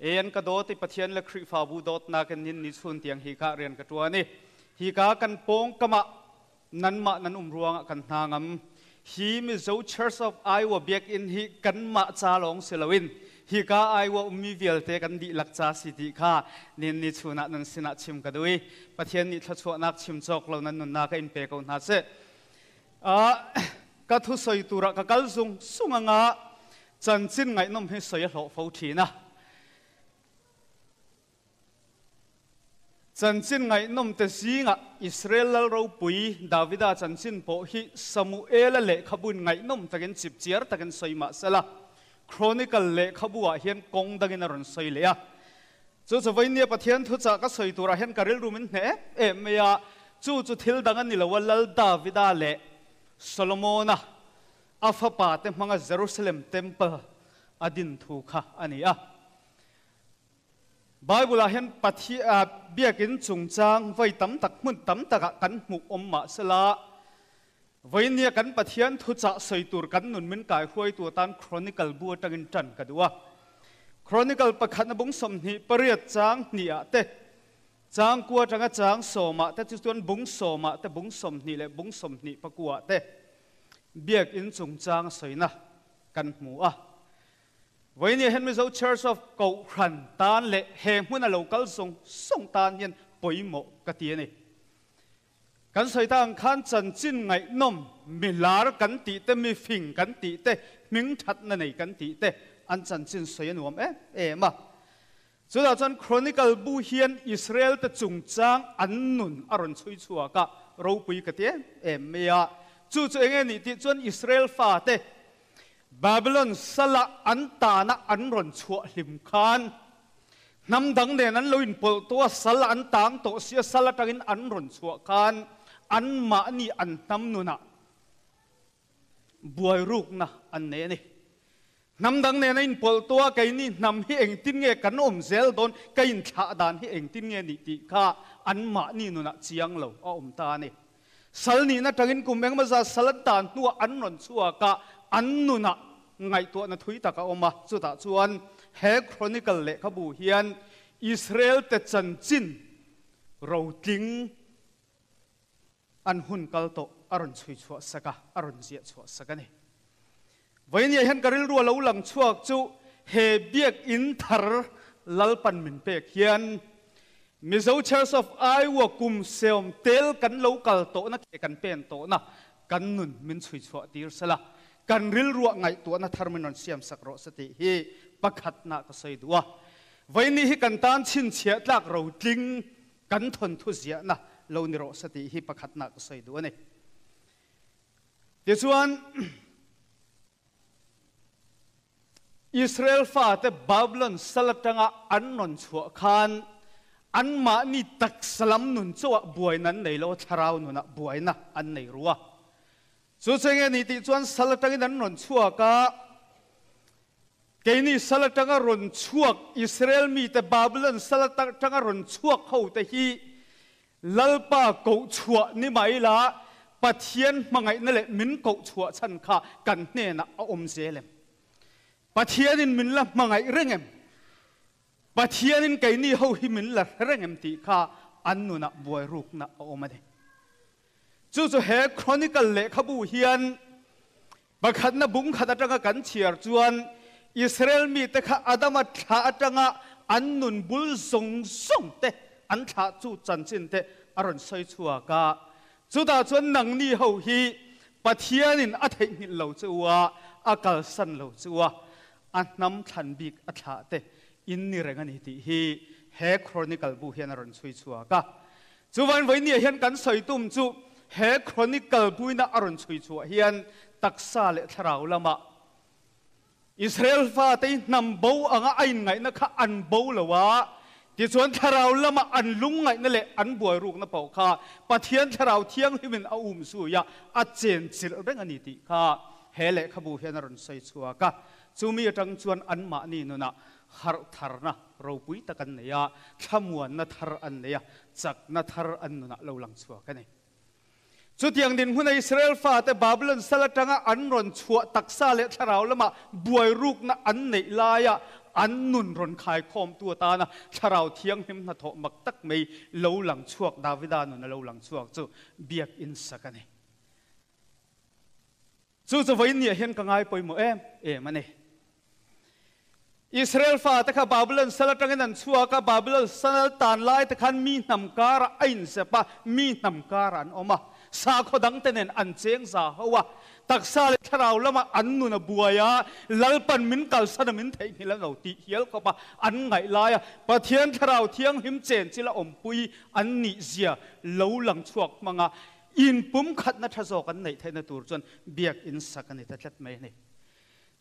เอ็นกระโดดที่ปะเทียนและครีฟาบูโดตนักนิ้นนิชุนเตียงฮิกาเรียนกระตัวนี่ hi ka kan pong kama nan ma nan um ruang kan hangam hi mi zo church of iowa biak in hi kan ma cha long selawin. Hi ka iowa ummi vial te kan di lak cha si ti kha. Nin ni chuna nan sina chim ka dui pathian ni thla chwa nak chim chok lo nan nun na ka in pe ko na se. A ah, ka thu soi tura ka kal zung sunga nga. Chan chin ngai nom he soi lo fo thina จันจินไงนมเตซีงะอิสราเอลเราปุยดาวิดาจันจินโพฮิสมุเอลเละขบุนไงนมตะกันจิบเจียร์ตะกันซอยมาสละโครนิกเละขบัวเฮียนกงตะกันรอนซอยเลียจู่จะวันนี้ประเทศทุจก็ซอยตัวเฮียนการิลรูมินเนเอ็มยาจู่จู่ทิลดังนี่ละวันลดาวิดาเลสโซโมอนะอัฟปาเตมังกเยรูซาเล็มเทมเปอร์อดินทูค่ะอันนี้อะ Bible a hian pathi a biakin chungchang vai tam tak mun tam taka kan mu omma sala vai nia kan pathian thu cha soitur kan nun min kai huai tu tan chronicle bu tangin tan kadua chronicle pakhat na bung som ni pariat chang ni a te chang kwa tanga chang soma te chu tuan bung soma te bung som ni le bung som ni pakua te biak in chungchang soina kan mu a với nhà hiện bây Church of cầu khẩn tan lệ hè muốn là local song song tan nhân bồi mộ cái tiền này. Kan sai tang khan chan chin ngai nom mi lar kan ti te mi phing kan ti te ming that na nei kan ti te an chan chin soi nuam e e ma chu da chan chronicle bu hian israel te chung chang an nun aron chui chua ka ro pui ka te e me ya chu chu enge ni ti chuan israel fa te Babylon sala anta na anron chua lim khan. Nam dang ne nan loin pol to sala an tang to sia sala tangin anron chua khan. An ma ni an tam nu na. Buai ruk na an ne ni. Nam dang ne na in pol tua kai ni nam hi eng tin nge kan om zel don kai in tha dan hi eng tin nge ni ti kha. An ma ni nu na chiang lo a om ta ne. Sal ni na tangin kumeng ma za salat tan tu an ron chua ka an nu na ngai to na thui taka oma, chu ta chuan. He chronicle le khabu hian. Israel te chan chin, ro ting. An hun kal to, aron chui chua saka, aron zia chua saka ni vậy nhỉ hiện karil ru lâu lăng chuak chu, he biếc in thar lalpan min pe hian. Mizo Church of Iowa kum seom tel kan local to na, ke kan pen to na. Kan nun min chui chua tir sala. กันริลรัวไงตัวนัทธรรมนนเสียมสักรสติฮีประคัดนักใส่ดัววันนี้ฮีกันตานชินเชียตลักเราจริงกันทนทุเสียนะเราในรสติฮีประคัดนักใส่ดัวนี่เดี๋ยวส่วนอิสราเอลฟาเตบาบลอนสลับจังอันนนชัวคานอันมานี่ตักสลัมนุนชัวบวยนั้นในโลทราวนุนะบวยนะอันในรัว สุดเซงนี่ติจวนสลัดตั้งนั้นนนชั่วกะเกนี่สลัดตั้งรนชั่วอิสราเอลมีแต่บาบิลอนสลัดตั้งรนชั่วเขาแต่ฮีลลปากูชั่วนี่ไม่ละปะเทียนมังไงนั่นแหละมินกูชั่วฉันค่ะกันเนนะออมเซเลมปะเทียนี่มินละมังไงเร่งเอ็มปะเทียนี่ไกนี่เขาหิมินละเร่งเอ็มตีค่ะอันนุนะบวยรุกนะอมเด จู่จเฮครอนิกลเละขบูเฮียนบังคัดนบุ้งขัดจังกันเชียร์จวนอิสราเอลมีแต่ข้าอดัมท้าจังอันนุนบุลสงสงเตอันท้าจู่จันจินเตอรุณใส่ชัวกาจู่ตาจวนนังนี่เฮาฮีปะเทียนินอัตหินเหล่าจัวอากาศสันเหล่าจัวอันน้ำทันบิกอัฐาเตอินนี่เรื่องนี้ที่ฮีเฮครอนิกลบูเฮียนอรุณใส่ชัวกาจู่วันวันนี้เห็นกันใส่ตุ้มจู่ he chronicle buina aron chui chua hian taksa le tharau lama Israel fa te nam bo anga ain ngai na kha an bo lawa ti chuan tharau lama an lung ngai na le an buai ruk na pau kha pathian tharau thiang himin a um su ya a chen chil reng ani ti kha he le khabu hian ron sai chua ka chumi atang chuan an ma ni nu na har thar na ro pui ta kan neya thamuan na thar an neya chak na thar an nu na lo lang chua ka nei สุดยังดินหุ่นอิสราเอลฟ้าแต่บาบิลอนสลัดจังอันรอนชัวตักซาเลชราวละมาบวยรุกนะอันในลายะอันนุนรอนขายคอมตัวตานะชราวเทียงหิมนาทอมักตักไม่เลวหลังช่วกดาวิดานุนเลวหลังช่วกจูเบียกอินสักันเองจูจะไว้เนี่ยเห็นกังไงไปหมดเอ็มเอ็มันเองอิสราเอลฟ้าแต่ข้าบาบิลอนสลัดจังนั้นชัวข้าบาบิลอนสลัดตานลายแต่ขันมีนำการะอินเสปะมีนำการอันออกมา sa kho dang tenen an cheng za hawa taksa le tharau lama an nu na buaya lalpan min kal sana min thei ni la no ti hial ko pa an ngai la ya pathian tharau thiang him chen chila om pui an ni zia lo lang chuak manga in pum khat na thazo kan nei thaina tur chon biak in sakani ta tlat mai nei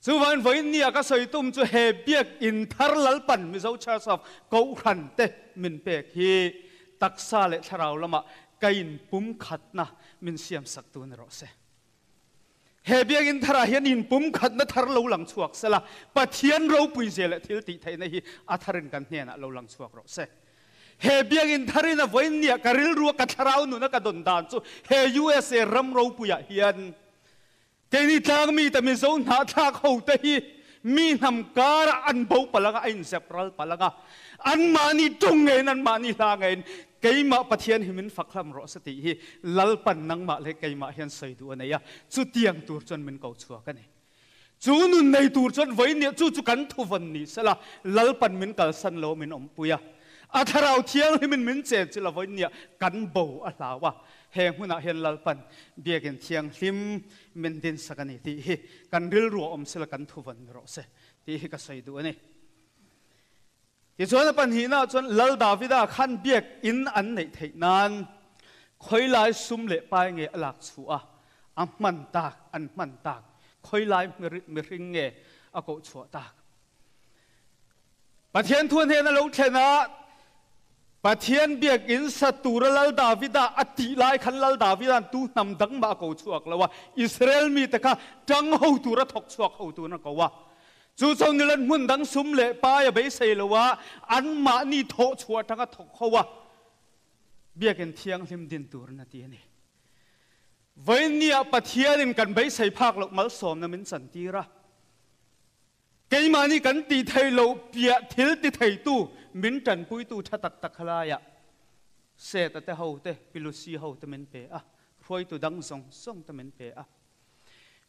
chu van voi ni ka soi tum chu he biak in thar lal pan mi zo cha of ko ran te min pek hi taksa le tharau lama kain pum khat na min siam sak tu na ro se he biak in thara hian in pum khat na thar lo lang chuak sala pathian ro pui zel thil ti thai na hi a tharin kan hne na lo lang chuak ro se he biak in tharin a voin nia karil ru ka tharau nu na ka don dan chu he usa ram ro puya hian cái ni tlang mi ta mi zo na tha khâu te hi mi nam kara an bo palanga ain sepral palanga an mani tung ngen an mani la ngen cái mà pathian himin rõ sự sati hi, lalpan năng mà lấy cái mà hian sei này à chú tiang tour chân mình cầu chua cái này chú nun này tour chân với ni chú chú kan thu van ni lal lalpan mình cầu san lo min ông puya a tharau thiang himin min chen chila voi ni kan bo a lawa he huna hian lalpan biakin thiang hlim, min din sakani ti hi kan ril ông om sila kan thu vân ro se ti hi ka sai du ani ti chuan pan hi na chuan lal davida khan biak in an nei thei nan khoi lai sum le pai nge alak chu a a man tak an man tak khoi lai mi ring nge a ko chu tak pathian thuan he na lo thena pathian biak in satura lal davida ati lai khan lal davida tu nam dang ma ko chuak lawa israel mi ta ka tang ho tura thok chuak ho tu na ko wa จูจงนี่ลันหุ่นดังสุมเละป้ายไปใส่ละวะอันมานี่โถชัวทั้งก็ถกเขาวะเบียกันเทียงทิมดินตัวนาทีนี่วันนี้ปะเทียนินกันไปใส่ภาคหลกมัลสอมนั่นมันสันติระแกมานี่กันตีไทยเลาเปียทิลตีไทยตู้มินจันปุยตู้ชะตักตะคลายะเสตแต่เฮาเตปิลุซีเฮาเตมินเปอะรวยตู้ดังสองสอเตมินเปอะ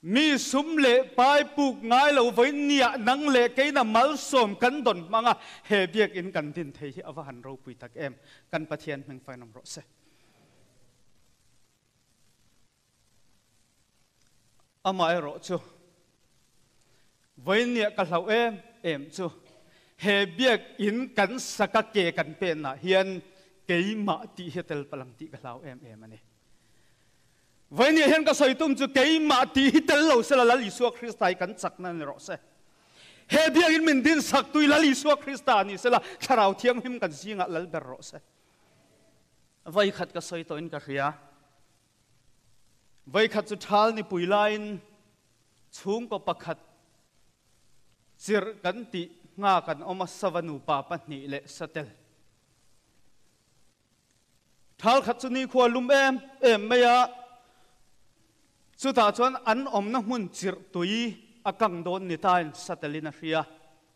mi sum le pai puk ngai lo với nia nang le cái na mal som kan don manga. He biak in kan tin thei hi awa han ro pui tak em. Kan pathian meng phai nam ro se. Amai e ro chu. Với nia ka lau em em chu. He biak in kan saka ke kan pe na hian cái mà ti hetel palang ti ka lau em em ani. วันนี้เห็นก็สอยตุ้มจุเกี่ยมาตีฮิตเลอร์เสละละลิสวาคริสต์ไทยกันสักนั่นหรอเสเฮเบียกินมินดินสักตุยละลิสวาคริสต์นี่เสละชาราวเทียงหิมกันซีงะละเบรอเสไว้ขัดก็สอยตัวอินกับเฮียวันขัดจุดทาลนี่ปุยไลน์ชุ่มก็ปักขัดจิรกันติงากันอมาสวนุปาปนี่เละสเตลทาลขัดจุดนีควรลุมเอ็มเอ็มไม่ยา với chú ta an om na chir tui don ni satelina ria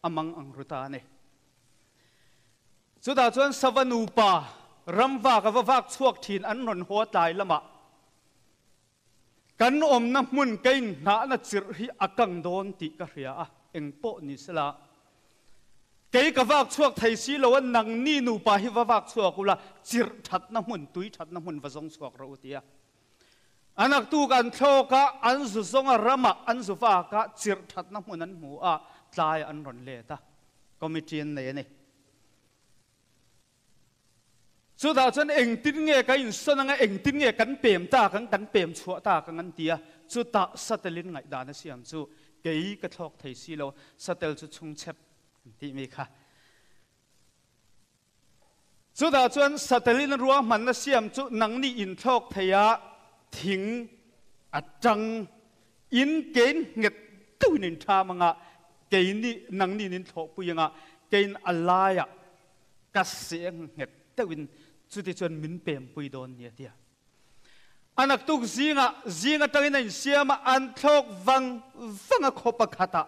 amang ang ruta ne ta savanu pa ka chuak thin an ho tai lama ah. kan om na mun kain na na chir hi akang don ti ka ria a, eng po ni sala cái vác chuộc thầy sĩ lâu nang ni nu pa hi vác chuộc là chir thật na mun túi thật na mun và giống chuộc rồi tia anak tu kan thlo ka, an su songa rama, an su fa ka, chir that na mun an mu a tlai an ron le ta. Committee này ne chu da chuan eng tin nge ka in son nga eng tin nge kan pem ta, kan kan pem chua ta, kan an tia. Chu ta satelin ngai da na siam chu, kei ka thok thei si lo, satel chu chung chep ti mi kha. Chu da chuan satelin ruwa man na siam chu, nang ni in thok thaya thính à trăng in kén ngặt tôi nên cha mà ngạ. Cái ni năng ni nên thọ bây ngạ. Cái à lai à cái sẽ ngặt tôi nên chú thế chuẩn mình bền bây giờ nhé đi anh ạ tục gì ngạ. Gì ngạ tôi này xem mà anh thọ văng văng à khó bắt khát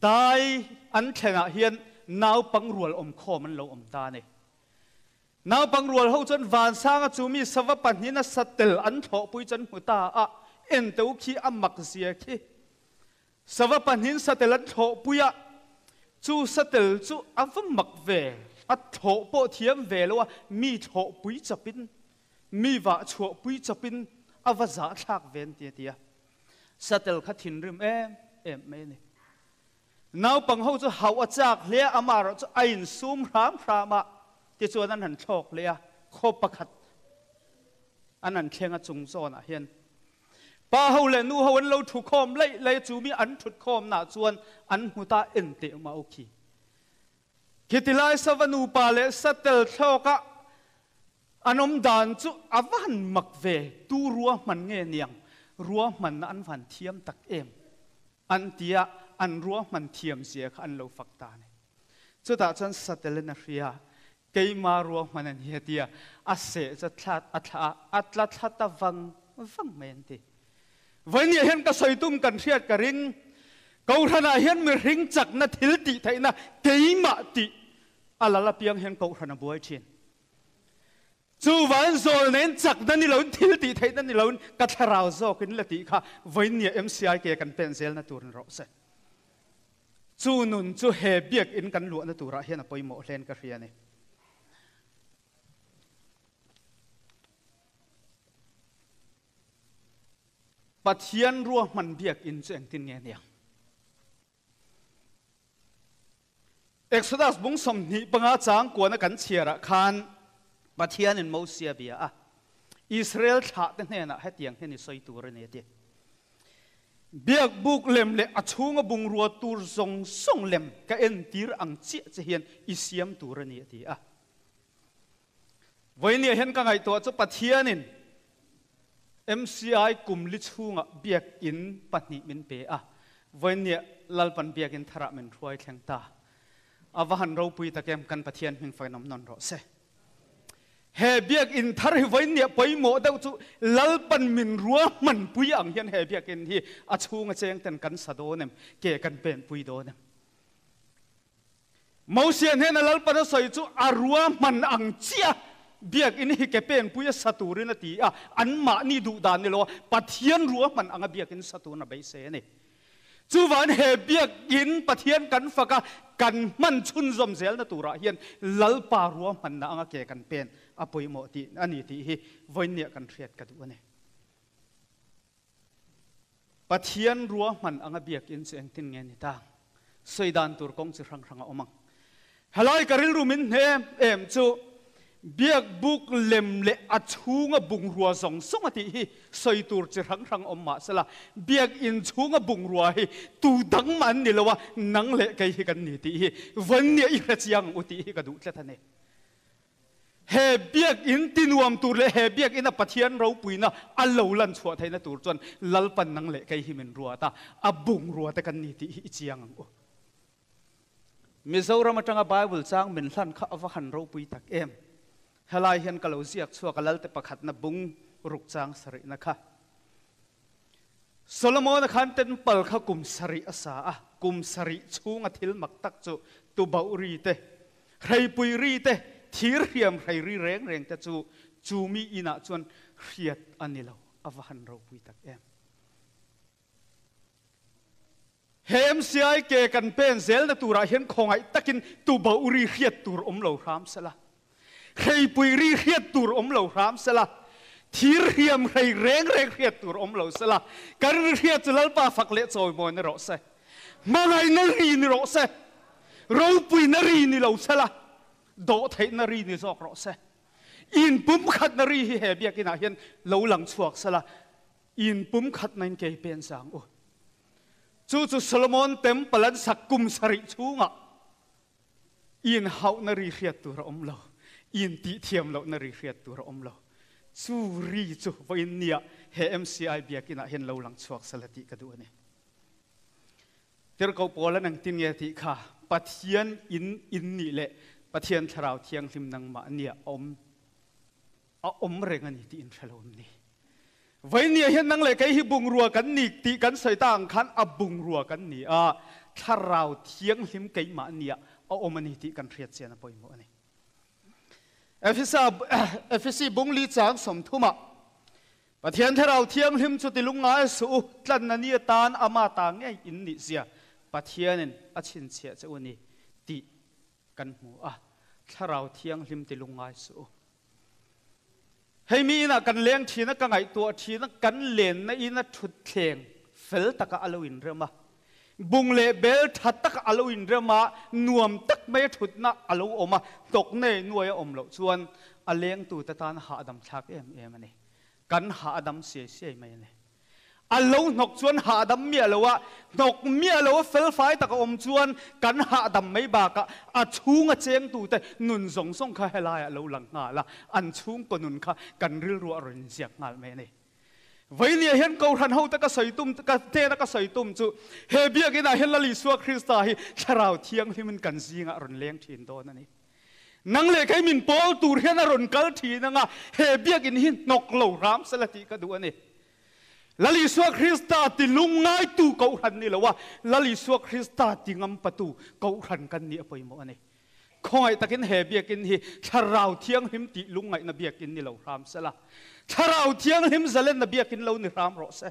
đại anh thằng hiền. Nào bằng ruột om khó mình lâu om ta này. นาบังรัวเขาจนวานสร้างจูมีสวัปันนี้นะสเตลอันทอปุยจนหัวตาอะเอ็นเต้ขี้อามักเสียขี้สวัปันนี้สเตลันทอปุยะจูสเตลจูอันฟมักเวอัทอปอเทียมเวล้วว่ามีทอปุยจับปินมีว่าทอปุยจับปินอวสาชากเวนเตียเตียสเตลขัดถินริมเอ็มเอ็มไม่เนี่ยนาบังเขาจะหาวจากเลี้ยอามาราจะอินซูมรามรามอะ ที่ส่วนนั้นหันโชคเลยอะโคบประคัดอันนั้นเคียงจุงโซนอะเห็นป้าเฮาเลนูเฮาวันเราถูกคอมไล่ไล่จูมีอันถูกคอมหนาส่วนอันหูตาเอ็นเตอมาโอเคคิดไล่สวนูปาเลสเตลโชกะอันอมดานจุอวันมักเวตูรัวมันเงียเนียงรัวมันอันฝันเทียมตักเอ็มอันเตียอันรัวมันเทียมเสียอันเราฝักตาเนี่ยจุดตาจารย์สเตลนาเรีย cây mà ruộng mà nên hiện tiệt à sẽ rất là à là à là là ta văng văng men thì với nhà hiện cả soi tum cần thiết cả rin câu ra là hiện mình rin chặt na thiếu tị thấy na cây mà tị à là là biếng hiện câu ra là bối chuyện chú vẫn rồi nên chặt na ni lâu thiếu tị thấy na ni lâu cả thà rào do cái là tị kha với nhà MCI kia cần pencil na tuần rõ sẽ chú nun chú hè biết in cần lụa na tu ra hiện là bôi mộ lên cái này ปัทยันรัวมันเบียกอินเซงตินเงียงเอ็กซ์ดัสบุ้งสมนิปังอาจางกวนกันเชียระคันปัทยันอินมูเซียเบียอะอิสราเอลชาติเนี่ยนะให้เตียงให้นิสัยตัวเรนี่ยเดีเบียกบุกเล็มเละอชูงบุงรัวตูรทรงทรงเล็มก็เอ็นตีรอังเจียจะเห็นอิสยามตัวเรนี่ยเดียอะไว้เนี่ยเห็นกันไงตัวจะปัทยันอิน MCI kum li chunga biak in pahni min pe a voi ni lalpan biakin thara min ruai thleng ta avahan ro pui takem kan pathian hing fai nom non ro se he biak in thar hi vai nia poi mo dau chu lalpan min ruwa man pui ang hian he biak in hi a chunga cheng ten kan sa do nem ke kan pen pui do nem mau sian hen lalpan a soi chu a ruwa man ang chia biak ini hi ke pen pui saturin ati a ah, an ma ni du dan ni lo. Pathian ruwa man anga biak in satuna bai se ne chu wan he biak in pathian kan faka, kan man chun zom zel na tura hian. Lalpa ruwa man na anga ke kan pen. Apoi mo ti ani ti hi. Voin ne kan thiat ka du ne pathian ruwa man anga biak in seng tin nge ni ta. Soidan tur kong chi rang rang omang. Halai karil rumin he, em, chu. Biak buk lem le achunga bung ruwa zong song ati hi soi tur chi rang rang om ma sala biak in chunga bung ruwa hi tu dang man ni lawa nang le kai hi kan ni ti hi van ni i ra chiang uti hi ka du tla thane he biak in tinuam tur le he biak in a pathian ro puina a lo lan chua thaina tur chon lalpan nang le kai hi min ruwa ta a bung ruwa ta kan ni ti hi chiang ang o Mizoram atanga Bible chang min hlan kha awa han ro pui tak em helai hian kalo ziak chua kalal te pakhat na bung ruk chang sari na kha Solomon khan ten pal kha kum sari asa a kum sari chunga thil mak tak chu tu bau ri te rei pui ri te thir hiam rei ri reng reng te chu chu mi ina chuan riat anilo awa han ro pui tak em hem siai ke kan pen zel na tura hian khongai takin tu ba uri khiat tur om lo ram sala khei pui ri khiat tur om lo ram sala thir hiam rei reng reng khiat tur om lo sala kar ri khiat chalal pa phak le choi mo na ro se mangai na ri ni ro se ro pui na ri ni lo sala do thai na ri ni zok ro se in pum khat na ri hi he bia kina hian lo lang chuak sala in pum khat nain ke pen sang o chu chu Solomon temple sak kum sari chunga in hau na ri khiat tur om lo in ti thiam lo na ri khiat tur om lo chu ri chu voin nia he MCI bia kina hen lo lang chuak salati ka du ne ter ko pola nang tin nge ti kha pathian in in ni le pathian tharau thiang hlim nang ma nia om a om reng ani ti in thalom ni vậy nia hiện năng lệ cái hi bung rùa cắn nị tị cắn sợi tang khăn à bung rùa cắn nị à thà rào thiêng hiếm cái mà nia à ôm anh tị cắn riết xe na bồi mộ này เอฟซีเอฟซีบุ้งลีจางสมทุมะประเทียนเเราเทียมหิมจุดลุงไงสูตลันนันนี่ตานอามาตางเงอินนิเสียประเทียนอาชินเชียจะวันนี้ติกันหัวอะถ้าเราเทียงหิมติลุงไงสูให้มีนะกันเลี้ยงทีนะกันไงตัวทีนะกันเลนนะอินะถุดเทงเฟลตะกะอลวินเรื่องมา บุงเลเบลทัดตักอารอินเรมานวมตักไม่ถุดนะอารอมาตกเนนวยอมเหลวชวนอเลียงตูตะตานหาดำชักเอ็มเอ็มนี่กันหาดำเสียเสียไม่เนี่ยอารนกชวนหาดำเมียเลวะนกเมียเลวะเฟลไฟตะกอมชวนกันหาดำไม่บากะอัชูงเจงตูแต่นุนสงสงข้าเฮลายเราหลังงาละอันชูงก็นุนข้ากันริ้วรัวรินเสียงงาไม่เนี่ย vailia hian ko ran ho taka soitum ka te taka soitum chu he bia ge na helali suwa krista hi charau thiang himin kan zinga ron leng thin don ani nang le kai min pol tur hian a ron kal thi nanga he bia gin hin nok lo ram salati ka du ani lali suwa krista ti lung ngai tu ko ran ni lawa lali suwa krista ti ngam patu ko ran kan ni apoi mo ani khoi takin he bia kin hi charau thiang him ti lung ngai na bia kin ni lo ram sala tharau thiang him zalen na bia kin lo ni ram ro se.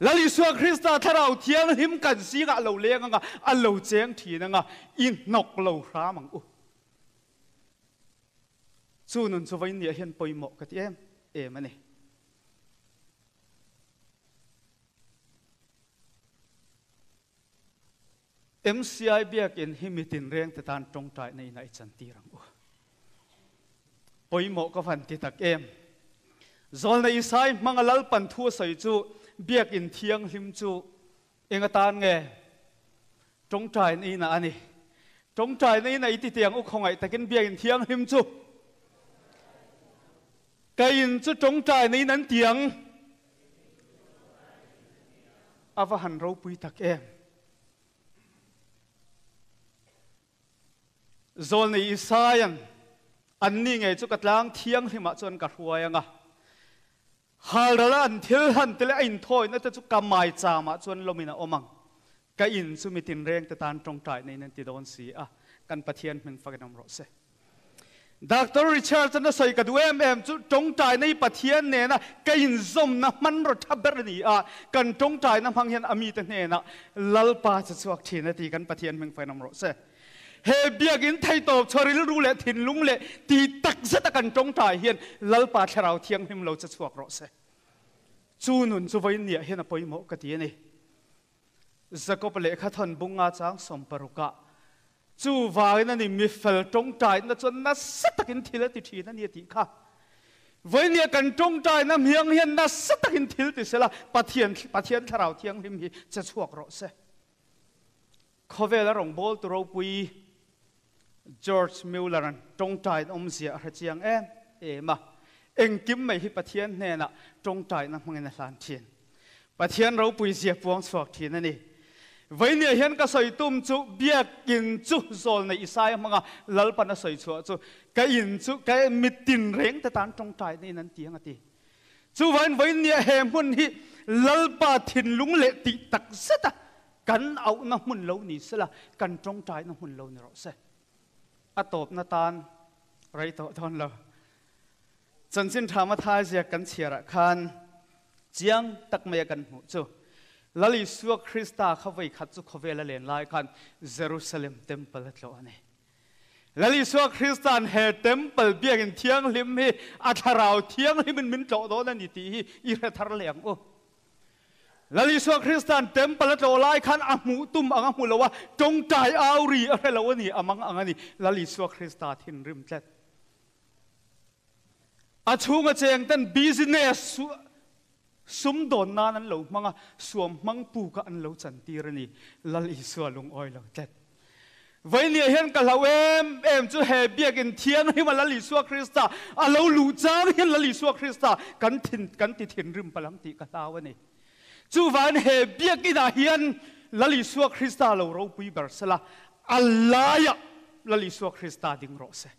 Lali suwa Krista tharau thiang him kan si nga lo le nga a lo cheng thi na nga in nok lo ram ang u. Chu nun chu vai ni hian poi mo ka ti em em ane MCI biak in himitin reng te tan trong trai nei nai chan ti rang u. Poi mo ka van ti tak em zol na isai mang alal pan thu sai chu, biak in thiang him chu. Enga tan nge trong trai ni na ani. Trong trai ni na iti tiang u khongai takin biak in thiang him chu. Cái in chu trong trai ni nan tiang. Ava han ro pui tak em. Zol ni isai an an ni nge chu katlang thiang hima ah chuan ka huai anga. ฮาร์ลันทิลฮันเลอินทอยนั่นจะจุกกามายจามาชวนลมินาอมังกอินสุมิตินเร่งต่ตานตรงใจในนั้นติดอนสีอะกันปะเทียนมันฟังนำรสเซดร์ริชาร์ดนั่นใส่กระดูเอ็มเอ็มจุตรงใจในปะเทียนเนี่ยนะกอินซมนะมันรถทับเบรนี่อะกันตรงใจนะพังเห็นอมีตเนี่ยนะลัลปาจะสวกทีนาทีกันปะเทียนมันฟังนำรสเซเฮเบียกินไทยตอบชริลรู้และถิ่นลุงเละตีตักเสตกันตรงใจเห็นลัลปาเชราเทียงพิมเราจะสวกรสเซ chu nun chu voi nia hian a poimo ka ti ani. Jacob le kha thon bunga chang som paruka chu vai na ni mi fel tong tai na chon na satakin thila ti thi na ni ti kha. Với nia cần trông trai nam hiang hian na sát takin thil ti sela. Pathian pathian tharau thiang him hi cha chuak ro se. Khovela rong bol tu ro pui. George Miller an trông trai om zia ha chiang em. Em เองกิมไม่ฮิปเทียนเนี่ยนะจงใจนะมึงนะสานทีนปเทียนเราปุยเสียบวงสวกทีนั่นนี่วันนี้เห็นก็ใส่ตุ้มจุเบียกินจุโซลในอิสายมังอ่ะลัลปันใส่ชัวจุก็อินจุก็มิตินเร่งแต่ตานจงใจนี่นั่นเตียงอ่ะทีจู่วันวันนี้เฮมุนฮิลัลปาทินลุงเลติตักเสตะกันเอาหน้ามุนเหลานี้สละกันจงใจหน้ามุนเหลานี้เราเสะอตบนาตานไรต่อตอนเรา จังสินธรรมาทายเสียกันเชียร์ขันเจียงตักเมียกันหูจูลลิสัวคริสต์ตาเขาไปขัดจุเขเวลเลียนลายกันเยรูซาเล็มเต็มเปิลตลวนี่ลลิสัวคริสต์ตานเฮเต็มเปิลเบียกันเที่ยงลิมให้อัตราวเที่ยงให้มันมินโตลอดนั่นนี่ตีอีเรทาร์เลียงโอ้ลลิสัวคริสตานเต็มเปลตลอดลายคันอามูตุมอังอามูลว่าจงใจเอารีอะไรเละวะนี่อามังอังนี่ลลิสัวคริสตาทินริมเจ็ด a chunga cheng ten business. Sum don na an lo manga suam mang pu ka an lo chan tir ni lal i su lung oi lo tet với nia hiền cả lâu em em chú hè bia cái thiên hi mà là lý suwa Krista à lâu lũ trang hiền là lý suwa Krista cắn thìn, cắn tì thìn rừng palang tì cả tao à này chú van hè bia cái na hiền là lý suwa Krista lâu râu bùi bờ sala Allah ya là lý suwa à, Krista ding rõ se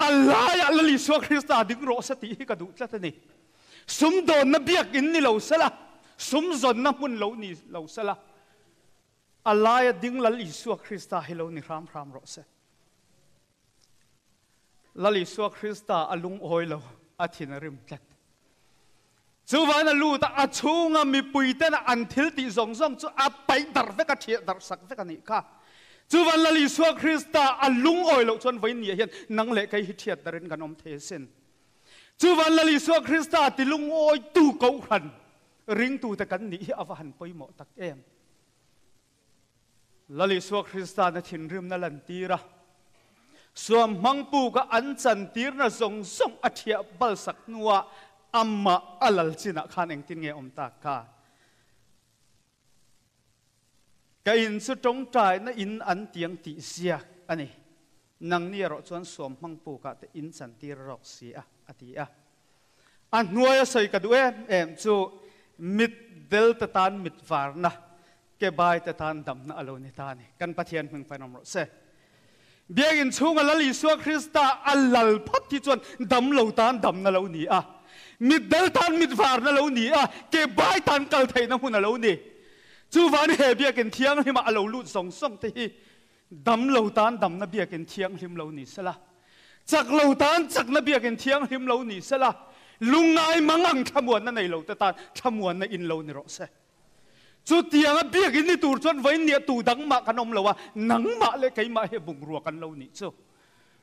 Allah ya là lý suwa Krista ding rõ se tì hi cả đủ chất này sum don na biak in ni lo sala sum zon na mun lo ni lo sala Allah ya ding lal isua krista hilo ni ram ram ro se lal isua krista alung oi lo athin rim tlat chu van a lu ta a chunga mi pui te na an thil ti zong zong chu a pai dar ve ka thia dar sak ve ka ni ka chu van lal isua krista alung à oi lo chon vai ni hian nang le kai hi thiat darin kan om the sen chu van lali so krista à ti lung oi tu ko khan ring tu ta kan ni awan poi mo tak em. Lali so krista na thin rim na lan tira suam mangpu ka an chan tir na zong zong athia à bal sak nuwa amma alal china khan eng tin nge om ta ka cái in su trống trải nó in an tiang ti sia ani nang ni ro chuan mang mangpu ka te in chan tir rok sia ati a an nuaya sai ka du em em chu mit del ta tan mit var na. Ke bai ta tan dam na alo ni ta ni kan pathian hming pa nom ro se biang in chunga lali so krista alal phat ti chuan dam lo tan dam na lo ni a mit del tan mit var na lo ni a ke bai tan kal thei na hun lo ni chu van he biak in thiang mà alo lut song song te hi dam lo tan dam na biak in thiang him lo ni sala chak lo tan chak na biak in thiang him lo ni sala lungai mangang thamuan na nei lo ta tan thamuan na in lo ni ro se chu tiang a biak in ni tur chuan vai nia tu dang ma kanom lo wa nang ma le kai ma he bung ruwa kan lo ni chu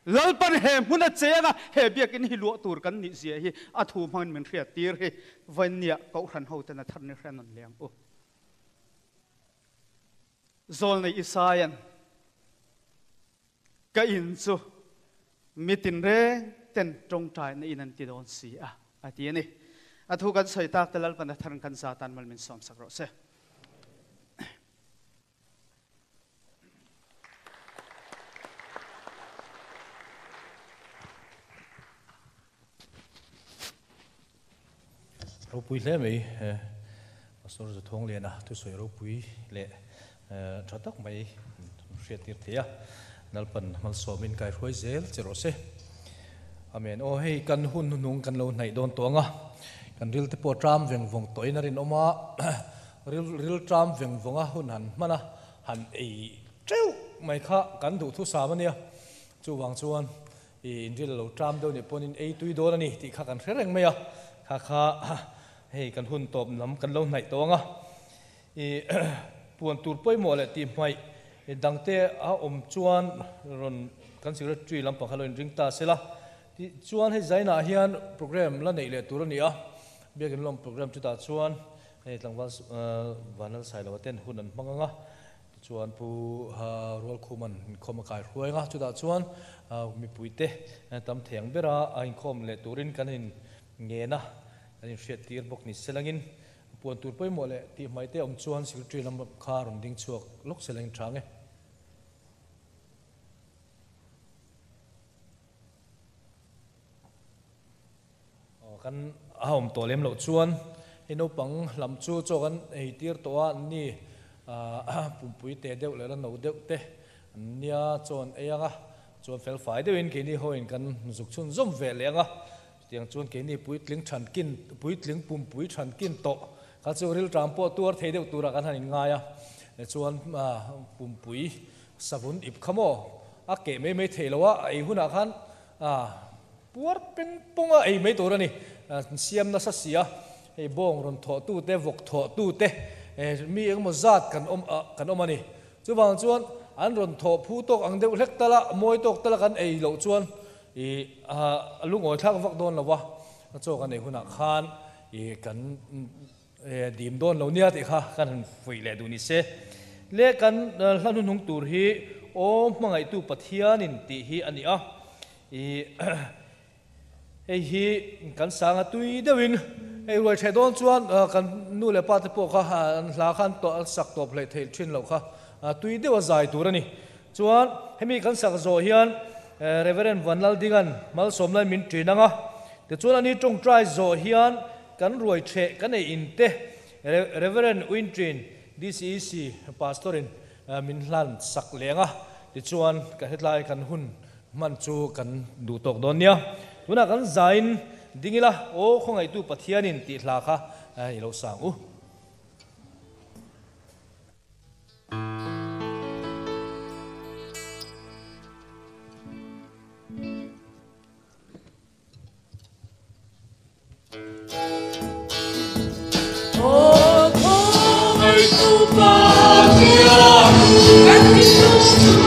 lal pan he mun a chenga he biak in hi lu tur kan ni zia hi a thu man mình ria tir hi vai nia ko ran ho ta na than ni ran non liang o zol nei isayan. Ka in chu mitin re ten tong tai na inan ti don si a. Ati ni. A thu kan soi tak talal pan than kan sa tan mal min som sak ro se. Ro pui le mai eh, pastor zo thong le na tu soi ro pui le tha tak mai hriat tir thia nalpan mal somin kai roi zel chero se amen o hei kan hun nung kan lo nai don tonga kan ril te po tram veng vong toina rin oma ril ril tram veng vonga hun han mana han ei treu mai kha kan du thu sa mania chu wang chuan i in ril lo tram do ni ponin ei tui do ni ti kha kan reng mai a kha kha hei kan hun top nam kan lo nai tonga i puan tur poi mo le ti mai dangte a om chuan ron kan sir tree lam pakha lo in ring ta sela ti chuan he zaina hian program la nei le tur ani a. Biakin lom program chu ta chuan, he tlangwal uh, vanal sai lo ten hunan manganga chuan pu, ha rol khuman khoma kai ruanga chu da chuan. Mi puite eh, tam theng bera a in khom le turin kan in nge na. Kan in hriat tir bok ni selangin puan tur poi mo le ti mai te om chuan secretary lam kha ron ding chuak. Lok selang thange kan ahom to lem lo chuan. Ino pang lam chu cho kan ei tir to a ni, a pum pui te deuh le la no deuh te. Nia chon eyanga chuan fel fai deuh in ke ni hoin kan zuk chun zom ve lenga tiang chuan ke ni pui tling than kin pui tling pum pui than kin to ka chu ril tram po tur thei deuh tura kan hanin ngaya le chuan pum pui savun ip khamo a ke me me theilowa ei huna khan a puar ping ponga ei me tur ani siam na sa sia ei bong ron tho tu te vok tho tu te mi eng mo zat kan om kan om ani chu wang chuan an ron tho phu tok ang deuh hlek tala moi tok tala kan ei lo chuan i a lungoi thak vak don lawa cho kan ei huna khan i kan ดีมโดนเราเนี่ยติค่ะกันฟุยเลดูนิเซเลกันหลังนุ่งตูรีโอ้มังไอตูปะเทียนินติฮีอันนี้อะอีไอฮีกันสังตุยเดวินไอรวยเชดอนชวนกันนู่นเลยป้าที่พวกข้าหลาขันตัวสักตัวเพลทเชินเราค่ะตุยเดว่าใจตัวนี่ชวนให้มีกันสักโซเฮียนเรเวเรนวันลัดิกันมาสมเลยมินทรีนังอะแต่ชวนอันนี้จงใจโซเฮียน kan roi the kan ei in te reverend wintrin dcec pastorin min hlan sak lenga ti chuan ka hetlai kan hun man chu kan du tok don nia tuna kan zain dingila o khongai tu pathianin ti hla kha i lo sang u Oh, come tu patria, et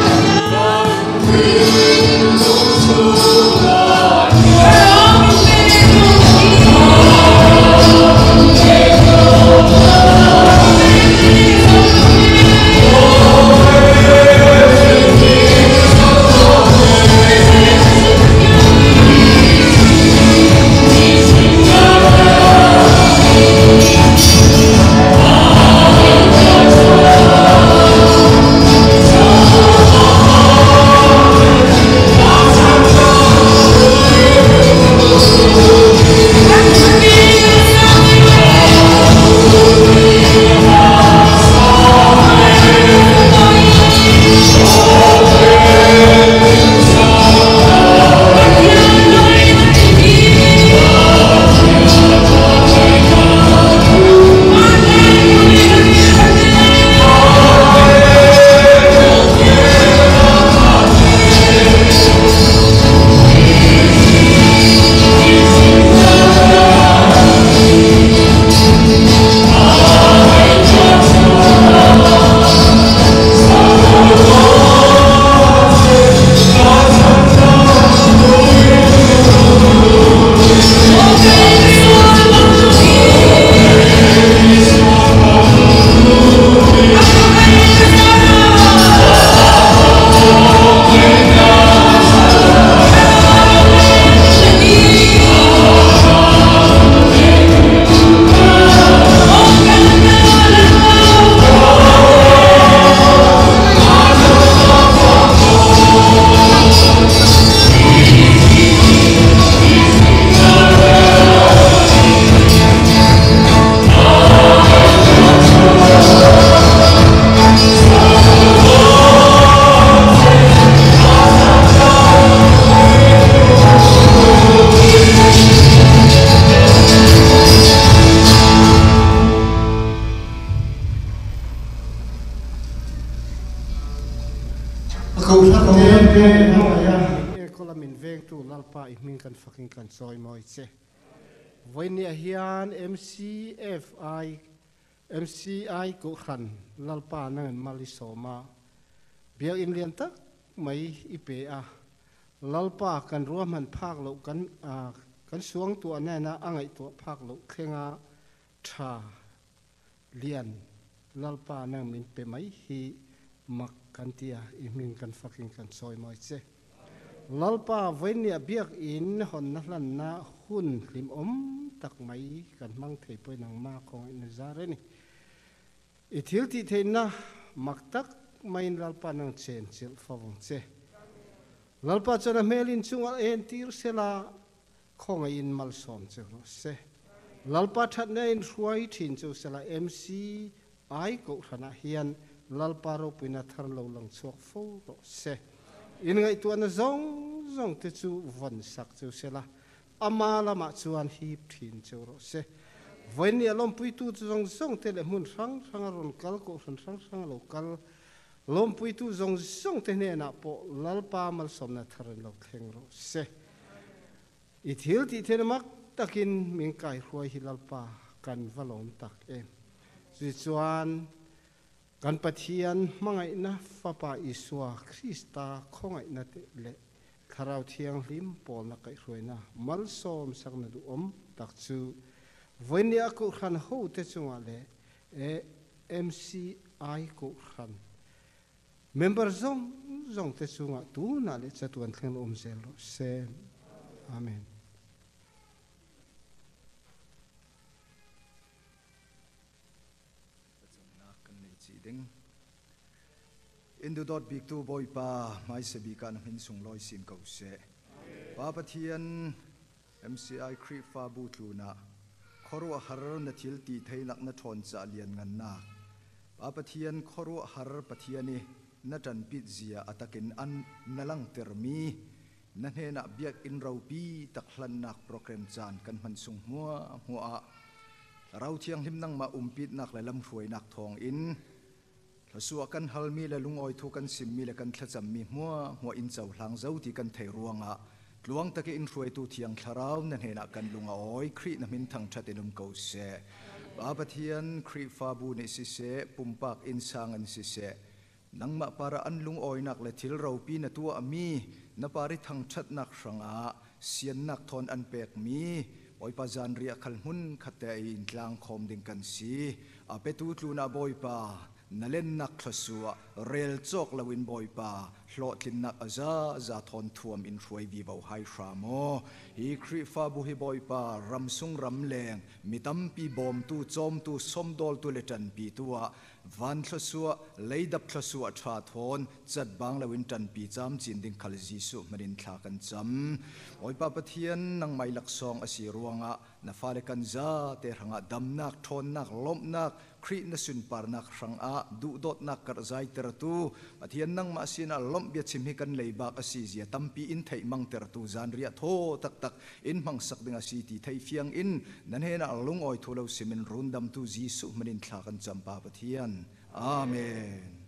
MCFI MCI ko khan lalpa nang mali soma biak in lian tak mai ipe a. Lalpa kan ruam man phak lo kan a à, kan suang tu na na angai tu phak lo khenga tha lian lalpa nang min pe mai hi mak kan tia i min kan fucking kan soi moi che lalpa vainia biak in hon na hlan na hun lim om tak mai kan mang thei poi nang ma kong in zare ni i thil ti thế na, mak tak in lalpa nang chen chil fawang che. Lalpa chana melin chunga en tir sela khong in mal som che ro se. Lalpa that na in ruai thin chu sela mc ai ko thana hian lalpa ro pina thar lo lang chuak fo ro se. In ngai tu na zong zong te chu von sak chu sela ama lama chuan hi thin choro se. Voin ni alom pui tu zong zong te le mun rang rang ron kal ko ron rang rang lo kal. Lom pui tu zong zong te ne na po lalpa mal som na thar lo kheng ro se. I thil ti the mak takin min kai huai hi lalpa kan valom tak em chu chuan, kan pathian mangai na fapa isua krista khongai na te le คาราวเทียงลิมปอลนักไอรวยนะมัลซอมสักนดูอมตักจูวันนี้กูขันหูเตจงอะไรเอ็มซีไอกูขันเมมเบอร์ซองซองเตจงอะตูนั่นแหละจะตัวนเทงอมเซลเซมอเมน in du dot big tu boy pa mai se bi kan hin sung loi sim ko se pa pathian mci kri fa bu tu na khoru har na thil ti thei nak na thon cha lian ngan na pa pathian khoru har pathiani na tan pit zia atakin an nalang termi na he na biak in rau pi tak hlan nak program chan kan man sung hua hua rau thiang him nang ma umpit nak la lam hruai nak thong in สัวกันฮัลมีและลุงอ้อยทุกันสิมีและกันทะจำมีหัวหัวอินเจ้าหลังเจ้าที่กันเทรวงอะลวงตะกี้อินรวยตูเทียงคาราวนั่นเห็นกันลุงอ้อยครีนมินทังชัดนุมเกาเสบาปเทียนครีฟาบูนิสิเสปุ่มปากอินสางันสิเสนังมาปาระอันลุงอ้อยนักและทิลเราปีนตัวอมีนปาริทังชัดนักสังอาเสียนนักทอนอันเปกมีโอยปาจันเรียกขันหุ่นขัดแต่อินกลางคมดึงกันสีอาเปตูตลูนาบอยปา pa nalen nak thlasua rel chok lawin boy pa hlo tin nak aza za thon thuam in hruai vi vo hai ramo hi khri fa bu hi boy pa ram sung ram leng mitam pi bom tu chom tu som dol tu le tan pi tua van thlasua leidap thlasua tha thon chat bang lawin tan pi cham chin ding khal jisu marin thla kan cham oi pa pathian nang mai lak song asi ruanga na fale kan za te ranga dam nak thon nak lom nak khri na sun par nak rang a du dot nak kar zai ter tu. Pathian nang ma sina lom bia chim hi kan lei bak asi zia tampi in thei mang ter tu. Zan ria tho tak tak in mang sak ding asi ti thei fiang in. Nan he na lung oi thulo simin rundam tu jisu manin thla kan champa pathian amen